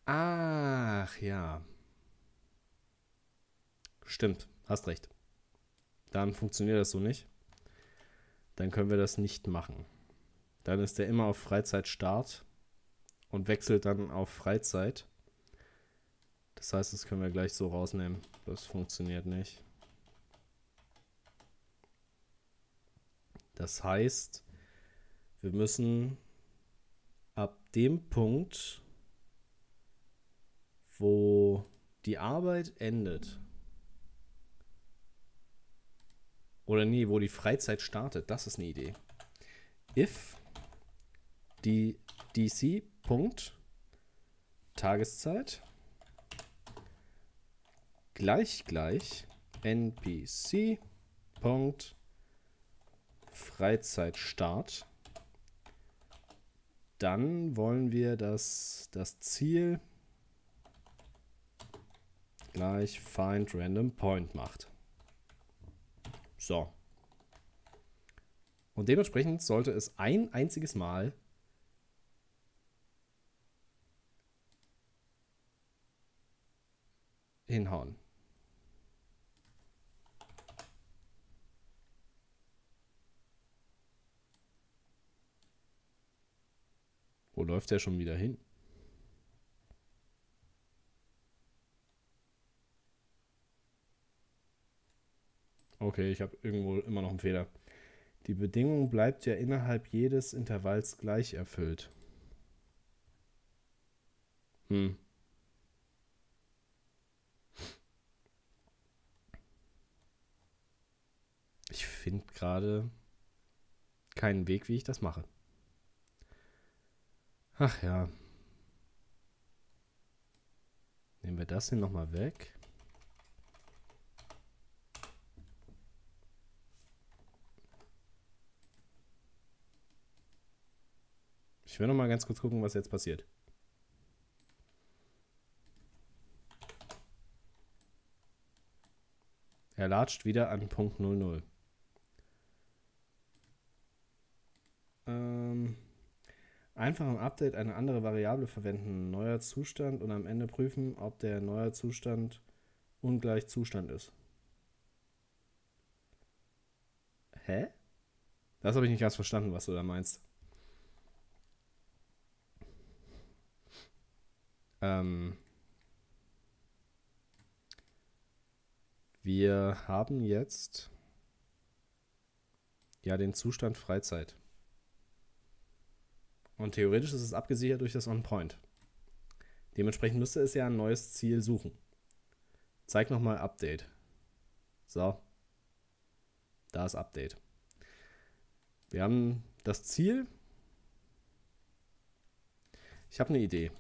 S1: Ach ja. Stimmt, hast recht. Dann funktioniert das so nicht. Dann können wir das nicht machen. Dann ist der immer auf Freizeitstart und wechselt dann auf Freizeit. Das heißt, das können wir gleich so rausnehmen. Das funktioniert nicht. Das heißt, wir müssen ab dem Punkt, wo die Arbeit endet, oder nee, wo die Freizeit startet, das ist eine Idee. If die DC. Punkt, Tageszeit gleich gleich NPC. Punkt, Freizeitstart. Dann wollen wir, dass das Ziel gleich find random point macht. So. Und dementsprechend sollte es ein einziges Mal hinhauen. Wo läuft der schon wieder hin? Okay, ich habe irgendwo immer noch einen Fehler. Die Bedingung bleibt ja innerhalb jedes Intervalls gleich erfüllt. Hm. Ich finde gerade keinen Weg, wie ich das mache. Ach ja. Nehmen wir das hier nochmal weg. Ich will noch mal ganz kurz gucken, was jetzt passiert. Er latscht wieder an Punkt 00. Ähm, einfach im Update eine andere Variable verwenden, neuer Zustand und am Ende prüfen, ob der neue Zustand ungleich Zustand ist. Hä? Das habe ich nicht ganz verstanden, was du da meinst. Ähm, wir haben jetzt ja den Zustand Freizeit. Und theoretisch ist es abgesichert durch das On-Point. Dementsprechend müsste es ja ein neues Ziel suchen. Zeig nochmal Update. So. Da ist Update. Wir haben das Ziel. Ich habe eine Idee.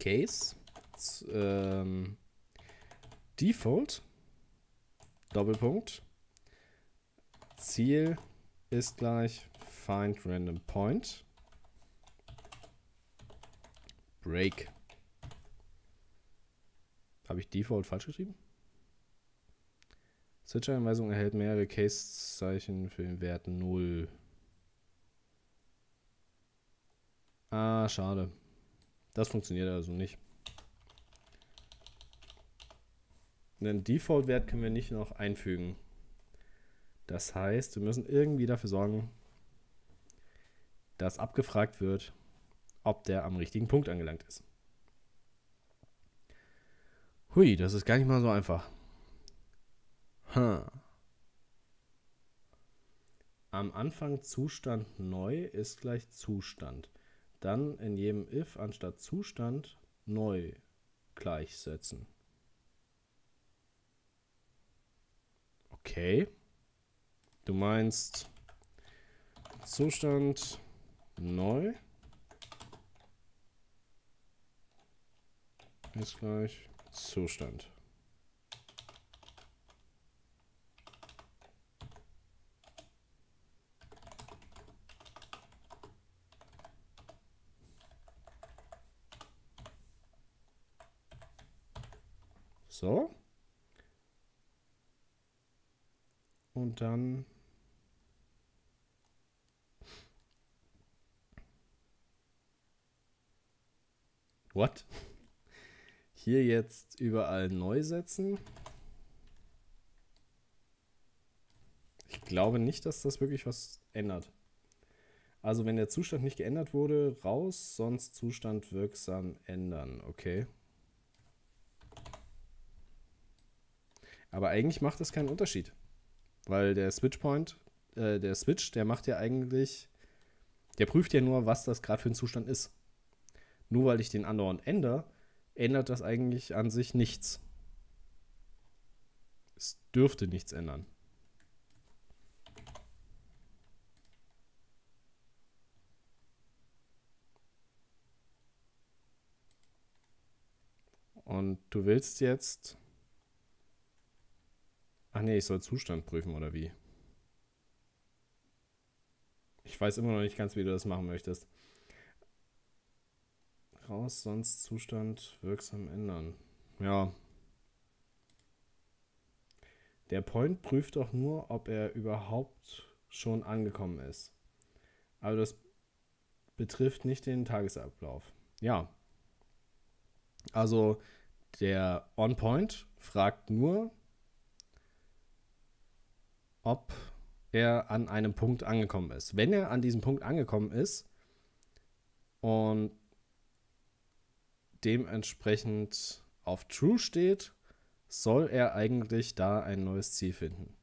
S1: Case, ähm, Default, Doppelpunkt, Ziel ist gleich find random point, break. Habe ich Default falsch geschrieben? Switcher-Anweisung erhält mehrere Case-Zeichen für den Wert 0. Ah, schade. Das funktioniert also nicht. Den Default-Wert können wir nicht noch einfügen. Das heißt, wir müssen irgendwie dafür sorgen, dass abgefragt wird, ob der am richtigen Punkt angelangt ist. Hui, das ist gar nicht mal so einfach. Hm. Am Anfang Zustand neu ist gleich Zustand dann in jedem if anstatt Zustand neu gleichsetzen. Okay. Du meinst Zustand neu ist gleich Zustand. So. Und dann What? Hier jetzt überall neu setzen. Ich glaube nicht, dass das wirklich was ändert. Also wenn der Zustand nicht geändert wurde, raus, sonst Zustand wirksam ändern. Okay. Aber eigentlich macht das keinen Unterschied. Weil der Switch Point, äh, der Switch, der macht ja eigentlich, der prüft ja nur, was das gerade für ein Zustand ist. Nur weil ich den andauernd ändere, ändert das eigentlich an sich nichts. Es dürfte nichts ändern. Und du willst jetzt Ach nee, ich soll Zustand prüfen oder wie? Ich weiß immer noch nicht ganz, wie du das machen möchtest. Raus, sonst Zustand wirksam ändern. Ja. Der Point prüft doch nur, ob er überhaupt schon angekommen ist. Aber das betrifft nicht den Tagesablauf. Ja. Also der On-Point fragt nur, ob er an einem Punkt angekommen ist. Wenn er an diesem Punkt angekommen ist und dementsprechend auf True steht, soll er eigentlich da ein neues Ziel finden.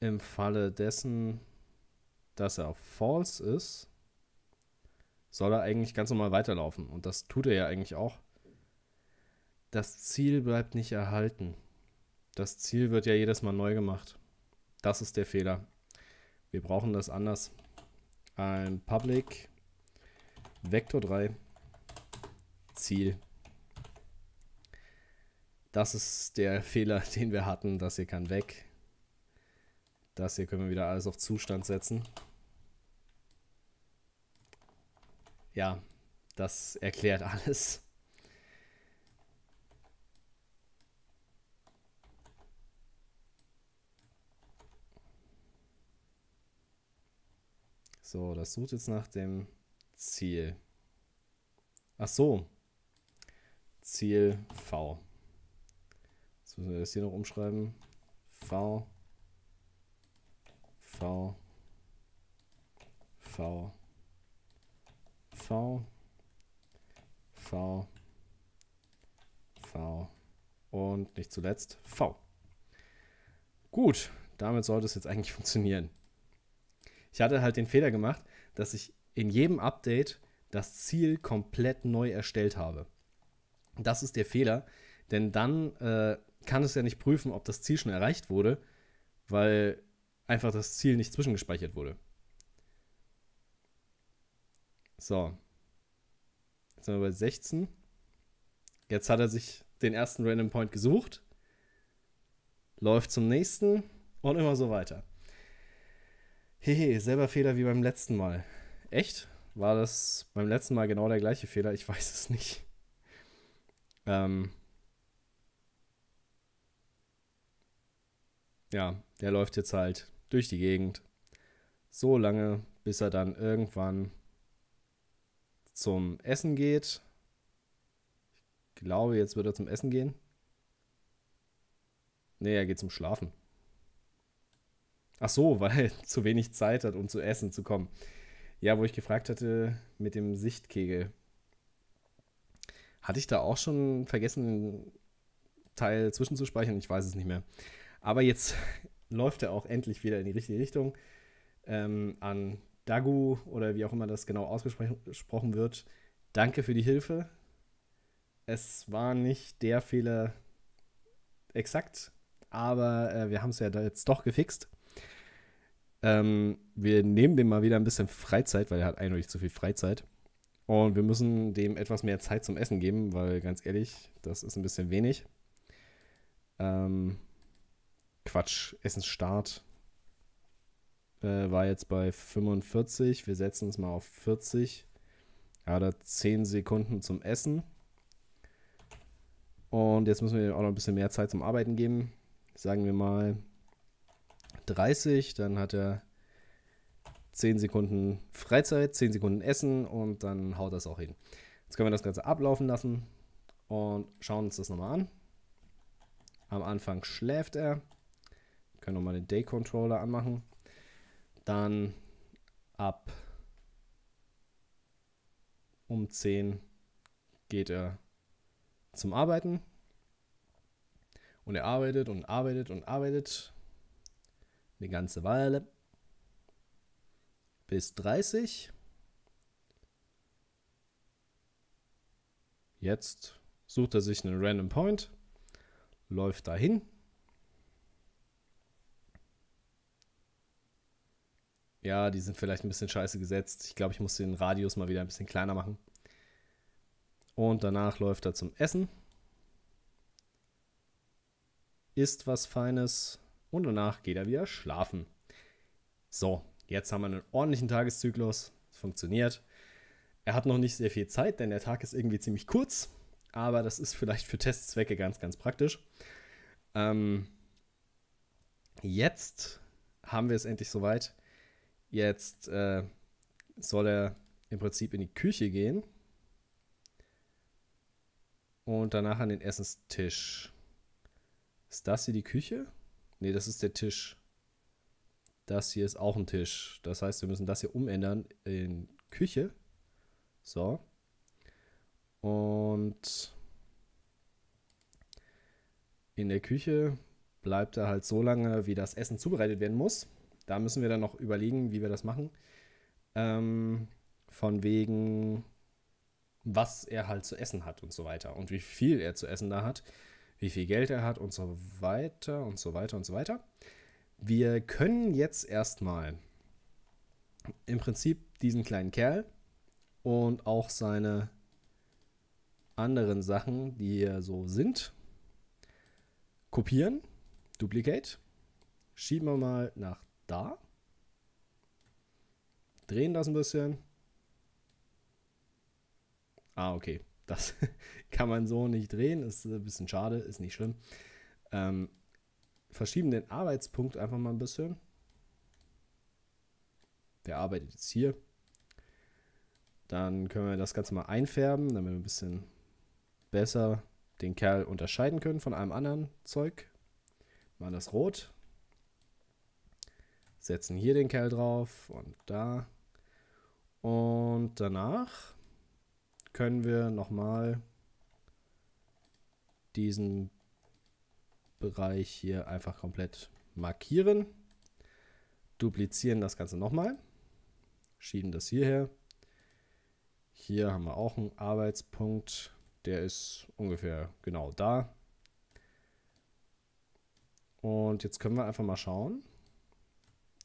S1: Im Falle dessen, dass er auf False ist, soll er eigentlich ganz normal weiterlaufen. Und das tut er ja eigentlich auch. Das Ziel bleibt nicht erhalten. Das Ziel wird ja jedes Mal neu gemacht. Das ist der Fehler. Wir brauchen das anders. Ein Public Vector 3 Ziel. Das ist der Fehler, den wir hatten. Das hier kann weg. Das hier können wir wieder alles auf Zustand setzen. Ja, das erklärt alles. So, das sucht jetzt nach dem Ziel. Ach so. Ziel V. Jetzt müssen wir das hier noch umschreiben. V. V. V. V. V. V. Und nicht zuletzt V. Gut, damit sollte es jetzt eigentlich funktionieren. Ich hatte halt den Fehler gemacht, dass ich in jedem Update das Ziel komplett neu erstellt habe. Das ist der Fehler, denn dann äh, kann es ja nicht prüfen, ob das Ziel schon erreicht wurde, weil einfach das Ziel nicht zwischengespeichert wurde. So. Jetzt sind wir bei 16. Jetzt hat er sich den ersten Random Point gesucht, läuft zum nächsten und immer so weiter. Hehe, selber Fehler wie beim letzten Mal. Echt? War das beim letzten Mal genau der gleiche Fehler? Ich weiß es nicht. Ähm ja, der läuft jetzt halt durch die Gegend. So lange, bis er dann irgendwann zum Essen geht. Ich glaube, jetzt wird er zum Essen gehen. Nee, er geht zum Schlafen. Ach so, weil zu wenig Zeit hat, um zu essen zu kommen. Ja, wo ich gefragt hatte mit dem Sichtkegel. Hatte ich da auch schon vergessen, einen Teil zwischenzuspeichern? Ich weiß es nicht mehr. Aber jetzt läuft er auch endlich wieder in die richtige Richtung. Ähm, an Dagu oder wie auch immer das genau ausgesprochen wird. Danke für die Hilfe. Es war nicht der Fehler exakt, aber äh, wir haben es ja da jetzt doch gefixt. Ähm, wir nehmen dem mal wieder ein bisschen Freizeit, weil er hat eindeutig zu viel Freizeit. Und wir müssen dem etwas mehr Zeit zum Essen geben, weil ganz ehrlich, das ist ein bisschen wenig. Ähm, Quatsch, Essensstart äh, war jetzt bei 45. Wir setzen es mal auf 40. Ja, da 10 Sekunden zum Essen. Und jetzt müssen wir ihm auch noch ein bisschen mehr Zeit zum Arbeiten geben. Sagen wir mal 30, dann hat er 10 Sekunden Freizeit, 10 Sekunden Essen und dann haut das auch hin. Jetzt können wir das Ganze ablaufen lassen und schauen uns das nochmal an. Am Anfang schläft er. Wir können nochmal den Day Controller anmachen. Dann ab um 10 geht er zum Arbeiten. Und er arbeitet und arbeitet und arbeitet eine ganze Weile. Bis 30. Jetzt sucht er sich einen Random Point, läuft dahin. Ja, die sind vielleicht ein bisschen scheiße gesetzt. Ich glaube, ich muss den Radius mal wieder ein bisschen kleiner machen. Und danach läuft er zum Essen. Isst was Feines und danach geht er wieder schlafen. So, jetzt haben wir einen ordentlichen Tageszyklus. Es funktioniert. Er hat noch nicht sehr viel Zeit, denn der Tag ist irgendwie ziemlich kurz. Aber das ist vielleicht für Testzwecke ganz, ganz praktisch. Ähm, jetzt haben wir es endlich soweit. Jetzt äh, soll er im Prinzip in die Küche gehen und danach an den Essenstisch. Ist das hier die Küche? Ne, das ist der Tisch. Das hier ist auch ein Tisch. Das heißt, wir müssen das hier umändern in Küche. So. Und In der Küche bleibt er halt so lange, wie das Essen zubereitet werden muss. Da müssen wir dann noch überlegen, wie wir das machen. Ähm, von wegen, was er halt zu essen hat und so weiter. Und wie viel er zu essen da hat, wie viel Geld er hat und so weiter und so weiter und so weiter. Wir können jetzt erstmal im Prinzip diesen kleinen Kerl und auch seine anderen Sachen, die hier so sind, kopieren, Duplicate, schieben wir mal nach da, drehen das ein bisschen. Ah, okay. Das kann man so nicht drehen, ist ein bisschen schade, ist nicht schlimm. Ähm, verschieben den Arbeitspunkt einfach mal ein bisschen. Der arbeitet jetzt hier. Dann können wir das Ganze mal einfärben, damit wir ein bisschen besser den Kerl unterscheiden können von einem anderen Zeug. Machen das rot. Setzen hier den Kerl drauf und da. Und danach können wir nochmal diesen Bereich hier einfach komplett markieren. Duplizieren das Ganze nochmal. Schieben das hierher. Hier haben wir auch einen Arbeitspunkt. Der ist ungefähr genau da. Und jetzt können wir einfach mal schauen.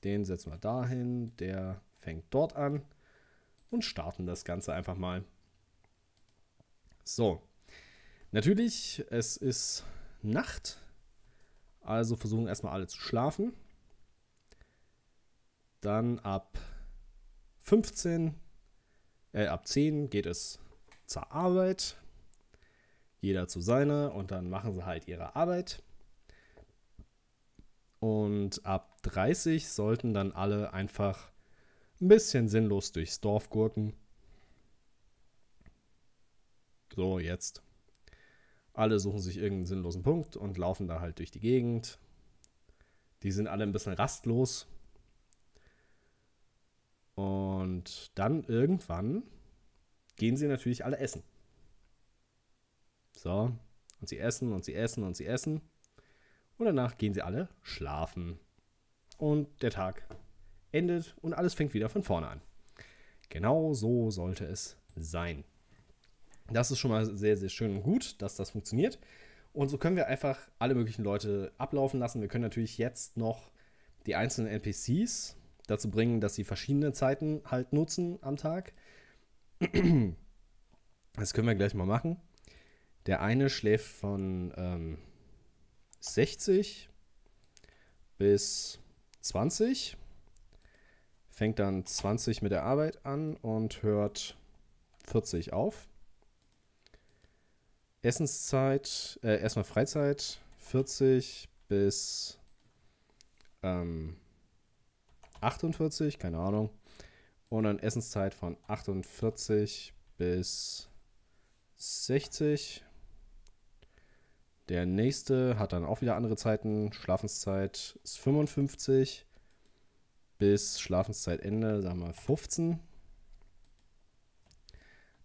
S1: Den setzen wir dahin. Der fängt dort an. Und starten das Ganze einfach mal. So. Natürlich, es ist Nacht. Also versuchen erstmal alle zu schlafen. Dann ab 15, äh, ab 10 geht es zur Arbeit. Jeder zu seiner und dann machen sie halt ihre Arbeit. Und ab 30 sollten dann alle einfach ein bisschen sinnlos durchs Dorf gurken. So, jetzt. Alle suchen sich irgendeinen sinnlosen Punkt und laufen da halt durch die Gegend. Die sind alle ein bisschen rastlos. Und dann irgendwann gehen sie natürlich alle essen. So, und sie essen und sie essen und sie essen. Und danach gehen sie alle schlafen. Und der Tag endet und alles fängt wieder von vorne an. Genau so sollte es sein. Das ist schon mal sehr, sehr schön und gut, dass das funktioniert. Und so können wir einfach alle möglichen Leute ablaufen lassen. Wir können natürlich jetzt noch die einzelnen NPCs dazu bringen, dass sie verschiedene Zeiten halt nutzen am Tag. Das können wir gleich mal machen. Der eine schläft von ähm, 60 bis 20, fängt dann 20 mit der Arbeit an und hört 40 auf. Essenszeit, äh, erstmal Freizeit 40 bis ähm, 48, keine Ahnung. Und dann Essenszeit von 48 bis 60. Der nächste hat dann auch wieder andere Zeiten. Schlafenszeit ist 55 bis Schlafenszeitende, sagen wir 15.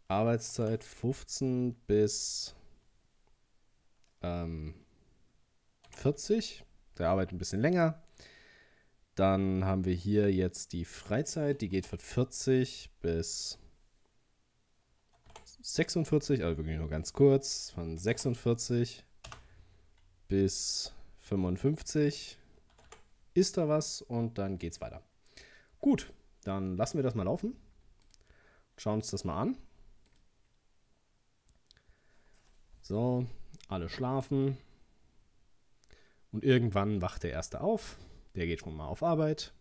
S1: Arbeitszeit 15 bis ähm, 40. Der arbeitet ein bisschen länger. Dann haben wir hier jetzt die Freizeit, die geht von 40 bis 46, also wirklich nur ganz kurz, von 46 bis 55 ist da was und dann geht's weiter. Gut, dann lassen wir das mal laufen. Schauen uns das mal an. So, alle schlafen. Und irgendwann wacht der Erste auf. Der geht schon mal auf Arbeit.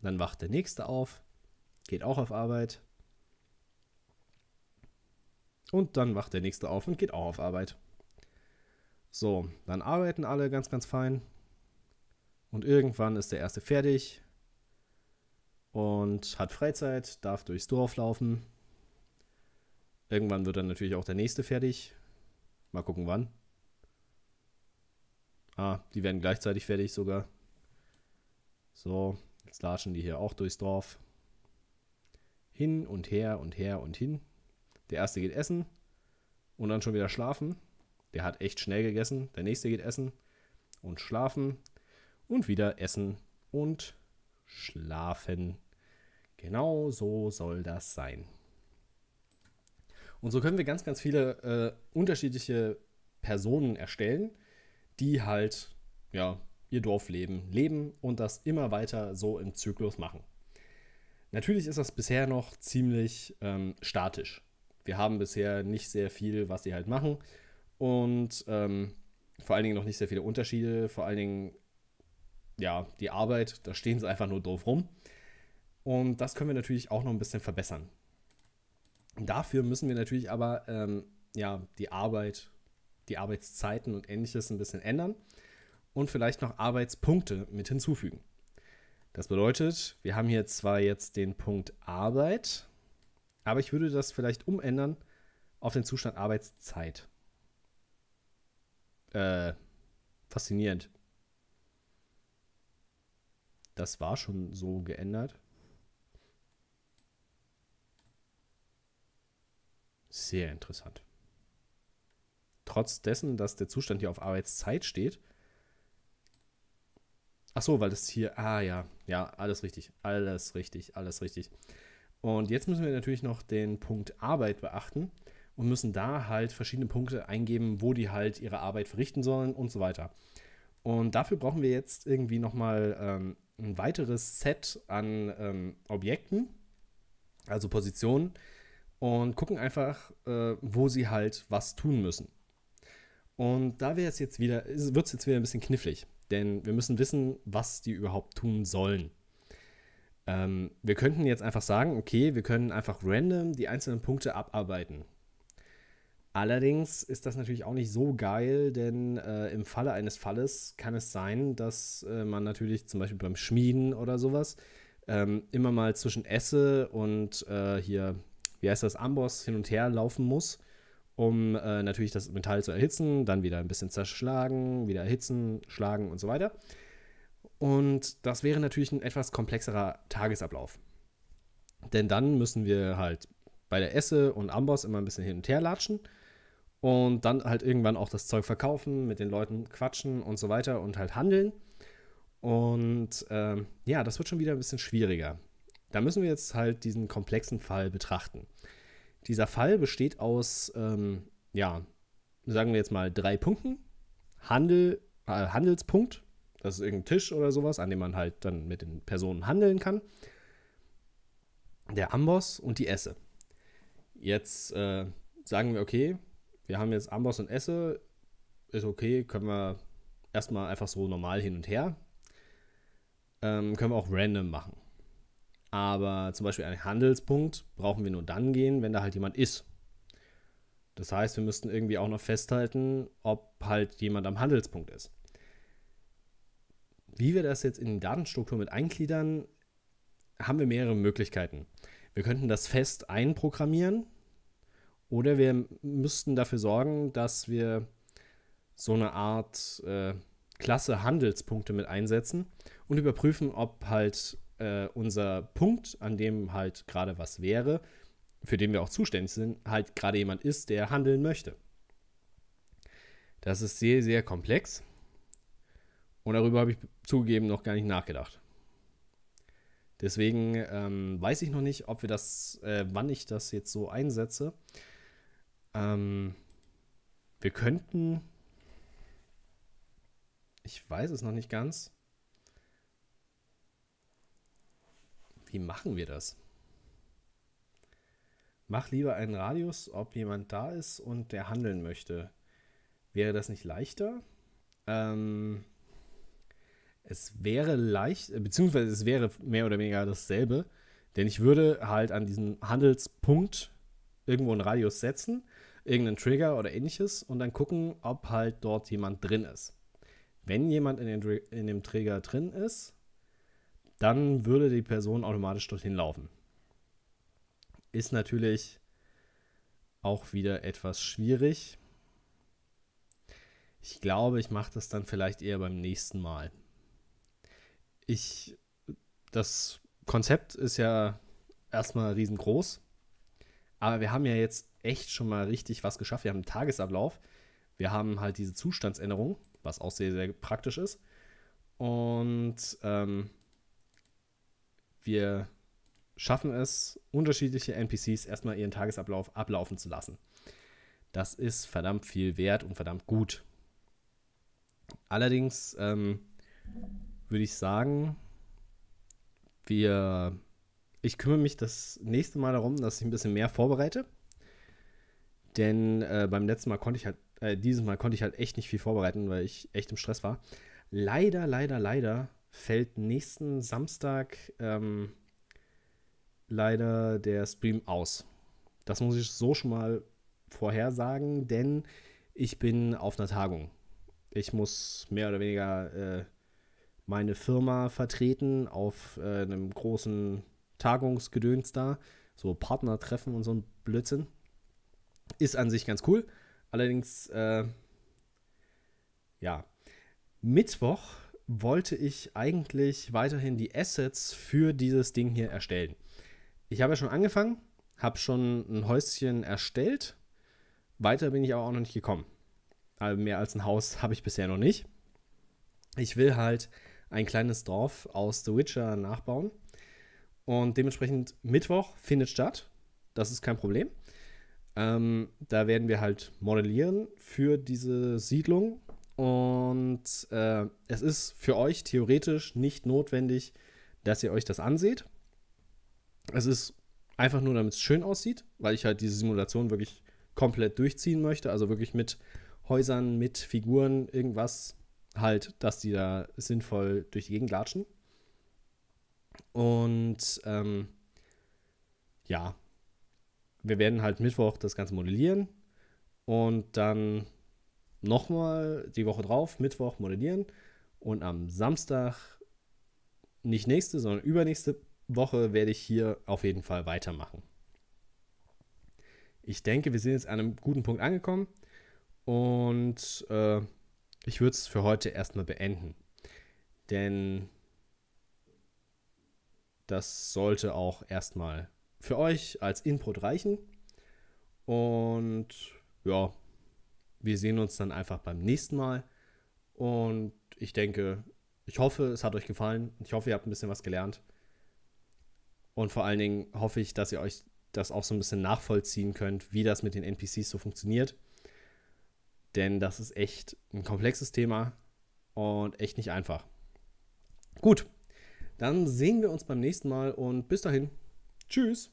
S1: Dann wacht der nächste auf, geht auch auf Arbeit. Und dann wacht der nächste auf und geht auch auf Arbeit. So, dann arbeiten alle ganz, ganz fein. Und irgendwann ist der erste fertig und hat Freizeit, darf durchs Dorf laufen. Irgendwann wird dann natürlich auch der nächste fertig. Mal gucken wann. Ah, die werden gleichzeitig fertig sogar. So, jetzt latschen die hier auch durchs Dorf. Hin und her und her und hin. Der erste geht essen und dann schon wieder schlafen. Der hat echt schnell gegessen. Der nächste geht essen und schlafen und wieder essen und schlafen. Genau so soll das sein. Und so können wir ganz, ganz viele äh, unterschiedliche Personen erstellen, die halt ja, ihr Dorfleben leben und das immer weiter so im Zyklus machen. Natürlich ist das bisher noch ziemlich ähm, statisch. Wir haben bisher nicht sehr viel, was sie halt machen und ähm, vor allen Dingen noch nicht sehr viele Unterschiede. Vor allen Dingen, ja, die Arbeit, da stehen sie einfach nur doof rum. Und das können wir natürlich auch noch ein bisschen verbessern. Dafür müssen wir natürlich aber ähm, ja, die Arbeit, die Arbeitszeiten und ähnliches ein bisschen ändern und vielleicht noch Arbeitspunkte mit hinzufügen. Das bedeutet, wir haben hier zwar jetzt den Punkt Arbeit, aber ich würde das vielleicht umändern auf den Zustand Arbeitszeit. Äh, faszinierend. Das war schon so geändert. Sehr interessant. Trotz dessen, dass der Zustand hier auf Arbeitszeit steht. Ach so, weil das hier, ah ja, ja, alles richtig, alles richtig, alles richtig. Und jetzt müssen wir natürlich noch den Punkt Arbeit beachten und müssen da halt verschiedene Punkte eingeben, wo die halt ihre Arbeit verrichten sollen und so weiter. Und dafür brauchen wir jetzt irgendwie nochmal ähm, ein weiteres Set an ähm, Objekten, also Positionen, und gucken einfach, äh, wo sie halt was tun müssen. Und da wird es jetzt wieder ein bisschen knifflig, denn wir müssen wissen, was die überhaupt tun sollen. Ähm, wir könnten jetzt einfach sagen, okay, wir können einfach random die einzelnen Punkte abarbeiten. Allerdings ist das natürlich auch nicht so geil, denn äh, im Falle eines Falles kann es sein, dass äh, man natürlich zum Beispiel beim Schmieden oder sowas ähm, immer mal zwischen Esse und äh, hier wie heißt das, Amboss hin und her laufen muss, um äh, natürlich das Metall zu erhitzen, dann wieder ein bisschen zerschlagen, wieder erhitzen, schlagen und so weiter. Und das wäre natürlich ein etwas komplexerer Tagesablauf. Denn dann müssen wir halt bei der Esse und Amboss immer ein bisschen hin und her latschen und dann halt irgendwann auch das Zeug verkaufen, mit den Leuten quatschen und so weiter und halt handeln. Und ähm, ja, das wird schon wieder ein bisschen schwieriger. Da müssen wir jetzt halt diesen komplexen Fall betrachten. Dieser Fall besteht aus, ähm, ja, sagen wir jetzt mal drei Punkten. Handel, äh, Handelspunkt, das ist irgendein Tisch oder sowas, an dem man halt dann mit den Personen handeln kann. Der Amboss und die Esse. Jetzt äh, sagen wir, okay, wir haben jetzt Amboss und Esse, ist okay, können wir erstmal einfach so normal hin und her. Ähm, können wir auch random machen. Aber zum Beispiel einen Handelspunkt brauchen wir nur dann gehen, wenn da halt jemand ist. Das heißt, wir müssten irgendwie auch noch festhalten, ob halt jemand am Handelspunkt ist. Wie wir das jetzt in die Datenstruktur mit eingliedern, haben wir mehrere Möglichkeiten. Wir könnten das fest einprogrammieren oder wir müssten dafür sorgen, dass wir so eine Art äh, Klasse Handelspunkte mit einsetzen und überprüfen, ob halt äh, unser Punkt, an dem halt gerade was wäre, für den wir auch zuständig sind, halt gerade jemand ist, der handeln möchte. Das ist sehr, sehr komplex. Und darüber habe ich zugegeben noch gar nicht nachgedacht. Deswegen ähm, weiß ich noch nicht, ob wir das, äh, wann ich das jetzt so einsetze. Ähm, wir könnten, ich weiß es noch nicht ganz. Wie machen wir das? Mach lieber einen Radius, ob jemand da ist und der handeln möchte. Wäre das nicht leichter? Ähm, es wäre leicht, äh, beziehungsweise es wäre mehr oder weniger dasselbe, denn ich würde halt an diesem Handelspunkt irgendwo einen Radius setzen, irgendeinen Trigger oder ähnliches und dann gucken, ob halt dort jemand drin ist. Wenn jemand in, den, in dem Trigger drin ist, dann würde die Person automatisch dorthin laufen. Ist natürlich auch wieder etwas schwierig. Ich glaube, ich mache das dann vielleicht eher beim nächsten Mal. Ich, das Konzept ist ja erstmal riesengroß, aber wir haben ja jetzt echt schon mal richtig was geschafft. Wir haben einen Tagesablauf wir haben halt diese Zustandsänderung, was auch sehr, sehr praktisch ist. Und ähm, wir schaffen es, unterschiedliche NPCs erstmal ihren Tagesablauf ablaufen zu lassen. Das ist verdammt viel wert und verdammt gut. Allerdings ähm, würde ich sagen, wir, ich kümmere mich das nächste Mal darum, dass ich ein bisschen mehr vorbereite. Denn äh, beim letzten Mal konnte ich halt, äh, dieses Mal konnte ich halt echt nicht viel vorbereiten, weil ich echt im Stress war. Leider, leider, leider fällt nächsten Samstag ähm, leider der Stream aus. Das muss ich so schon mal vorhersagen, denn ich bin auf einer Tagung. Ich muss mehr oder weniger äh, meine Firma vertreten auf äh, einem großen Tagungsgedöns da, so Partnertreffen und so ein Blödsinn. Ist an sich ganz cool. Allerdings, äh, ja, Mittwoch wollte ich eigentlich weiterhin die Assets für dieses Ding hier erstellen. Ich habe ja schon angefangen, habe schon ein Häuschen erstellt. Weiter bin ich aber auch noch nicht gekommen. Also mehr als ein Haus habe ich bisher noch nicht. Ich will halt ein kleines Dorf aus The Witcher nachbauen. Und dementsprechend Mittwoch findet statt. Das ist kein Problem. Ähm, da werden wir halt modellieren für diese Siedlung. Und äh, es ist für euch theoretisch nicht notwendig, dass ihr euch das anseht. Es ist einfach nur, damit es schön aussieht, weil ich halt diese Simulation wirklich komplett durchziehen möchte. Also wirklich mit Häusern, mit Figuren, irgendwas halt, dass die da sinnvoll durch die Gegend latschen. Und ähm, ja, wir werden halt Mittwoch das Ganze modellieren und dann nochmal die Woche drauf, Mittwoch modellieren und am Samstag, nicht nächste, sondern übernächste Woche werde ich hier auf jeden Fall weitermachen. Ich denke, wir sind jetzt an einem guten Punkt angekommen und äh, ich würde es für heute erstmal beenden. Denn das sollte auch erstmal für euch als Input reichen. Und ja, wir sehen uns dann einfach beim nächsten Mal. Und ich denke, ich hoffe, es hat euch gefallen. Ich hoffe, ihr habt ein bisschen was gelernt. Und vor allen Dingen hoffe ich, dass ihr euch das auch so ein bisschen nachvollziehen könnt, wie das mit den NPCs so funktioniert. Denn das ist echt ein komplexes Thema und echt nicht einfach. Gut, dann sehen wir uns beim nächsten Mal und bis dahin. Tschüss.